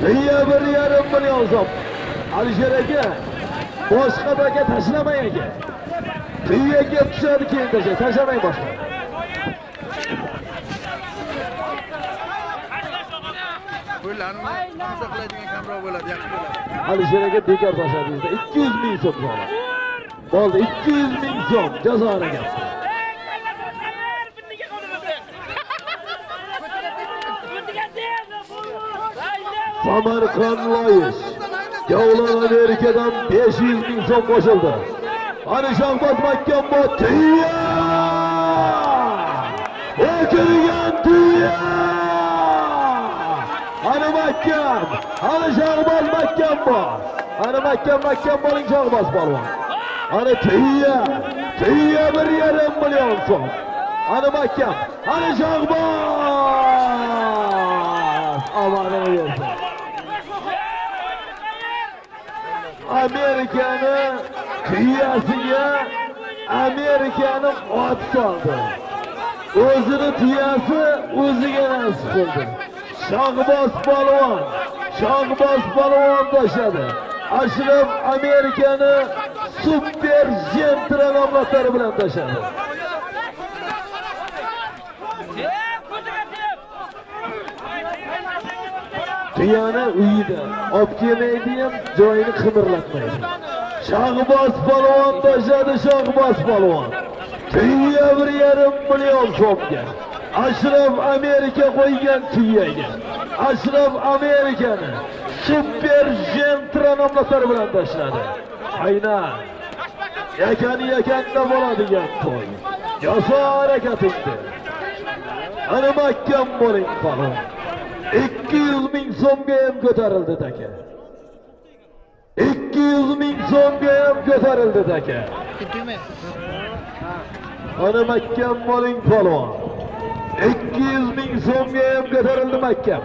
Speaker 3: Siya bir yarim million so'm. Alisher aka, boshqa aka tashlamang aka. Tuyaga tushadi keyin tashlang, tashlamang boshqa.
Speaker 2: Pullarni tomosha qiladigan kamroq bo'ladi, yaxshi bo'ladi.
Speaker 3: Alisher aka bekor tashladingizda 200 ming so'm. Bo'ldi 200 ming so'm jazo harakati. Samarqand loyish. Yovlar Amerikadan 500 ming so'm qo'shildi. Ani Shahbod mahkam bu tuya! O'kirgan tuya! Ani mahkam! Ani Shahbod mahkam bu! Ani mahkam mahkam bo'ling Shahbod polvon. Ani tuya! Tuya bir yarim million so'm. Ani mahkam! Ani Shahbod! Omonini bersin. Amerikani tuyasiga Amerikani ot soldi. O'zini tuyasi o'ziga nasib qildi. Shog'boz polvon, Shog'boz polvon boshladi. Ashraf Amerikani super jentra nomlatlari bilan tashladi. Tuyani uyida olib kelmaydi ham joyini qimirlatmaydi. Shahboz polvon tashladi shahboz polvon tuya bir yarim million so'mga. Ashraf amerika qo'ygan tuyaga ashraf amerikani super jentra nomlatlari bilan tashladi. Ayna yakani yakanda bo'ladigan to'y. Jaso harakatingda ana mahkam bo'ling polvon 200 ming so'mga ham ko'tarildi taka. 200 ming so'mga ham ko'tarildi taka. Ana mahkam bo'ling polvon. 200 ming so'mga ham ko'tarildi mahkam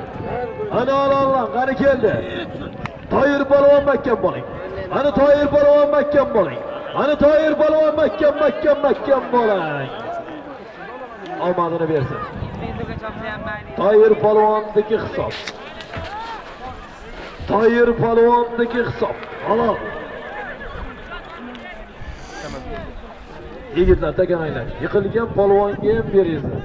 Speaker 3: ana olollan qani keldi? Toyir polvon mahkam bo'ling ana toyir polvon mahkam bo'ling ana toyir polvon mahkam mahkam mahkam bo'ling omadini bersin. Toyir polvonniki hisob. Toyir polvonniki hisob. Halol. yigitlar takananglar yiqilgan polvonga ham beringlar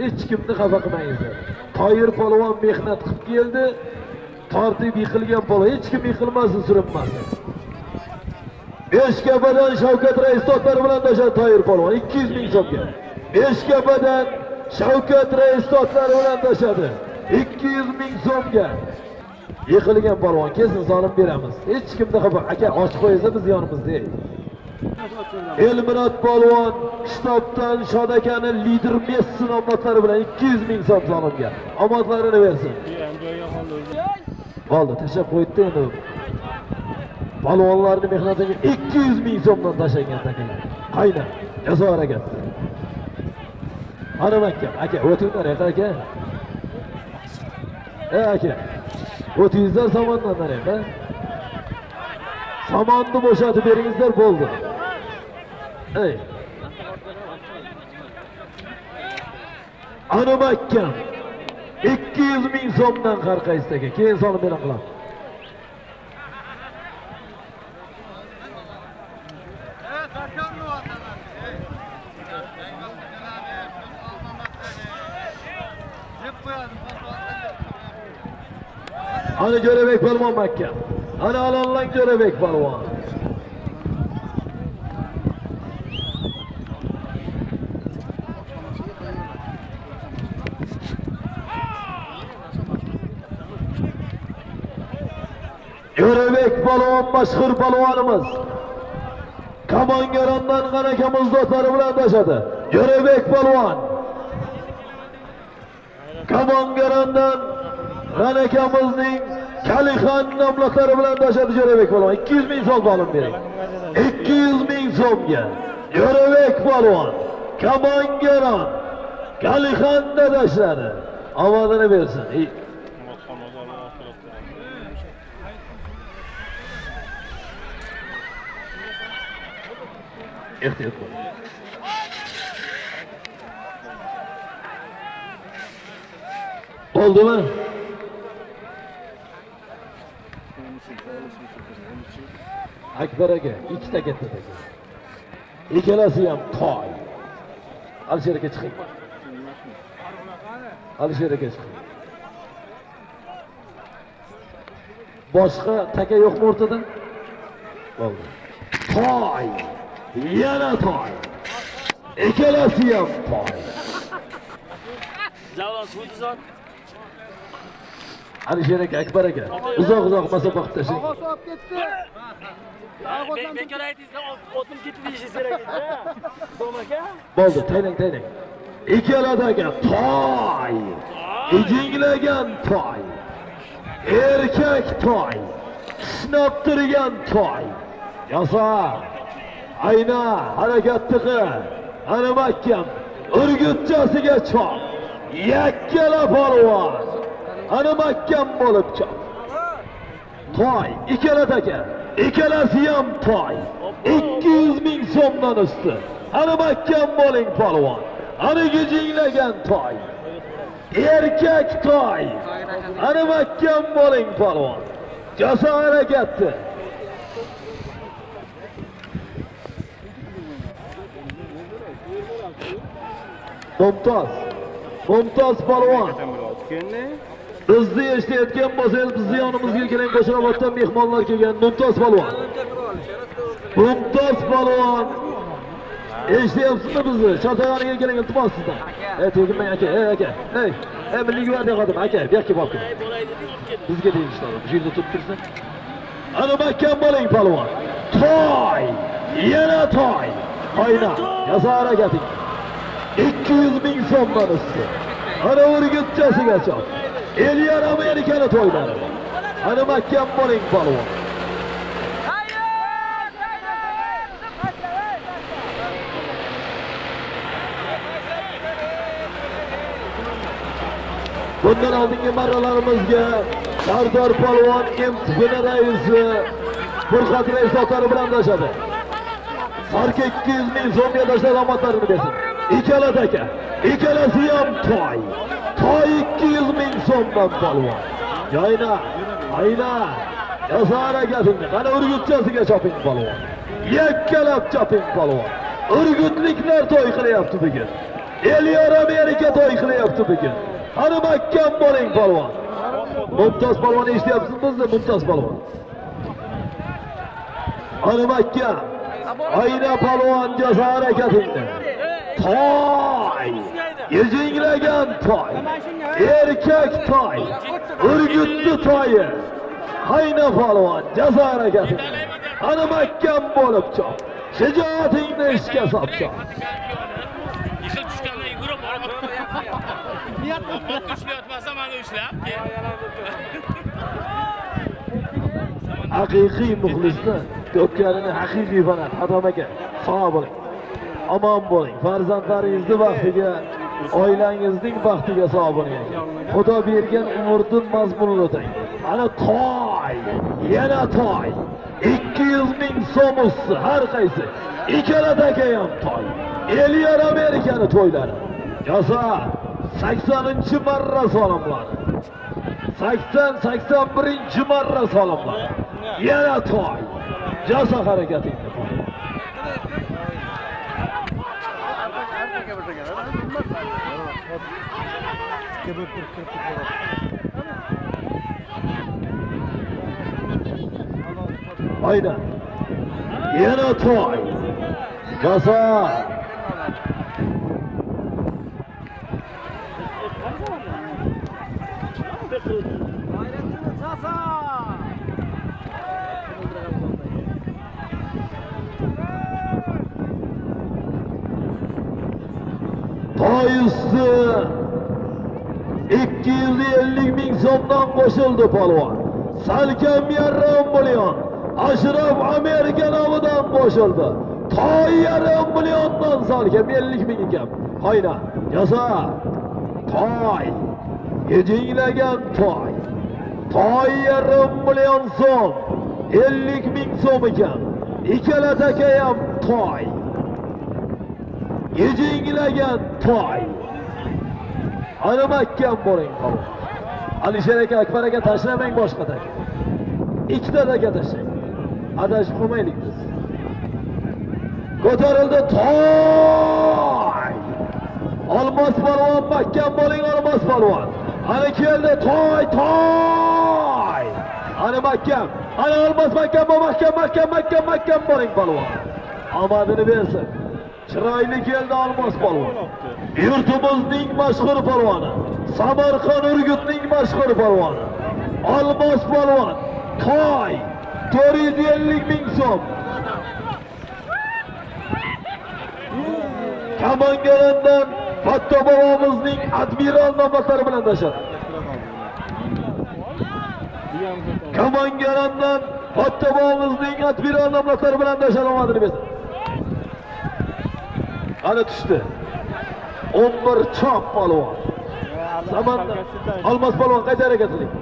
Speaker 3: hech kimni xafa qilmanglar toyir polvon mehnat qilib keldi tortib yiqilgan polvon hech kim yiqilmasin surinmasin beshkapadan shavkat rais totlar bilan tashladi toyir polvon ikki yuz ming so'mga beshkapadan shavkat rais totlari bilan tashadi ikki yuz ming so'mga. Yiqilgan polvon kelsin solib beramiz. Hech kimni xafa aka ochib qo'yinglar biz yonimizda elmurod polvon shtobdan shod akani lider messi omadlari bilan ikki yuz ming so'm solimga omadlarini bersin. Bo'ldi tashlab qo'yibdi endi. Polvonlarni mehnatiga ikki yuz ming so'mdan tashlagan taklif qayna jazo harakat ana aka aka o'tinglar aka aka. E aka o'tingizlar somondan nariyoqqa somonni bo'shatib beringizlar bo'ldi. Ey. Ana makka. Ikki yuz ming so'mdan qarqaysiz aka. Keyin solib e'lon qilamiz Ana Jo'rabek polvon makka. Ana alonlang Jo'rabek polvon. Jo'rabek polvon mashhur polvonimiz. Kamongarondan qanakamiz do'stlari bilan tashadi. Jo'rabek polvon. Kamongarondan G'anakamizning Kalixon nomlari bilan tashladi Jo'rabek polvon. 200 ming so'm olib bering. 200 ming so'mga Jo'rabek polvon Kamongaron Kalixonda tashladi. Omadini bersin. Ehtiyot bo'ling. Bo'ldimi? Akbar aka, ikkita katta aka. Ikkalasi ham toy. Alisher aka chiqing. Alisher aka chiqing. Boshqa taka yo'qmi o'rtada? Bo'ldi. Toy. Yana toy. Ikkalasi ham toy.
Speaker 1: Javon suvni zot.
Speaker 3: Alisher aka, Akbar aka, uzoq-uzoq masofa qilib tashlang.
Speaker 1: Be- Bekor aytingizlar, otim ketib deyishingiz kerak edi. Zom aka.
Speaker 3: Bo'ldi, taylang, taylang. Ikkaladagi toy. Ijinglagan toy. Erkak toy. Sinab turgan toy. Yasa. Ayna, harakatni qil. Ana mahkam. Urgutchasiga chop. Yakkala polvon. Ana mahkam bo'lib chop. Toy, ikkala taka. Ikkalasi ham toy. 200 ming so'mdan usti. Ana mahkam bo'ling polvon. Ana gijinglagan toy. Erkak toy. Ana mahkam bo'ling polvon. Jaso harakatni. Mumtoz. Mumtoz polvon. Bizni eshitayotgan bo'lsangiz bizni yonimizga keling Qo'shroboddan mehmonlar kelgan Mumtoz polvon. Mumtoz polvon. Eshityapsizmi bizni? Chotag'oniga keling iltimos sizdan. Ey teginmang aka, ey aka. Ey, ey milliy gvardiya xodimi aka, bu yoqqa borib keling. Bizga tegishli. Bu yerda turib tursin. Ana mahkam bo'ling polvon. Toy! Yana toy! Oyna, yaso harakating. 200 ming so'mdan usti. Ana urgutchasiga chop. Elyor Amerikani to'ylari. Ana mahkam bo'ling polvon. Bundan oldingi marralarimizga Sardor polvon MTFN raisi Furqat rais otlari bilan tashadi. Sarka 200 ming so'mga tashlab omadlarini bersin. Ikkala aka, ikkalasi ham toy. Toy 200 ming so'mdan polvon. Joyna, ayna, yaso harakatingni. Qani urgutchasiga choping polvon. Yakkalab choping polvon. Urgutliklar to'y qilyapti bugun. Elyor Amerika to'y qilyapti bugun. Qani mahkam bo'ling polvon. Mumtoz polvon eshityapsizmi? Mumtoz polvon. Qani mahkam. Ayna polvon jazo harakatingni. Toy! Yezinglagan toy. Erkak toy. Urgutli toyi. Qayna polvon jazo harakatingni. Qani mahkam bo'lib chop. Shijoatingni ishga sol chop.
Speaker 20: Yiqilib tushgandan yugurib Otga ushlayotmasa mana ushlab
Speaker 3: haqiqiy muxlisni ko'pkarini haqiqiy fanat hatom aka sog' bo'ling omon bo'ling. Farzandlaringizni baxtiga oilangizning baxtiga sog' bo'ling. Xudo bergan umrni mazmunini o'tang ana toy yana toy. Ikki yuz ming so'm usti har qaysi. Ikkaladagi ham toy. Elyor amerikani to'ylari. Yosa saksoninchi marra solimladi sakson sakson birinchi marra solimladi yana toy. Jazo harakatingni aynan yana toy. Jazo. Toy usti ikki yuz ellik ming so'mdan qo'shildi polvon salkam yarim million ashraf amerika nomidan qo'shildi toy yarim milliondan salkam ellik ming ekan qayna jazo toy. Yejinglagan toy. Toy yarim million so'm ellik ming so'm ekan ikkala taka ham Gece yejinglagan toy. Ana mahkam boring polvon alisher aka akbar aka tashlamang boshqa taka ikkita taka tashlang adashib qolmaylik biz. Ko'tarildi toy. Olmos palvon mahkam bo'ling olmos palvon. ana keldi toy toy. Ana mahkam ana olmos mahkam bo'l mahkam mahkam mahkam mahkam bo'ling palvon. omadini bersin. Chiroyli keldi olmos polvon. Yurtimizning mashhur polvoni samarqand urgutning mashhur polvoni olmos polvon toy to'rt yuz ellik ming so'm. Kamongarandan fatto bobomizning admiral nomlari bilan tashladi kamongarandan fatto bobomizning admiral nomlari bilan tashladi Ana tushdi. 11 chop polvon. Zamanda Olmos polvon qayta harakat qiling.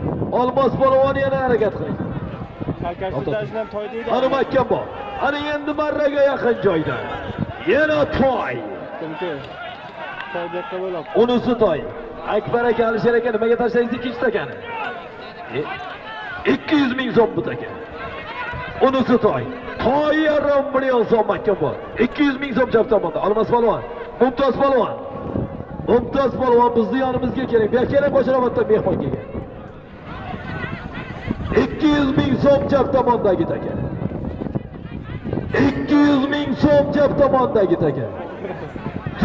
Speaker 3: Olmos polvon yana harakat qiling. Ana mahkam bor. Ana endi marraga yaqin joyda. Yana toy. Unisi toy. Akbar aka, Alisher aka nimaga tashlaysiz ikkinchi takani? 200 ming so'm bu taka. Unisi toy. Toy yarim million so'm mahkam ikki 200 ming so'm chap tomonda. almas polvon. Mumtoz polvon. Mumtoz polvon bizni yonimizga keling. Bu yoqqa keling mehmon kelgan. 200 ming so'm chap tomondagi taka. 200 ming so'm chap tomondagi taka.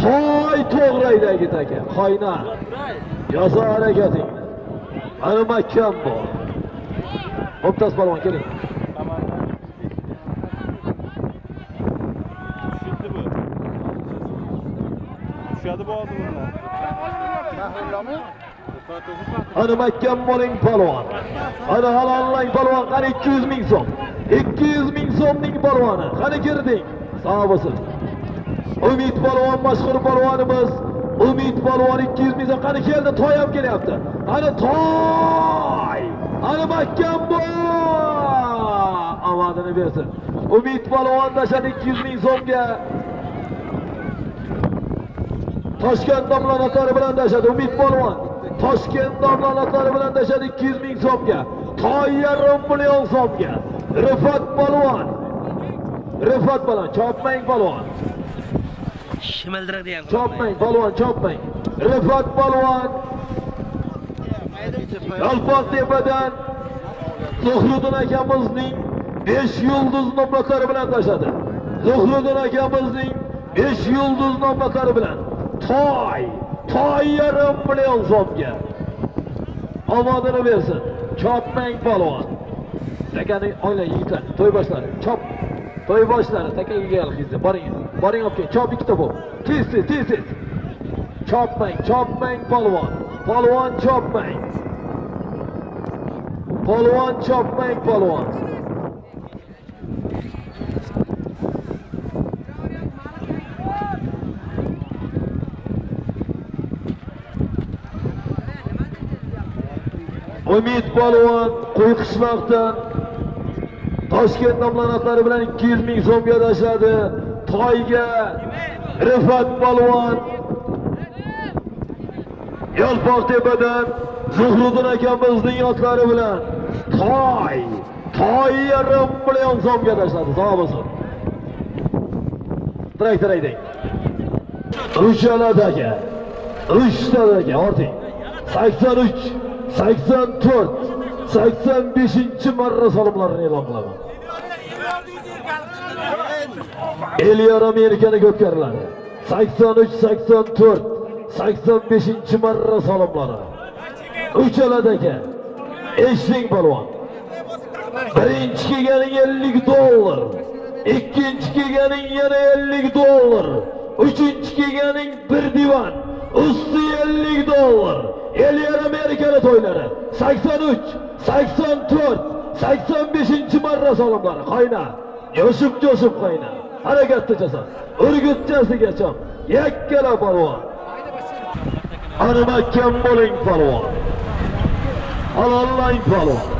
Speaker 3: Toy to'g'raydagi taka. qoyna Yoza harakating. mana mahkam bor. Mumtoz polvon keling.
Speaker 16: Tushadi bu hozir bundan
Speaker 3: Ana mahkam bo'ling polvon. Ana halollang polvon, qani 200 ming so'm. 200 ming so'mning polvoni. Qani kirding? Sog' bo'lsin. Umid polvon mashhur polvonimiz. Umid polvon 200 ming so'm qani keldi, toy ham kelyapti. Ana toy! Ana mahkam bo'l! Omadini bersin. Umid polvon tashadi 200 ming so'mga. Toshkent domlanatlari bilan tashadi Umid polvon. Toshkent domlanatlari bilan tashadi 200 ming so'mga. Toy yarim million so'mga. Rifat polvon. Rifat bilan chopmang polvon.
Speaker 1: shimildirak degan
Speaker 3: chopmang polvon chopmang rifat polvon yalpoq tepadan zuhriddin akamizning besh yulduz nomlari bilan tashladi zuhriddin akamizning besh yulduz nomlari bilan toy toy yarim million so'mga omadini bersin chopmang polvon takani oylang yigitlar to'y boshlari chop to'y boshlari takaga kelingizlar boring boring olib keling chop ikkita bo'lib tez tez tez tez chopmang chopmang polvon polvon chopmang polvon chopmang polvon umid polvon qo'yqishloqdan toshkent nomlanatlari bilan 200 ming so'mga tashladi. Toyga rifat polvon yalpoq tepadan zuhriddin akamizning otlari bilan toy toy yarim million so'mga tashladi. Sog' bo'lsin. Traktor haydang uchaladagi uchtadagi orting sakson uch. Sakson to'rt sakson beshinchi marra solimlarini e'lon qilaman elyor amerikani ko'pkarlari sakson uch sakson to'rt sakson beshinchi marra solimlari. Uchaladagi eshitding polvon. Birinchi kelganing ellik dollar ikkinchi kelganing yana ellik dollar uchinchi kelganing bir divan usti ellik dollar. Elyor amerikani to'ylari. Sakson uch sakson to'rt sakson beshinchi marra solimlari. Qayna? Jo'shib jo'shib qayna? Harakatda jasan urgutchasigacha yakkala polvon ana mahkam bo'ling polvon halollang polvon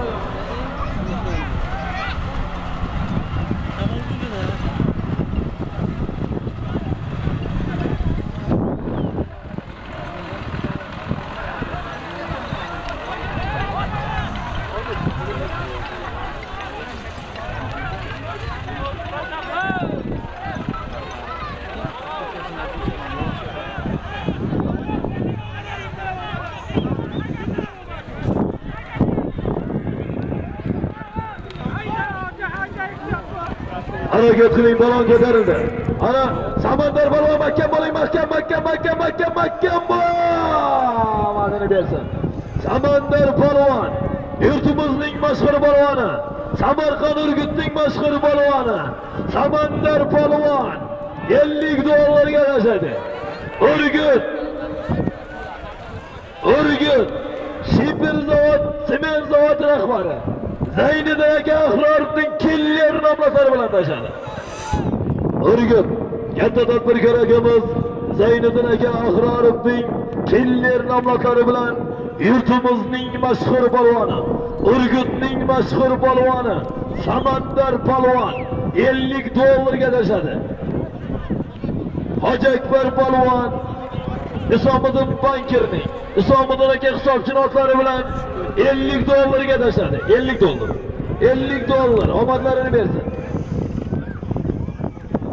Speaker 3: harakat balon ko'tarildi. Ana samandar balon mahkam bo'ling mahkam mahkam mahkam mahkam mahkam omadini bersin. Samandar polvon yurtimizning mashhur polvoni samarqand urgutning mashhur polvoni samandar polvon 50 dollarga tashladi urgut urgut shipil zavod sement zavodi rahbari Zayniddin aka Ahrorovning killer nomlari bilan tashladi. Urgut katta tadbirkor akamiz Zayniddin aka Ahrorovning killer nomlari bilan yurtimizning mashhur polvoni, Urgutning mashhur polvoni Samandar polvon 50 dollarga tashladi. Hoji Akbar polvon Isomiddin bankerning Isomiddin aka hisobchini otlari bilan 50 dollarga tashladi. 50 dollar. 50 dollar omadlarini bersin.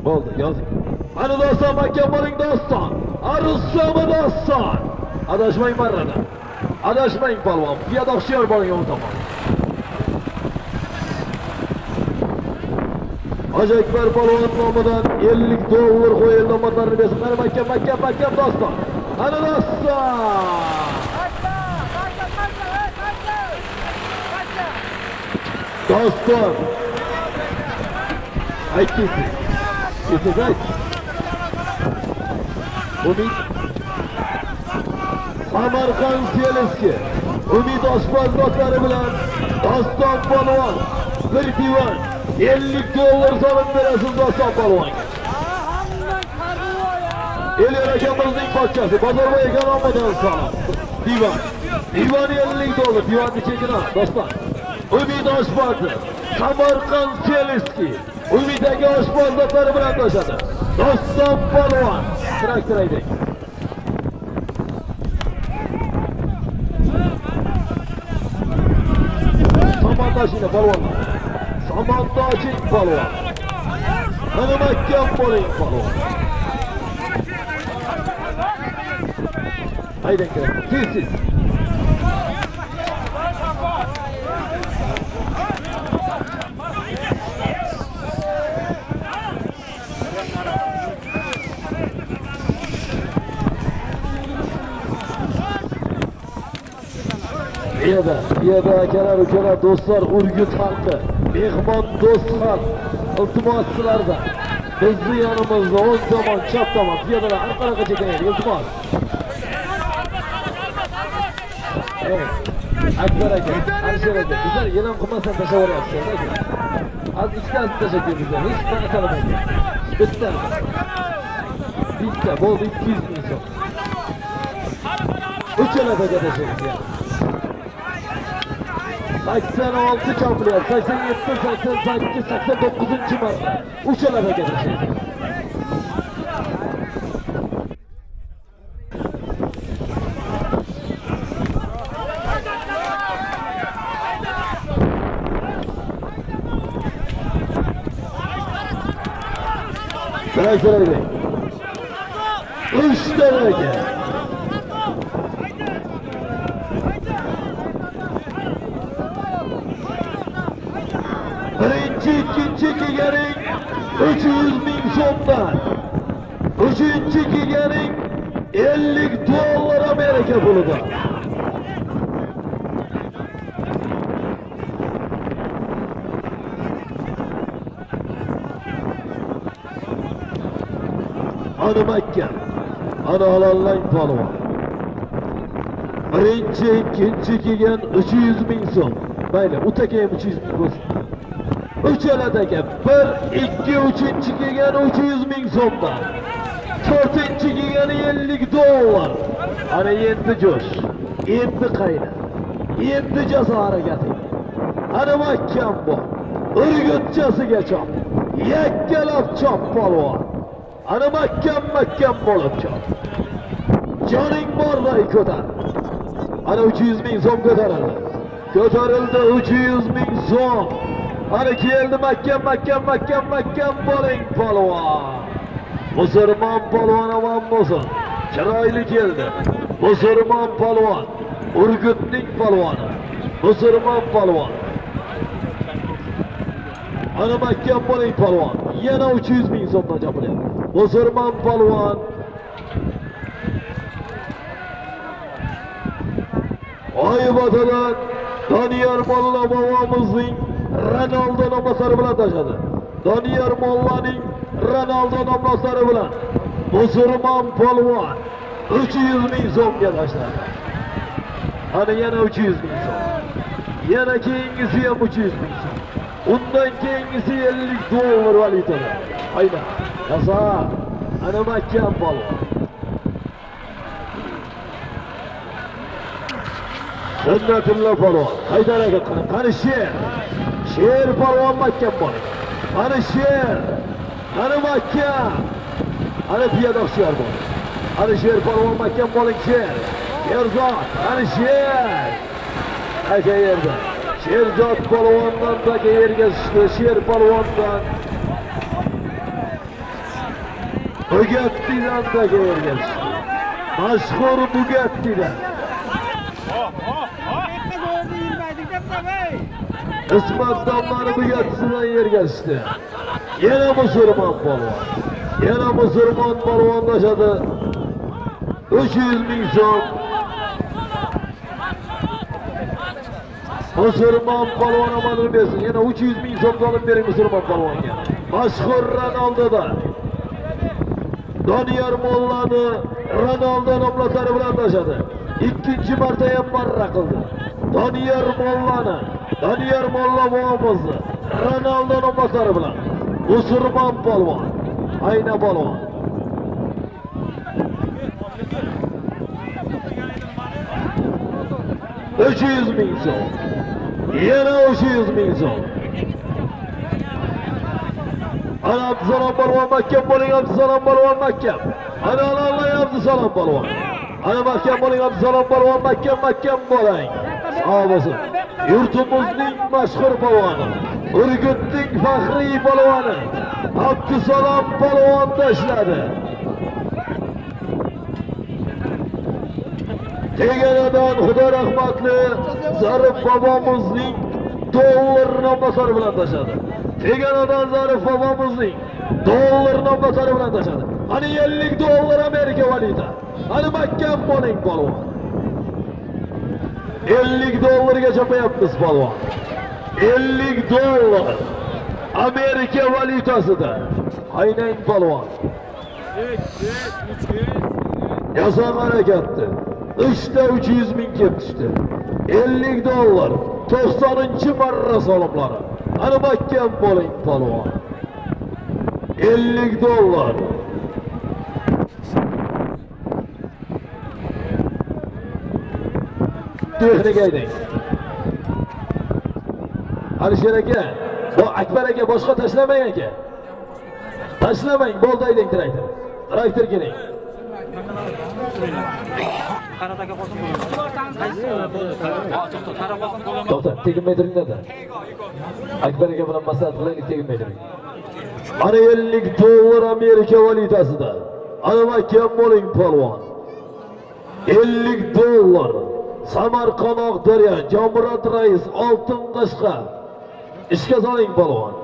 Speaker 3: Bo'ldi, yozing. Ana doston makka bo'ling doston. Arussomi doston. Adashmang marrada. Adashmang polvon. Piyoda hushyor bo'ling o'ng tomon. Hoji Akbar polvon nomidan 50 dollar qo'yildi omadlarini bersin. Mana makka makka makka doston. Ana doston. Doston. Aytdingiz. Siz ayt. Umid Samarqand Seleski Umid oshpazloklari bilan Doston polvon bir divan 50 dollar solib berasiz Doston polvonga. Elyor akamizning pochchasi Bozorboy aka nomidan salom. Divan. Divan 50 dollar, divanni chekina Doston. Umid Osmonov, Samarqand Seliskiy, Umidagi Osmonovlar bilan qo'shadi. Doston Polvon traktor haydaydi. Samandoshin Polvon. Samandoshin Polvon. Manamakkan bo'ling Polvon. Haydang kerak. Tez-tez. Piyada, piyada akalar, ukalar, do'stlar, Urgut xalqi, mehmon do'st xalq, iltimos sizlardan. Bizni yonimizda o'ng tomon, chap tomon, piyodalar orqaroqqa chekaylik, iltimos. Ey, Akbar aka, Alisher aka, bizlar yelam qilmasdan tashlab yuboryapsiz. Az ikkitasini tashlab ketdingizlar, hech qanaqa qilmaydi. Bitta. Bitta, bo'ldi 200 ming so'm. Uchala aka tashlaymiz. 86 chopilyapti 87 88 89 marta uchalab harakatlashyapti Kerak kerak uchta harakat birinchi ikkinchi kelganing 300 ming so'mdan uchinchi kelganing 50 dollar amerika pulidan ana makka ana halollang polvon birinchi ikkinchi kelgan 300 ming so'm mayli u ham uch 300 ming bo'lsin uchaladagi bir ikki uchinchi kelgan 300 ming so'mdan to'rtinchi kelgani 50 dollar ana endi jo'sh endi qayna endi jazo harakati ana mahkam bor urgutchasiga chop yakkalab chop polvon ana mahkam mahkam bo'lib chop joning borday ko'tar ana 300 ming so'm ko'tarildi ko'tarildi 300 ming so'm Ana keldi mahkam mahkam mahkam mahkam bo'ling polvon. Musulmon polvon omon bo'lsin. Chiroyli keldi. Musulmon polvon. Urgutning polvoni. Musulmon polvon. Ana mahkam bo'ling polvon. Yana 300 ming so'mdan chopilyapti. Musulmon polvon. Oybotadan Doniyor Molla bobomizning Ronaldo nomlari bilan tashladi. Doniyor Mollaning Ronaldo nomlari bilan Musulmon polvon 300 ming so'mga tashladi. Ana yana 300 ming so'm. Yana keyingisi ham 300 ming so'm. Undan keyingisi 50 dollar valyutada. aynan Yasa. Ana mahkam polvon. Sunnatulloh polvon. Haydar aka qani qani sher. Sher polvon mahkam bor. Qani sher. Qani mahkam. Ana piyoda hushyor bor. Sher polvon mahkam bo'ling sher. Sherzod, qani sher. Aka yerda. Sherzod polvondan aka yerga tushdi. Sher polvondan. Bugattidan aka yerga tushdi. Mashhur Bugattidan. Ismat domlari bugattisidan yerga tushdi. Yana musulmon polvon. Yana musulmon polvon tashadi. 300 ming so'm. Musulmon polvon amalini bersin. Yana 300 ming so'm olib bering musulmon polvonga. Mashhur Ronaldoda. Doniyor Mollani Ronaldo nomlari bilan tashadi. Ikkinchi marta ham marra qildi. Doniyor Mollani Doniyor Molla bobomizni Ronaldo nomlari bilan Musulmon polvon, ayna polvon. Uch yuz ming so'm. Yana uch yuz ming so'm. Ana Abdusalom polvon mahkam bo'ling, Abdusalom polvon mahkam. Ana Allah Abdusalom polvon. Ana mahkam bo'ling, Abdusalom polvon mahkam mahkam bo'ling. Sog' Yurtimizning mashhur polvoni, Urgutning faxriy polvoni Abdusalom polvon tashladi. Teganadan Xudo rahmatli Zarif bobomizning dollar nomlari bilan tashadi. Teganadan Zarif bobomizning dollar nomlari bilan tashadi. ana 50 dollar Amerika valyuta. ana mahkam bo'ling polvon. 50 dollarga chopayapmiz polvon. 50 dollar Amerika valyutasida. Aynang polvon. Yasan harekatdi. 3'te 300 ming kelib tushdi. 50 dollar 90 marra solimlari. Ani mahkam bo'ling polvon. 50 dollar. Texnika ayting. Alisher aka, bu Akbar aka boshqa tashlamang aka. Tashlamang, bo'ldi ayting traktor. Traktor keling. To'xta, tekin turinglar-da. Akbar aka bilan maslahat qilaylik, tekin turing. Ana 50 dollar Amerika valyutasida. Ana mahkam bo'ling polvon. 50 dollar. Samarqand Oqdaryo, jomurod rais, Oltin Qashqa. Ishga soling polvon.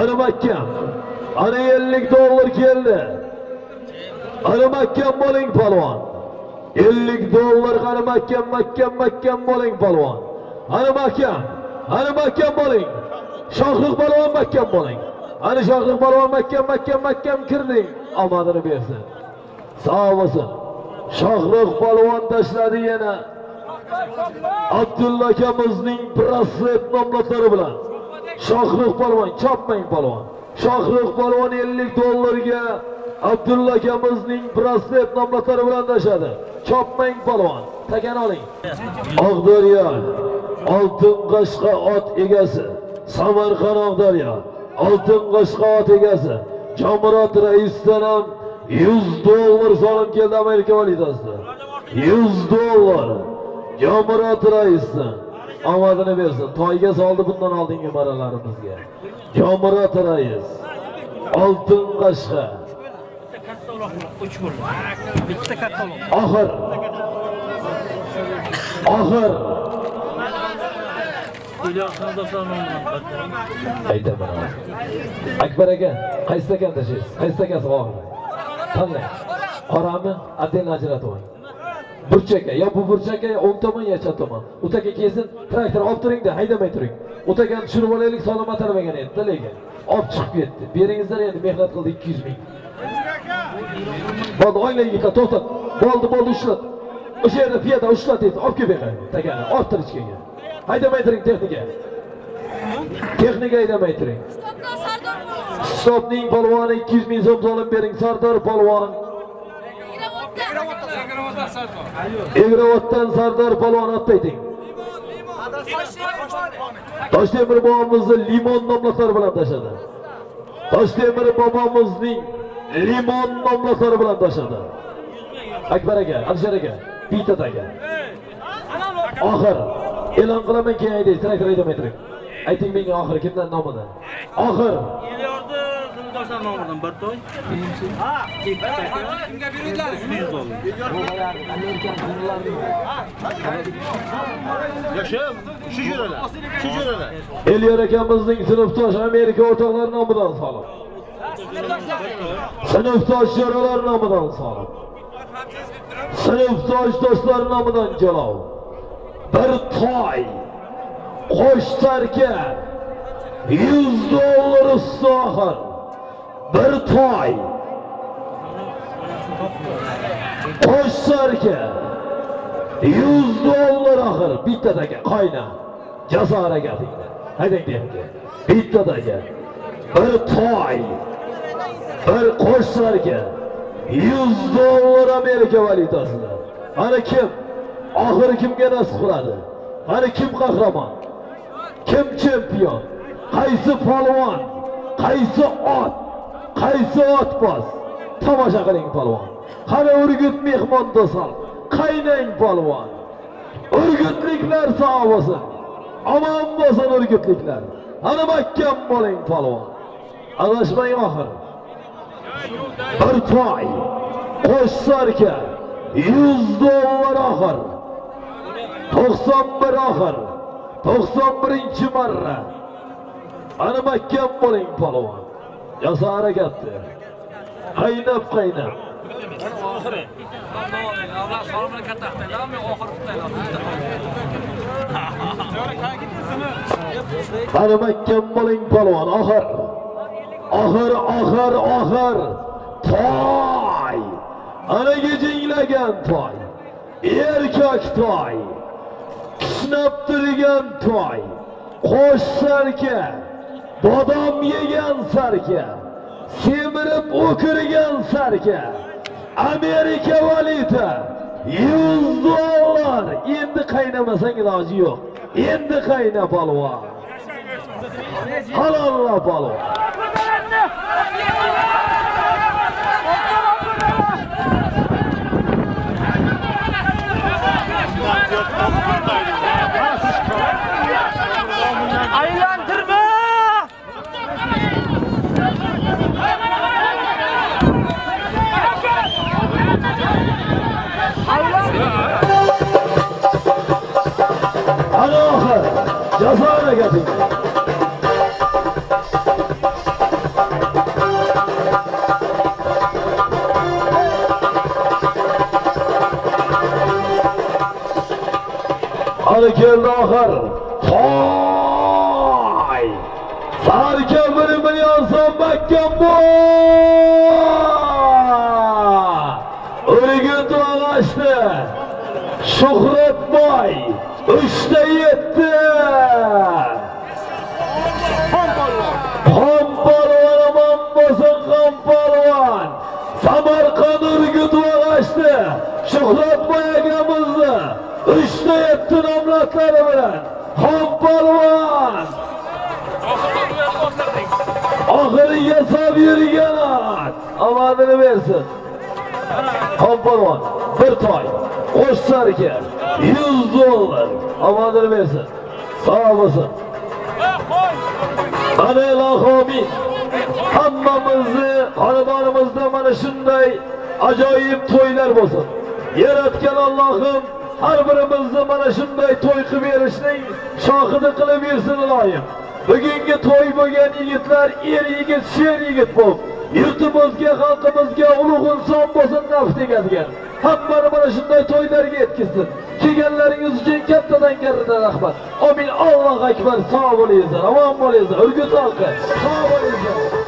Speaker 3: Ana mahkam. Ana 50 dollar keldi. Ana mahkam bo'ling polvon. 50 dollar qani mahkam, mahkam, mahkam bo'ling polvon. Ana mahkam. Ana mahkam bo'ling. Shohruh polvon mahkam bo'ling. Ana shohruh polvon mahkam, mahkam, mahkam kirding. Omadini bersin. Sog' bo'lsin. Shohruh polvon tashladi yana. Abdulla akamizning braslet nomlari bilan. Shohruh polvon, chopmang polvon. Shohruh polvon 50 dollarga Abdulla akamizning braslet nomlari bilan tashadi. Chopmang polvon, takan oling. Oqdaryo, Oltin Qashqa ot egasi, Samarqand Oqdaryo, Oltin Qashqa ot egasi, Jomurat raisdan ham 100 dollar solim keldi Amerika valyutasida. 100 dollar. Jomurat raisdan omadini bersin. Toyga soldi bundan oldingi marralarimizga. Jomurat rais. Oltin Qashqa.
Speaker 1: Bitta katta uloq.
Speaker 3: Oxir. Oxir.
Speaker 1: Ilyos Nurdosov nomidan.
Speaker 3: Aytaman. Akbar aka, qaysi stakan tashlaysiz? Qaysi stakan sog'lig'i? Tanlang. Qorami, отдельно ajratib oling. Burchaka, yo bu burchaka, yo o'ng tomon, yo chap tomon. O'taka kelsin, traktor olib turingda, haydamay turing. O'takani tushirib olaylik, solima tarmagan edi, lekin olib chiqib ketdi. Beringizlar endi mehnat qildi 200 ming. Bo'ldi, oilaga yiqa, to'xtat. Bo'ldi, bo'ldi, ushlat. O'sha yerda piyoda ushlat dedi, olib kelib beqay. Takani, orttir ichkaga. Haydamay turing texnika. Texnika haydamay turing. Stopning polvoni 200 ming so'm solib bering, Sardor polvon. Egrovotdan Sardor polvon olib ayting. Toshtemir bobomizni limon nomlari bilan tashadi. Toshtemir bobomizning limon nomlari bilan tashadi. Akbar aka, Alisher aka, Bitat aka. Oxir e'lon qilaman keyin aytaysiz, traktor haydamay turing. Ayting menga oxir kimdan nomidan? Oxir
Speaker 1: Elyordi Nurdosov nomidan bir to'y. Ha, kimga beradilar? 100 dollar.
Speaker 19: Yoshim, shu jo'ralar. Shu jo'ralar.
Speaker 3: Elyor akamizning sinfdosh Amerika o'rtoqlari nomidan solib. Sinfdosh jo'ralar nomidan solib. Sinfdosh do'stlar nomidan jalov. Bir toy qo'shtarga yuz 100 dollar ustoxir. Bir toy qo'shtarga yuz 100 dollar axir bittadaga qayna. Jasor agatingda. Haydang deyapti. Bittadagi bir toy bir qo'shtarga yuz 100 dollar Amerika valyutasida. mana kim? Oxiri kimga nasib qiladi? mana kim qahramon? Kim chempion? Qaysi polvon? Qaysi ot? Qaysi otboz? Tomosha qiling polvon. Qani Urgut mehmon do'sal. Qaynang polvon. Urgutliklar sog' bo'lsin. Omon bo'lsin Urgutliklar. Ana mahkam bo'ling polvon. Adashmang oxir. Bir toy qo'shsarka 100 dollar oxir 91 oxir 91 marra. Ana mahkam bo'ling polvon yasa harakatni qaynab qaynab. Ana mahkam bo'ling polvon oxir. Oxir oxir oxir. Toy! Ana gijinglagan toy. Erkak toy. Kishnab turgan toy qo'sh sarka bodom yegan sarka semirib o'kirgan sarka amerika valyuta yuz dollar. Endi qaynamasang iloji yo'q. Endi qayna polvon halolla polvon ana oxir jazo harakating ana keldi oxir toy sarka bir million so'm mahkam urgut og'ashdi shuhratboy uchta yetti xon polvon omon bo'lsin xon polvon. Samarqand urgut og'ashdi shuhratboy akamizni uchta yetti nomlatlari bilan xon polvon. Oxiriga sab yurgan. Omadini bersin. Xon polvon bir toy qo'sh 100 dollar. Omadini bersin. Sog' bo'lsin. Ana ilohomin hammamizni xonadonimizda mana shunday ajoyib to'ylar bo'lsin. Yaratgan Allohim har birimizni mana shunday to'y qilib berishning shohidi qilib bersin iloyim. Bugungi to'y bo'lgan yigitlar er yigit sher yigit bo'lib yurtimizga xalqimizga ulug' inson bo'lsin naf tegadigan hammani mana shunday to'ylarga yetkazsin. Kelganlaringiz uchun kattadan katta rahmat. Omin allohu akbar. Sog' bo'linglar omon bo'linglar urgut xalqi sog' bo'linglar